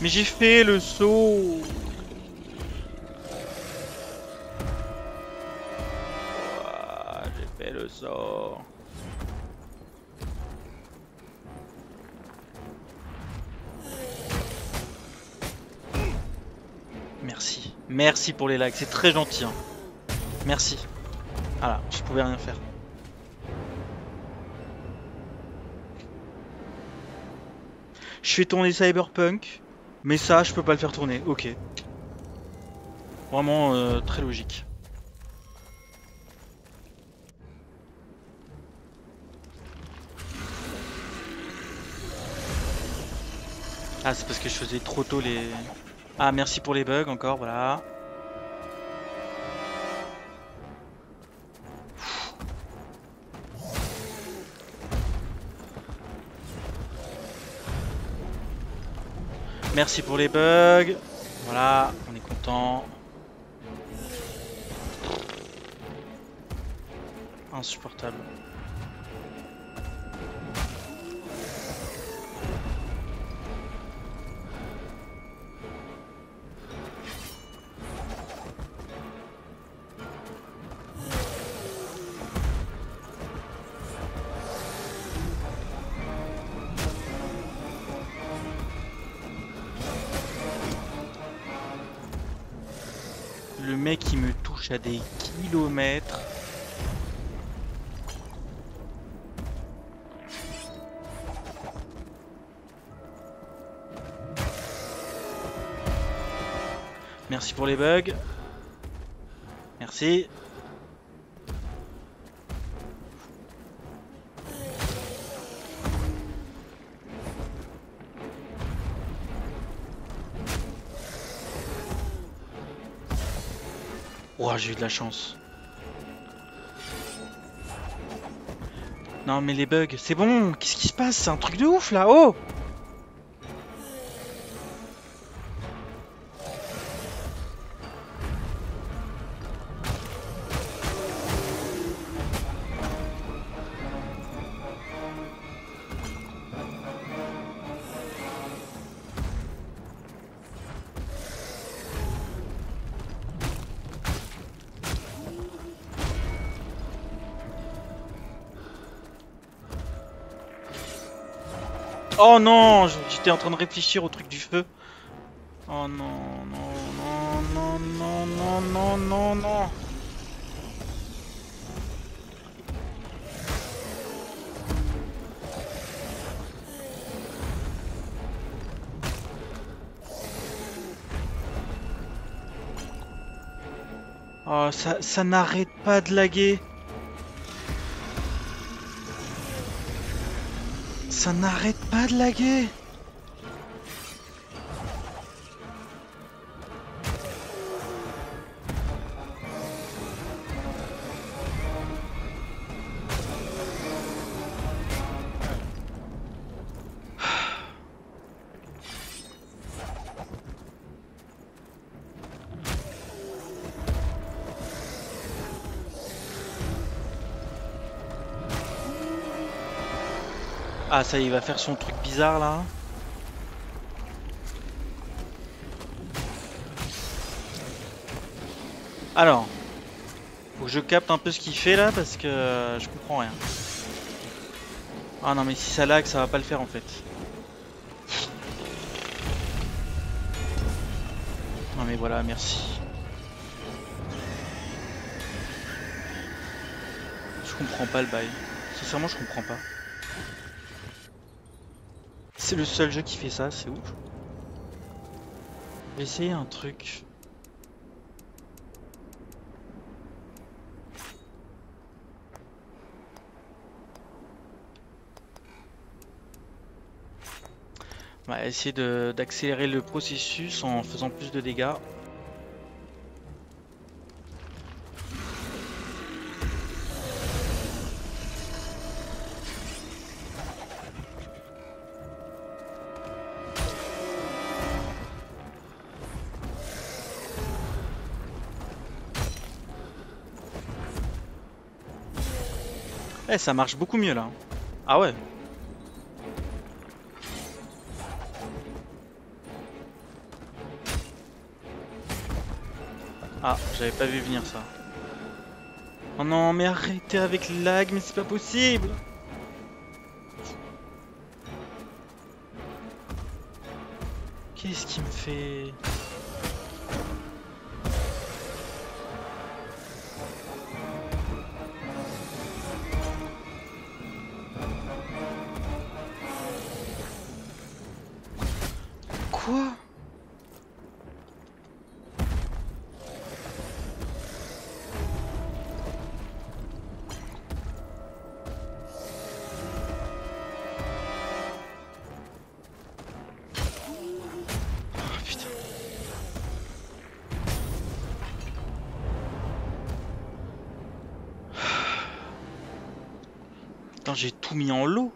Mais j'ai fait le saut Merci pour les likes, c'est très gentil. hein. Merci. Voilà, je pouvais rien faire. Je fais tourner Cyberpunk, mais ça, je peux pas le faire tourner. Ok. Vraiment euh, très logique. Ah, c'est parce que je faisais trop tôt les... Ah, merci pour les bugs encore, voilà. Merci pour les bugs. Voilà, on est content. Insupportable. À des kilomètres. Merci pour les bugs. Merci. Ouah, j'ai eu de la chance. Non mais les bugs, c'est bon, qu'est-ce qui se passe? C'est un truc de ouf là, oh Oh non, j'étais en train de réfléchir au truc du feu. Oh non, non, non, non, non, non, non, non, non. Oh, ça, ça n'arrête pas de laguer. Ça n'arrête pas de laguer. Ah ça il va faire son truc bizarre là. Alors, faut que je capte un peu ce qu'il fait là parce que euh, je comprends rien. Ah non mais si ça lag ça va pas le faire en fait. Non mais voilà, merci. Je comprends pas le bail. Sincèrement je comprends pas. C'est le seul jeu qui fait ça, c'est ouf. Je vais essayer un truc. On va essayer d'accélérer le processus en faisant plus de dégâts. Ça marche beaucoup mieux là. Ah ouais. Ah, j'avais pas vu venir ça. Oh non, mais arrêtez avec le lag, mais c'est pas possible. Qu'est-ce qui me fait mis en lot.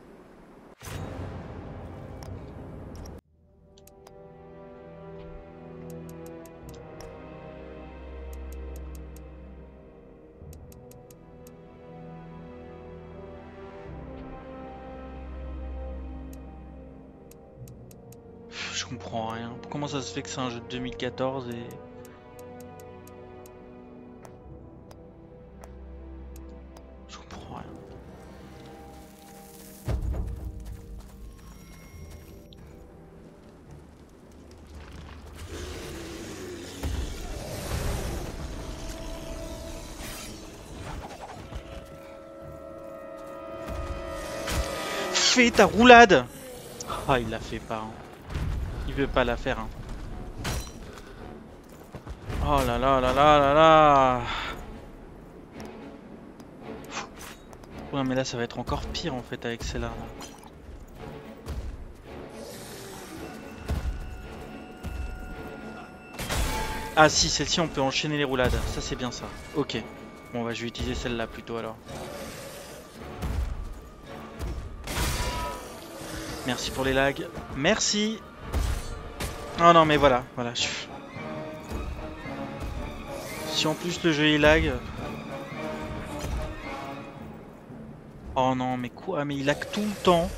Je comprends rien. Comment ça se fait que c'est un jeu de 2014 et... Ta roulade Ah, il la fait pas. hein. Il veut pas la faire. hein. Oh là là là là là là Ouais mais là ça va être encore pire en fait avec celle-là. là. Ah si, celle-ci on peut enchaîner les roulades. Ça c'est bien ça. Ok. Bon bah je vais utiliser celle-là plutôt alors. Merci pour les lags. Merci Oh non mais voilà, voilà. Si en plus le jeu est lag... Oh non mais quoi Mais il lag tout le temps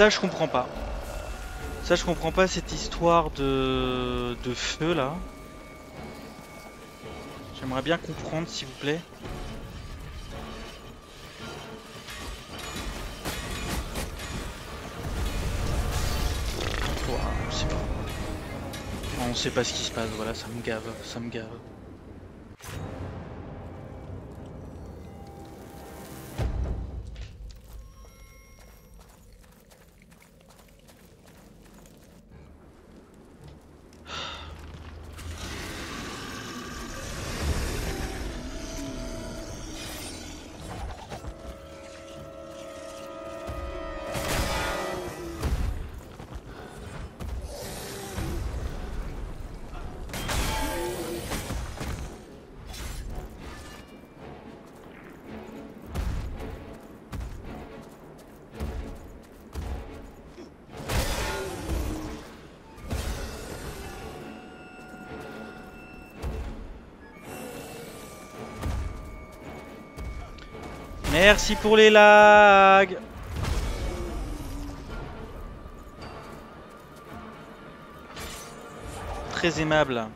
ça je comprends pas. Ça je comprends pas cette histoire de, de feu là. J'aimerais bien comprendre s'il vous plaît. On. On sait pas ce qui se passe, voilà, ça me gave, ça me gave. Merci pour les lags. Très aimable.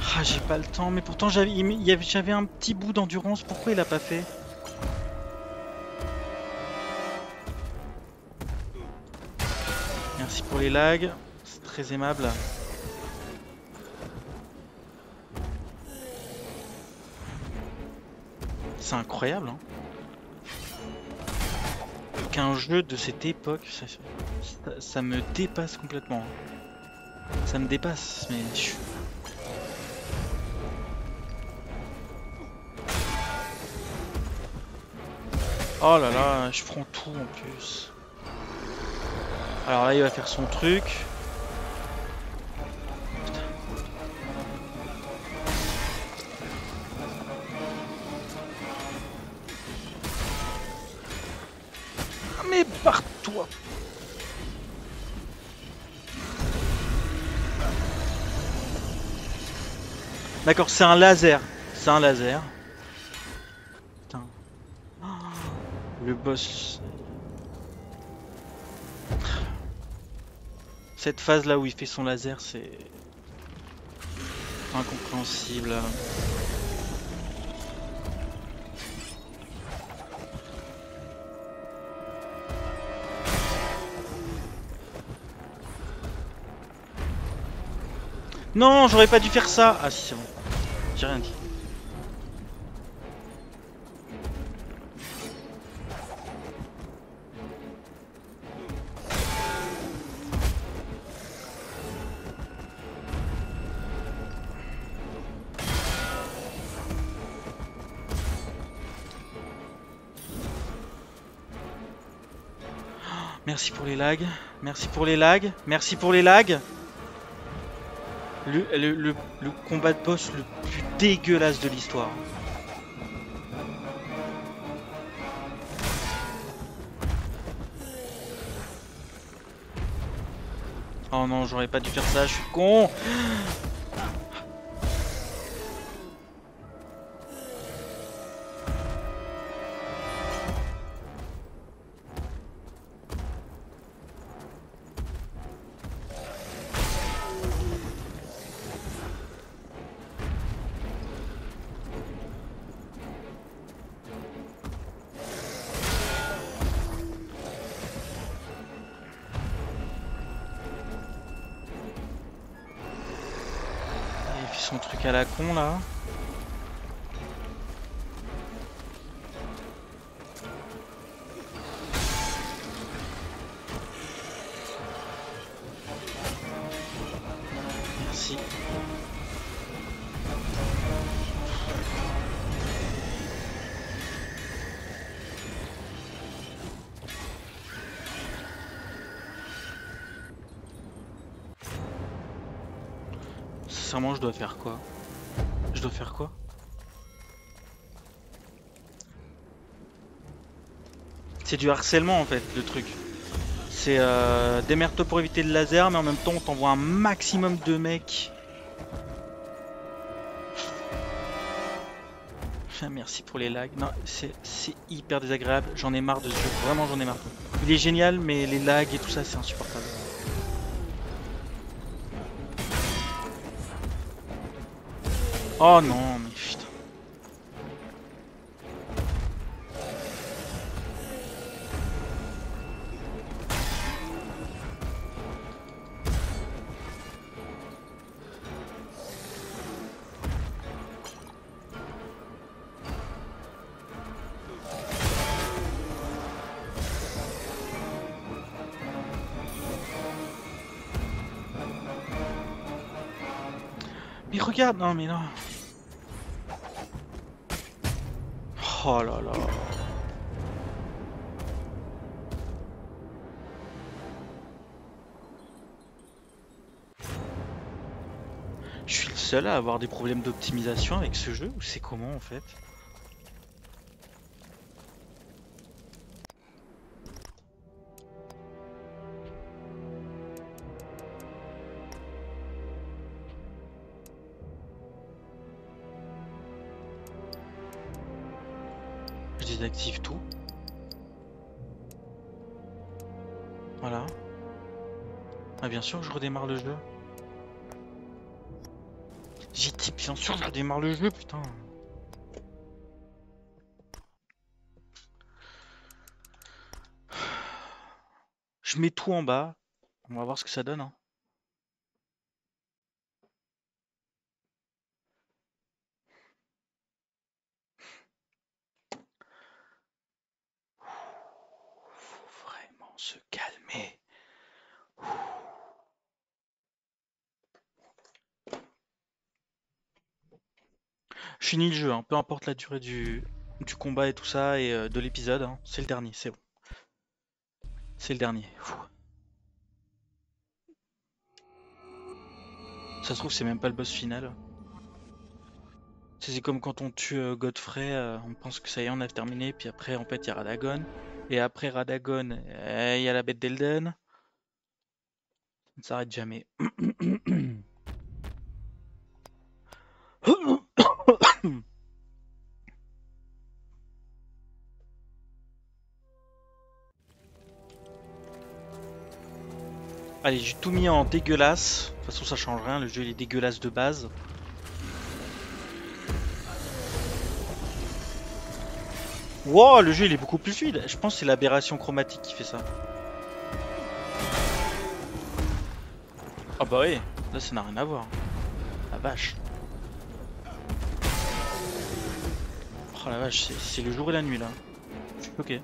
Ah, j'ai pas le temps, mais pourtant j'avais un petit bout d'endurance, pourquoi il a pas fait? Les lags, c'est très aimable. C'est incroyable, hein. Qu'un jeu de cette époque, ça, ça- me dépasse complètement. Ça me dépasse, mais je Oh là là, je prends tout en plus. Alors là, il va faire son truc. Ah, Mais barre-toi D'accord, c'est un laser. C'est un laser. Putain. Oh, Le boss. Cette phase là où il fait son laser, c'est incompréhensible. Non, j'aurais pas dû faire ça. Ah si, c'est bon. J'ai rien dit. Merci pour les lags. Merci pour les lags. Merci pour les lags. Le, combat de boss le plus dégueulasse de l'histoire. Oh non, j'aurais pas dû faire ça, je suis con. La con là. Merci. Sincèrement, je dois faire quoi? Faire quoi C'est du harcèlement en fait, le truc. C'est euh, démerde-toi pour éviter le laser, mais en même temps, on t'envoie un maximum de mecs. Merci pour les lags. Non, c'est c'est hyper désagréable. J'en ai marre de ce jeu. Vraiment, j'en ai marre. Il est génial, mais les lags et tout ça, c'est insupportable. Oh non, mais putain. Mais regarde, non mais non. Oh là là. Je suis le seul à avoir des problèmes d'optimisation avec ce jeu ou c'est comment en fait? Redémarre le jeu. Dit bien sûr je redémarre le jeu, putain. Je mets tout en bas. On va voir ce que ça donne. hein. Faut vraiment se calmer. Je finis le jeu, hein, peu importe la durée du, combat et tout ça et euh, de l'épisode. hein. C'est le dernier, c'est bon. C'est le dernier. Ça se trouve, c'est même pas le boss final. C'est comme quand on tue euh, Godfrey, euh, on pense que ça y est, on a terminé, puis après, en fait, il y a Radagon. Et après Radagon, euh, il y a la bête d'Elden. Ça ne s'arrête jamais. Allez, j'ai tout mis en dégueulasse. De toute façon, ça change rien, le jeu il est dégueulasse de base. Wow, le jeu il est beaucoup plus fluide. Je pense que c'est l'aberration chromatique qui fait ça. Ah bah oui, là ça n'a rien à voir. La vache. Oh la vache, c'est- le jour et la nuit là. Je suis choqué.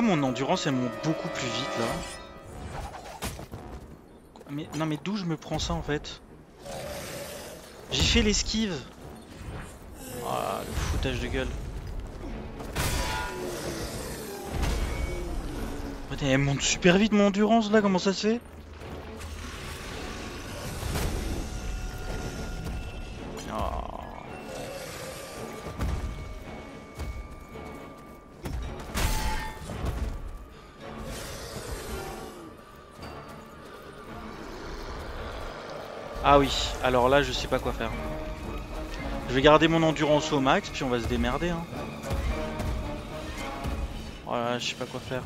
Mon endurance elle monte beaucoup plus vite là. Mais non mais d'où je me prends ça en fait? J'ai fait l'esquive. Ah le foutage de gueule. Elle monte super vite mon endurance là, comment ça se fait? Ah oui, alors là je sais pas quoi faire. Je vais garder mon endurance au max, puis on va se démerder. Hein. Voilà, je sais pas quoi faire.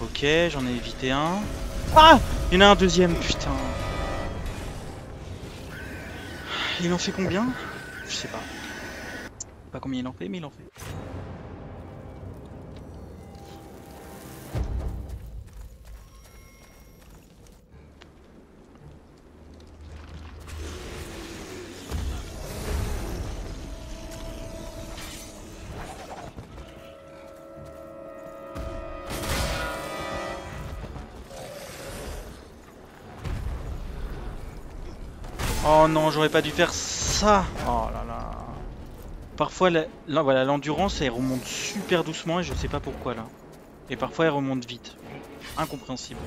Ok, j'en ai évité un. Ah Il y en a un deuxième, putain. Il en fait combien? Je sais pas. Pas combien il en fait, mais il en fait. Non, j'aurais pas dû faire ça. Oh là là. Parfois, voilà, l'endurance, elle remonte super doucement et je sais pas pourquoi là. Et parfois, elle remonte vite. Incompréhensible.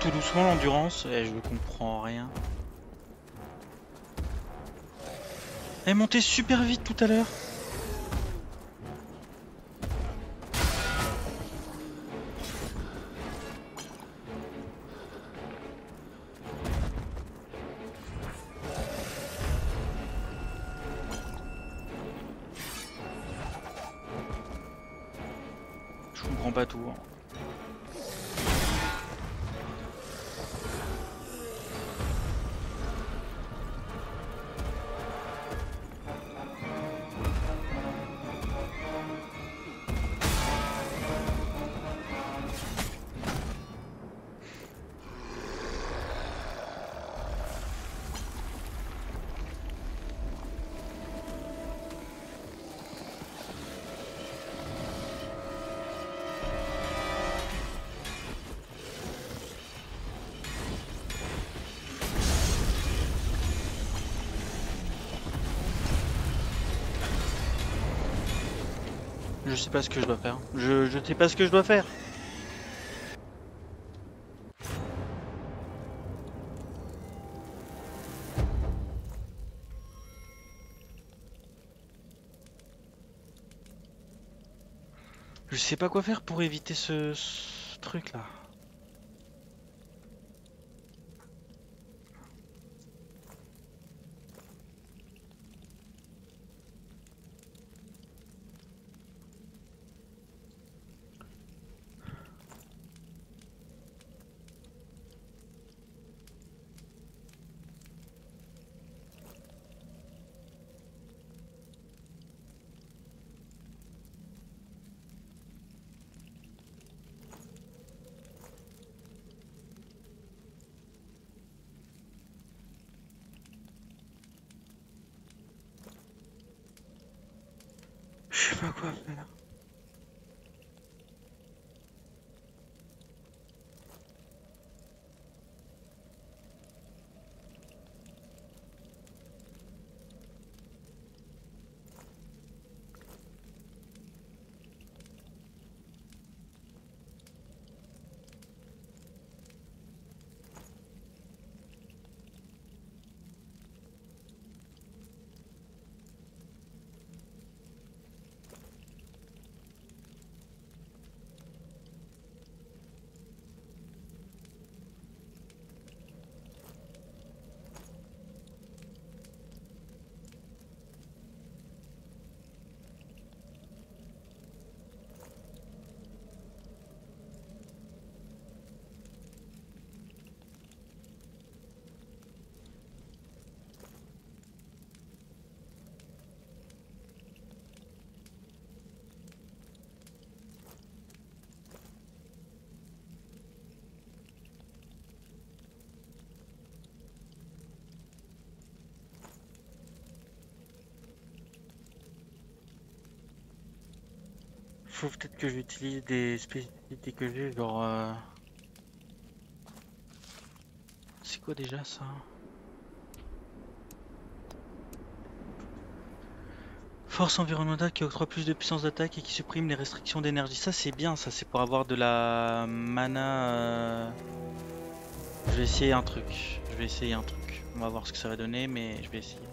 Tout doucement l'endurance Eh, Je comprends rien. Elle montait super vite tout à l'heure. Sais pas ce que je dois faire. Je, je sais pas ce que je dois faire. Je sais pas quoi faire pour éviter ce, ce truc là. Je sais pas quoi faire. Faut peut-être que j'utilise des spécificités que j'ai, genre... euh, C'est quoi déjà ça? Force environnementale qui octroie plus de puissance d'attaque et qui supprime les restrictions d'énergie. Ça c'est bien, ça c'est pour avoir de la mana... euh, Je vais essayer un truc. Je vais essayer un truc. On va voir ce que ça va donner, mais je vais essayer.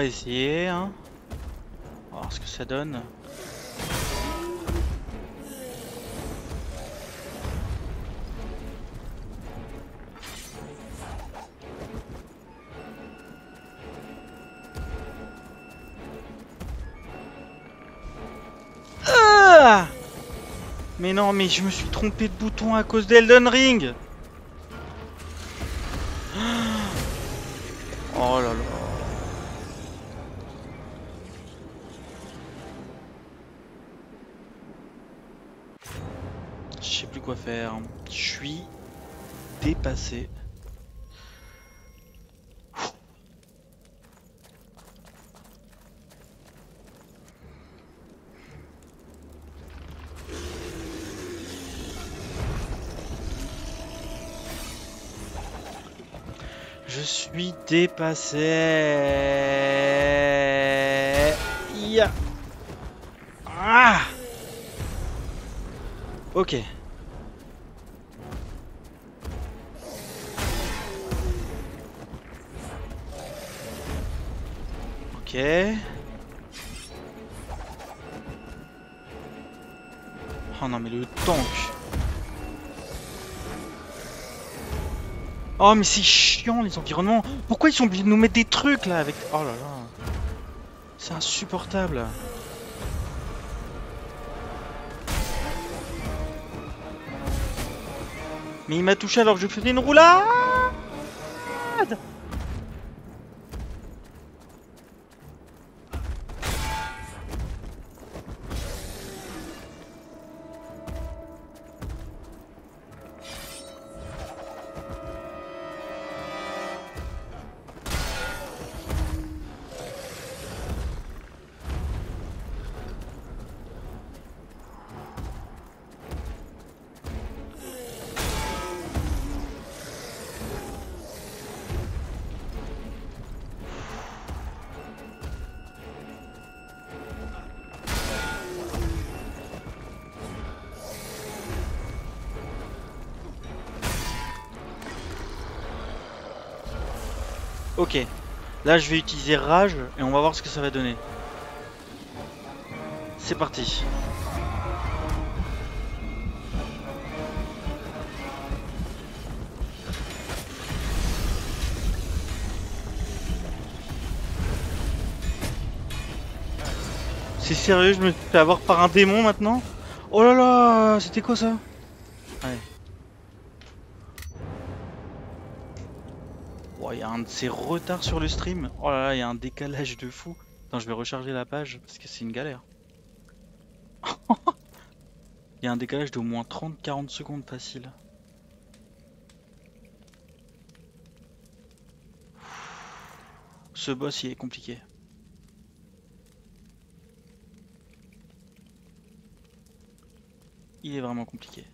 Va essayer, hein. On va voir ce que ça donne. Ah mais non, mais je me suis trompé de bouton à cause d'Elden Ring dépassé. Ya. Ah. Ok. Oh, mais c'est chiant les environnements. Pourquoi ils sont obligés de nous mettre des trucs là avec. Oh là là. C'est insupportable. Mais il m'a touché alors que je faisais une roulade Là, je vais utiliser Rage et on va voir ce que ça va donner. C'est parti. C'est sérieux, je me fais avoir par un démon maintenant? Oh là là, c'était quoi ça Allez. Oh, il y a un de ces retards sur le stream. Oh là là, il y a un décalage de fou. Attends, je vais recharger la page parce que c'est une galère. Il y a un décalage d'au moins 30-40 secondes facile. Ce boss, il est compliqué. Il est vraiment compliqué.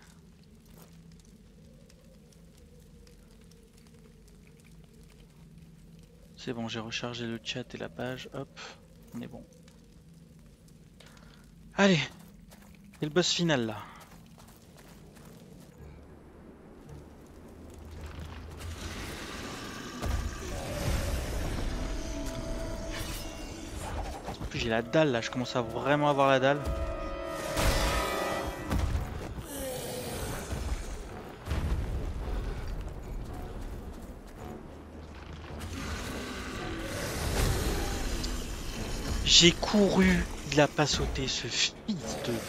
C'est bon, j'ai rechargé le chat et la page. Hop, on est bon. Allez, c'est le boss final là. En plus j'ai la dalle là, je commence à vraiment avoir la dalle. J'ai couru, il a pas sauté ce fils de...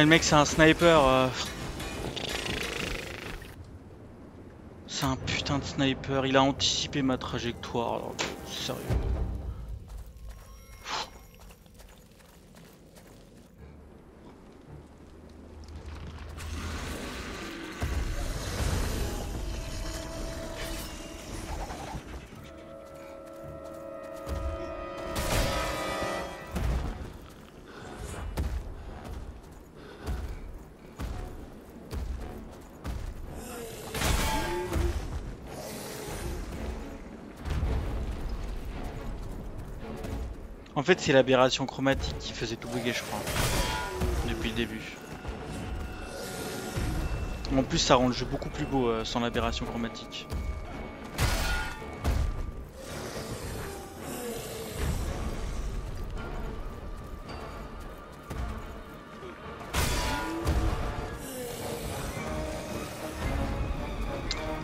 Le mec, c'est un sniper. euh. C'est un putain de sniper. Il a anticipé ma trajectoire. alors, Sérieux. Fait, c'est l'aberration chromatique qui faisait tout bugger, je crois. Depuis le début. En plus, ça rend le jeu beaucoup plus beau euh, sans l'aberration chromatique.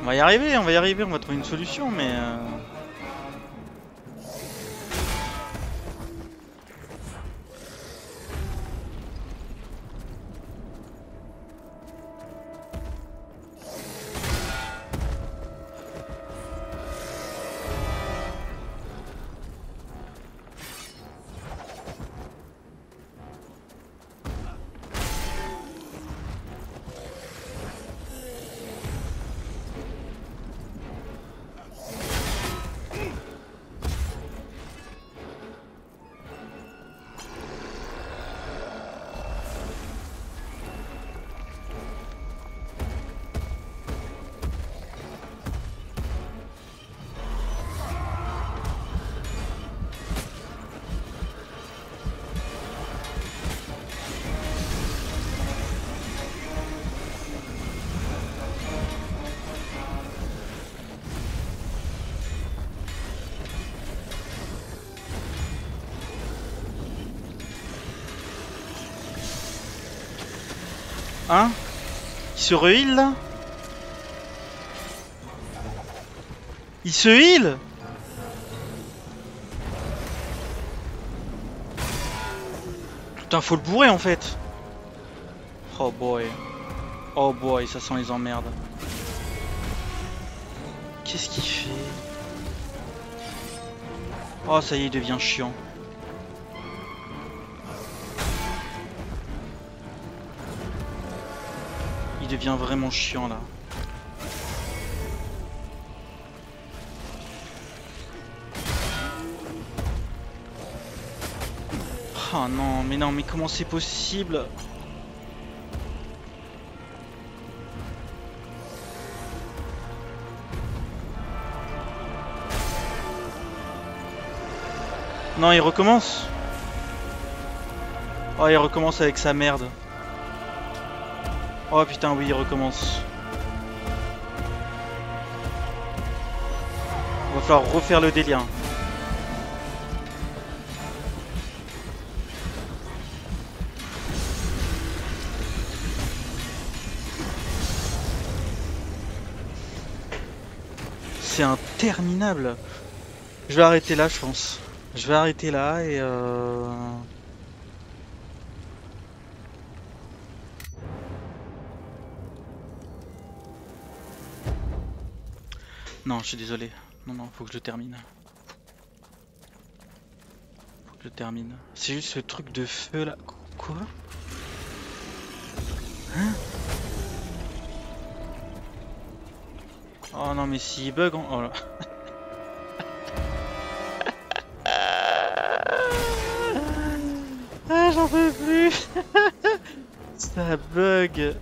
On va y arriver, on va y arriver, on va trouver une solution, mais... euh, se re-heal là Il se heal Putain, faut le bourrer en fait. Oh boy. Oh boy, ça sent les emmerdes. Qu'est-ce qu'il fait? Oh, ça y est, il devient chiant. Devient vraiment chiant là. Oh non, mais non, mais comment c'est possible? Non, il recommence Oh, il recommence avec sa merde. Oh putain, oui, il recommence. Va falloir refaire le délire. C'est interminable. Je vais arrêter là, je pense. Je vais arrêter là et euh... je suis désolé. Non, non, faut que je termine. Faut que je termine. C'est juste ce truc de feu là. Qu- Quoi? Hein? Oh non, mais s'il bug. en- Oh là. Ah, j'en peux plus. Ça bug.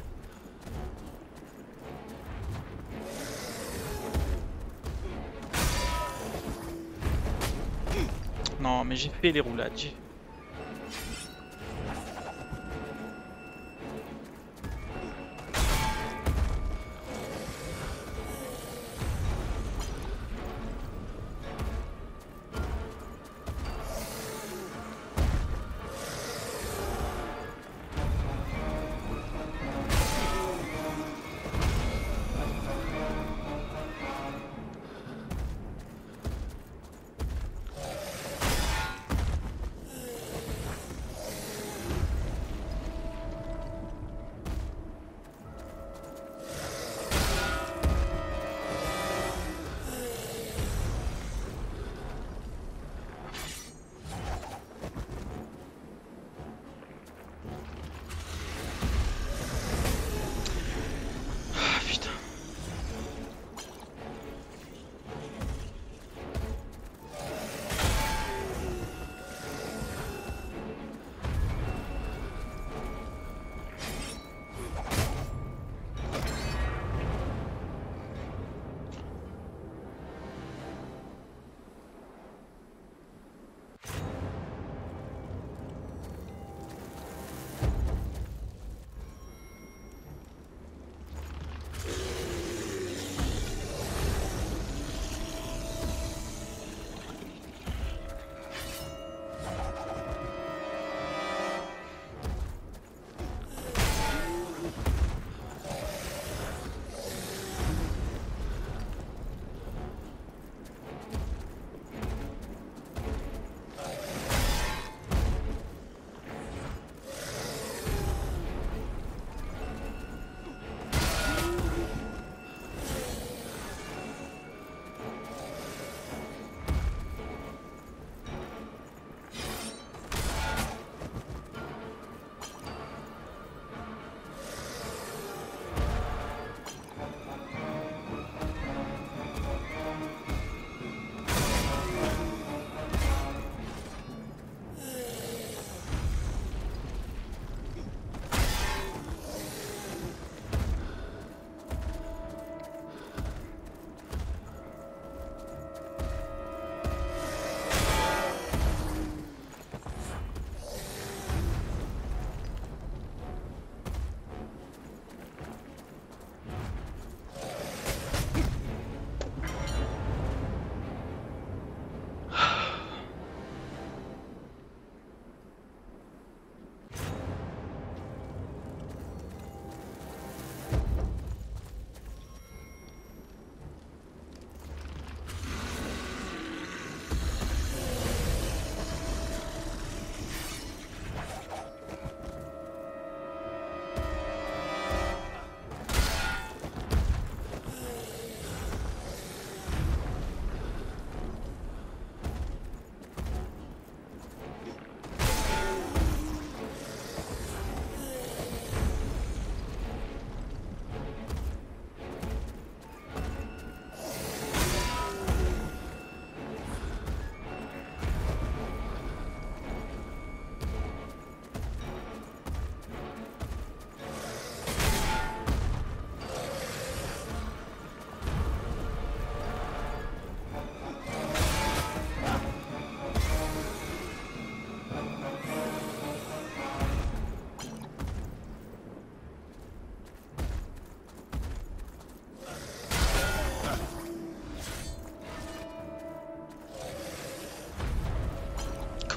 Non, mais j'ai fait les roulades.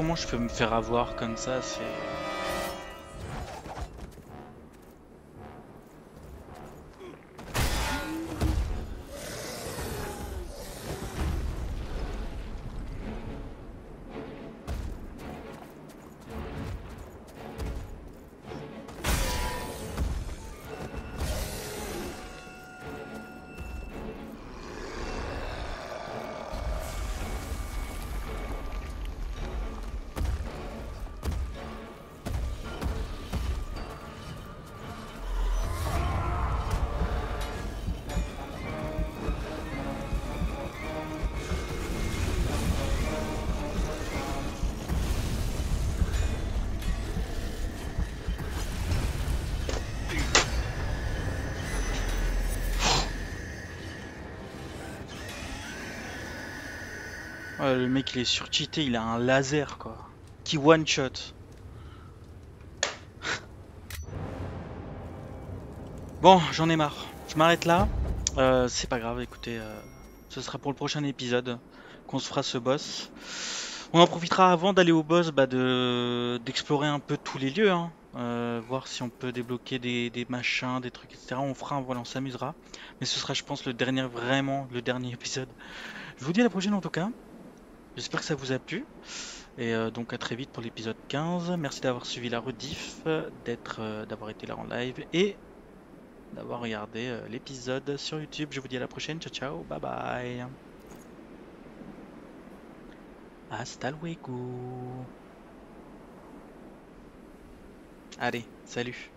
Comment je peux me faire avoir comme ça. Le mec il est surcheaté, il a un laser quoi. Qui one shot. bon, j'en ai marre. Je m'arrête là. Euh, c'est pas grave, écoutez, euh, ce sera pour le prochain épisode qu'on se fera ce boss. On en profitera avant d'aller au boss bah, de d'explorer un peu tous les lieux, hein. Euh, voir si on peut débloquer des, des machins, des trucs, etc. On fera, voilà, on s'amusera. Mais ce sera, je pense, le dernier, vraiment, le dernier épisode. Je vous dis à la prochaine en tout cas. J'espère que ça vous a plu. Et euh, donc à très vite pour l'épisode 15. Merci d'avoir suivi la rediff, euh, d'avoir été là en live et d'avoir regardé euh, l'épisode sur YouTube. Je vous dis à la prochaine. Ciao ciao. Bye bye. Hasta luego. Allez, salut.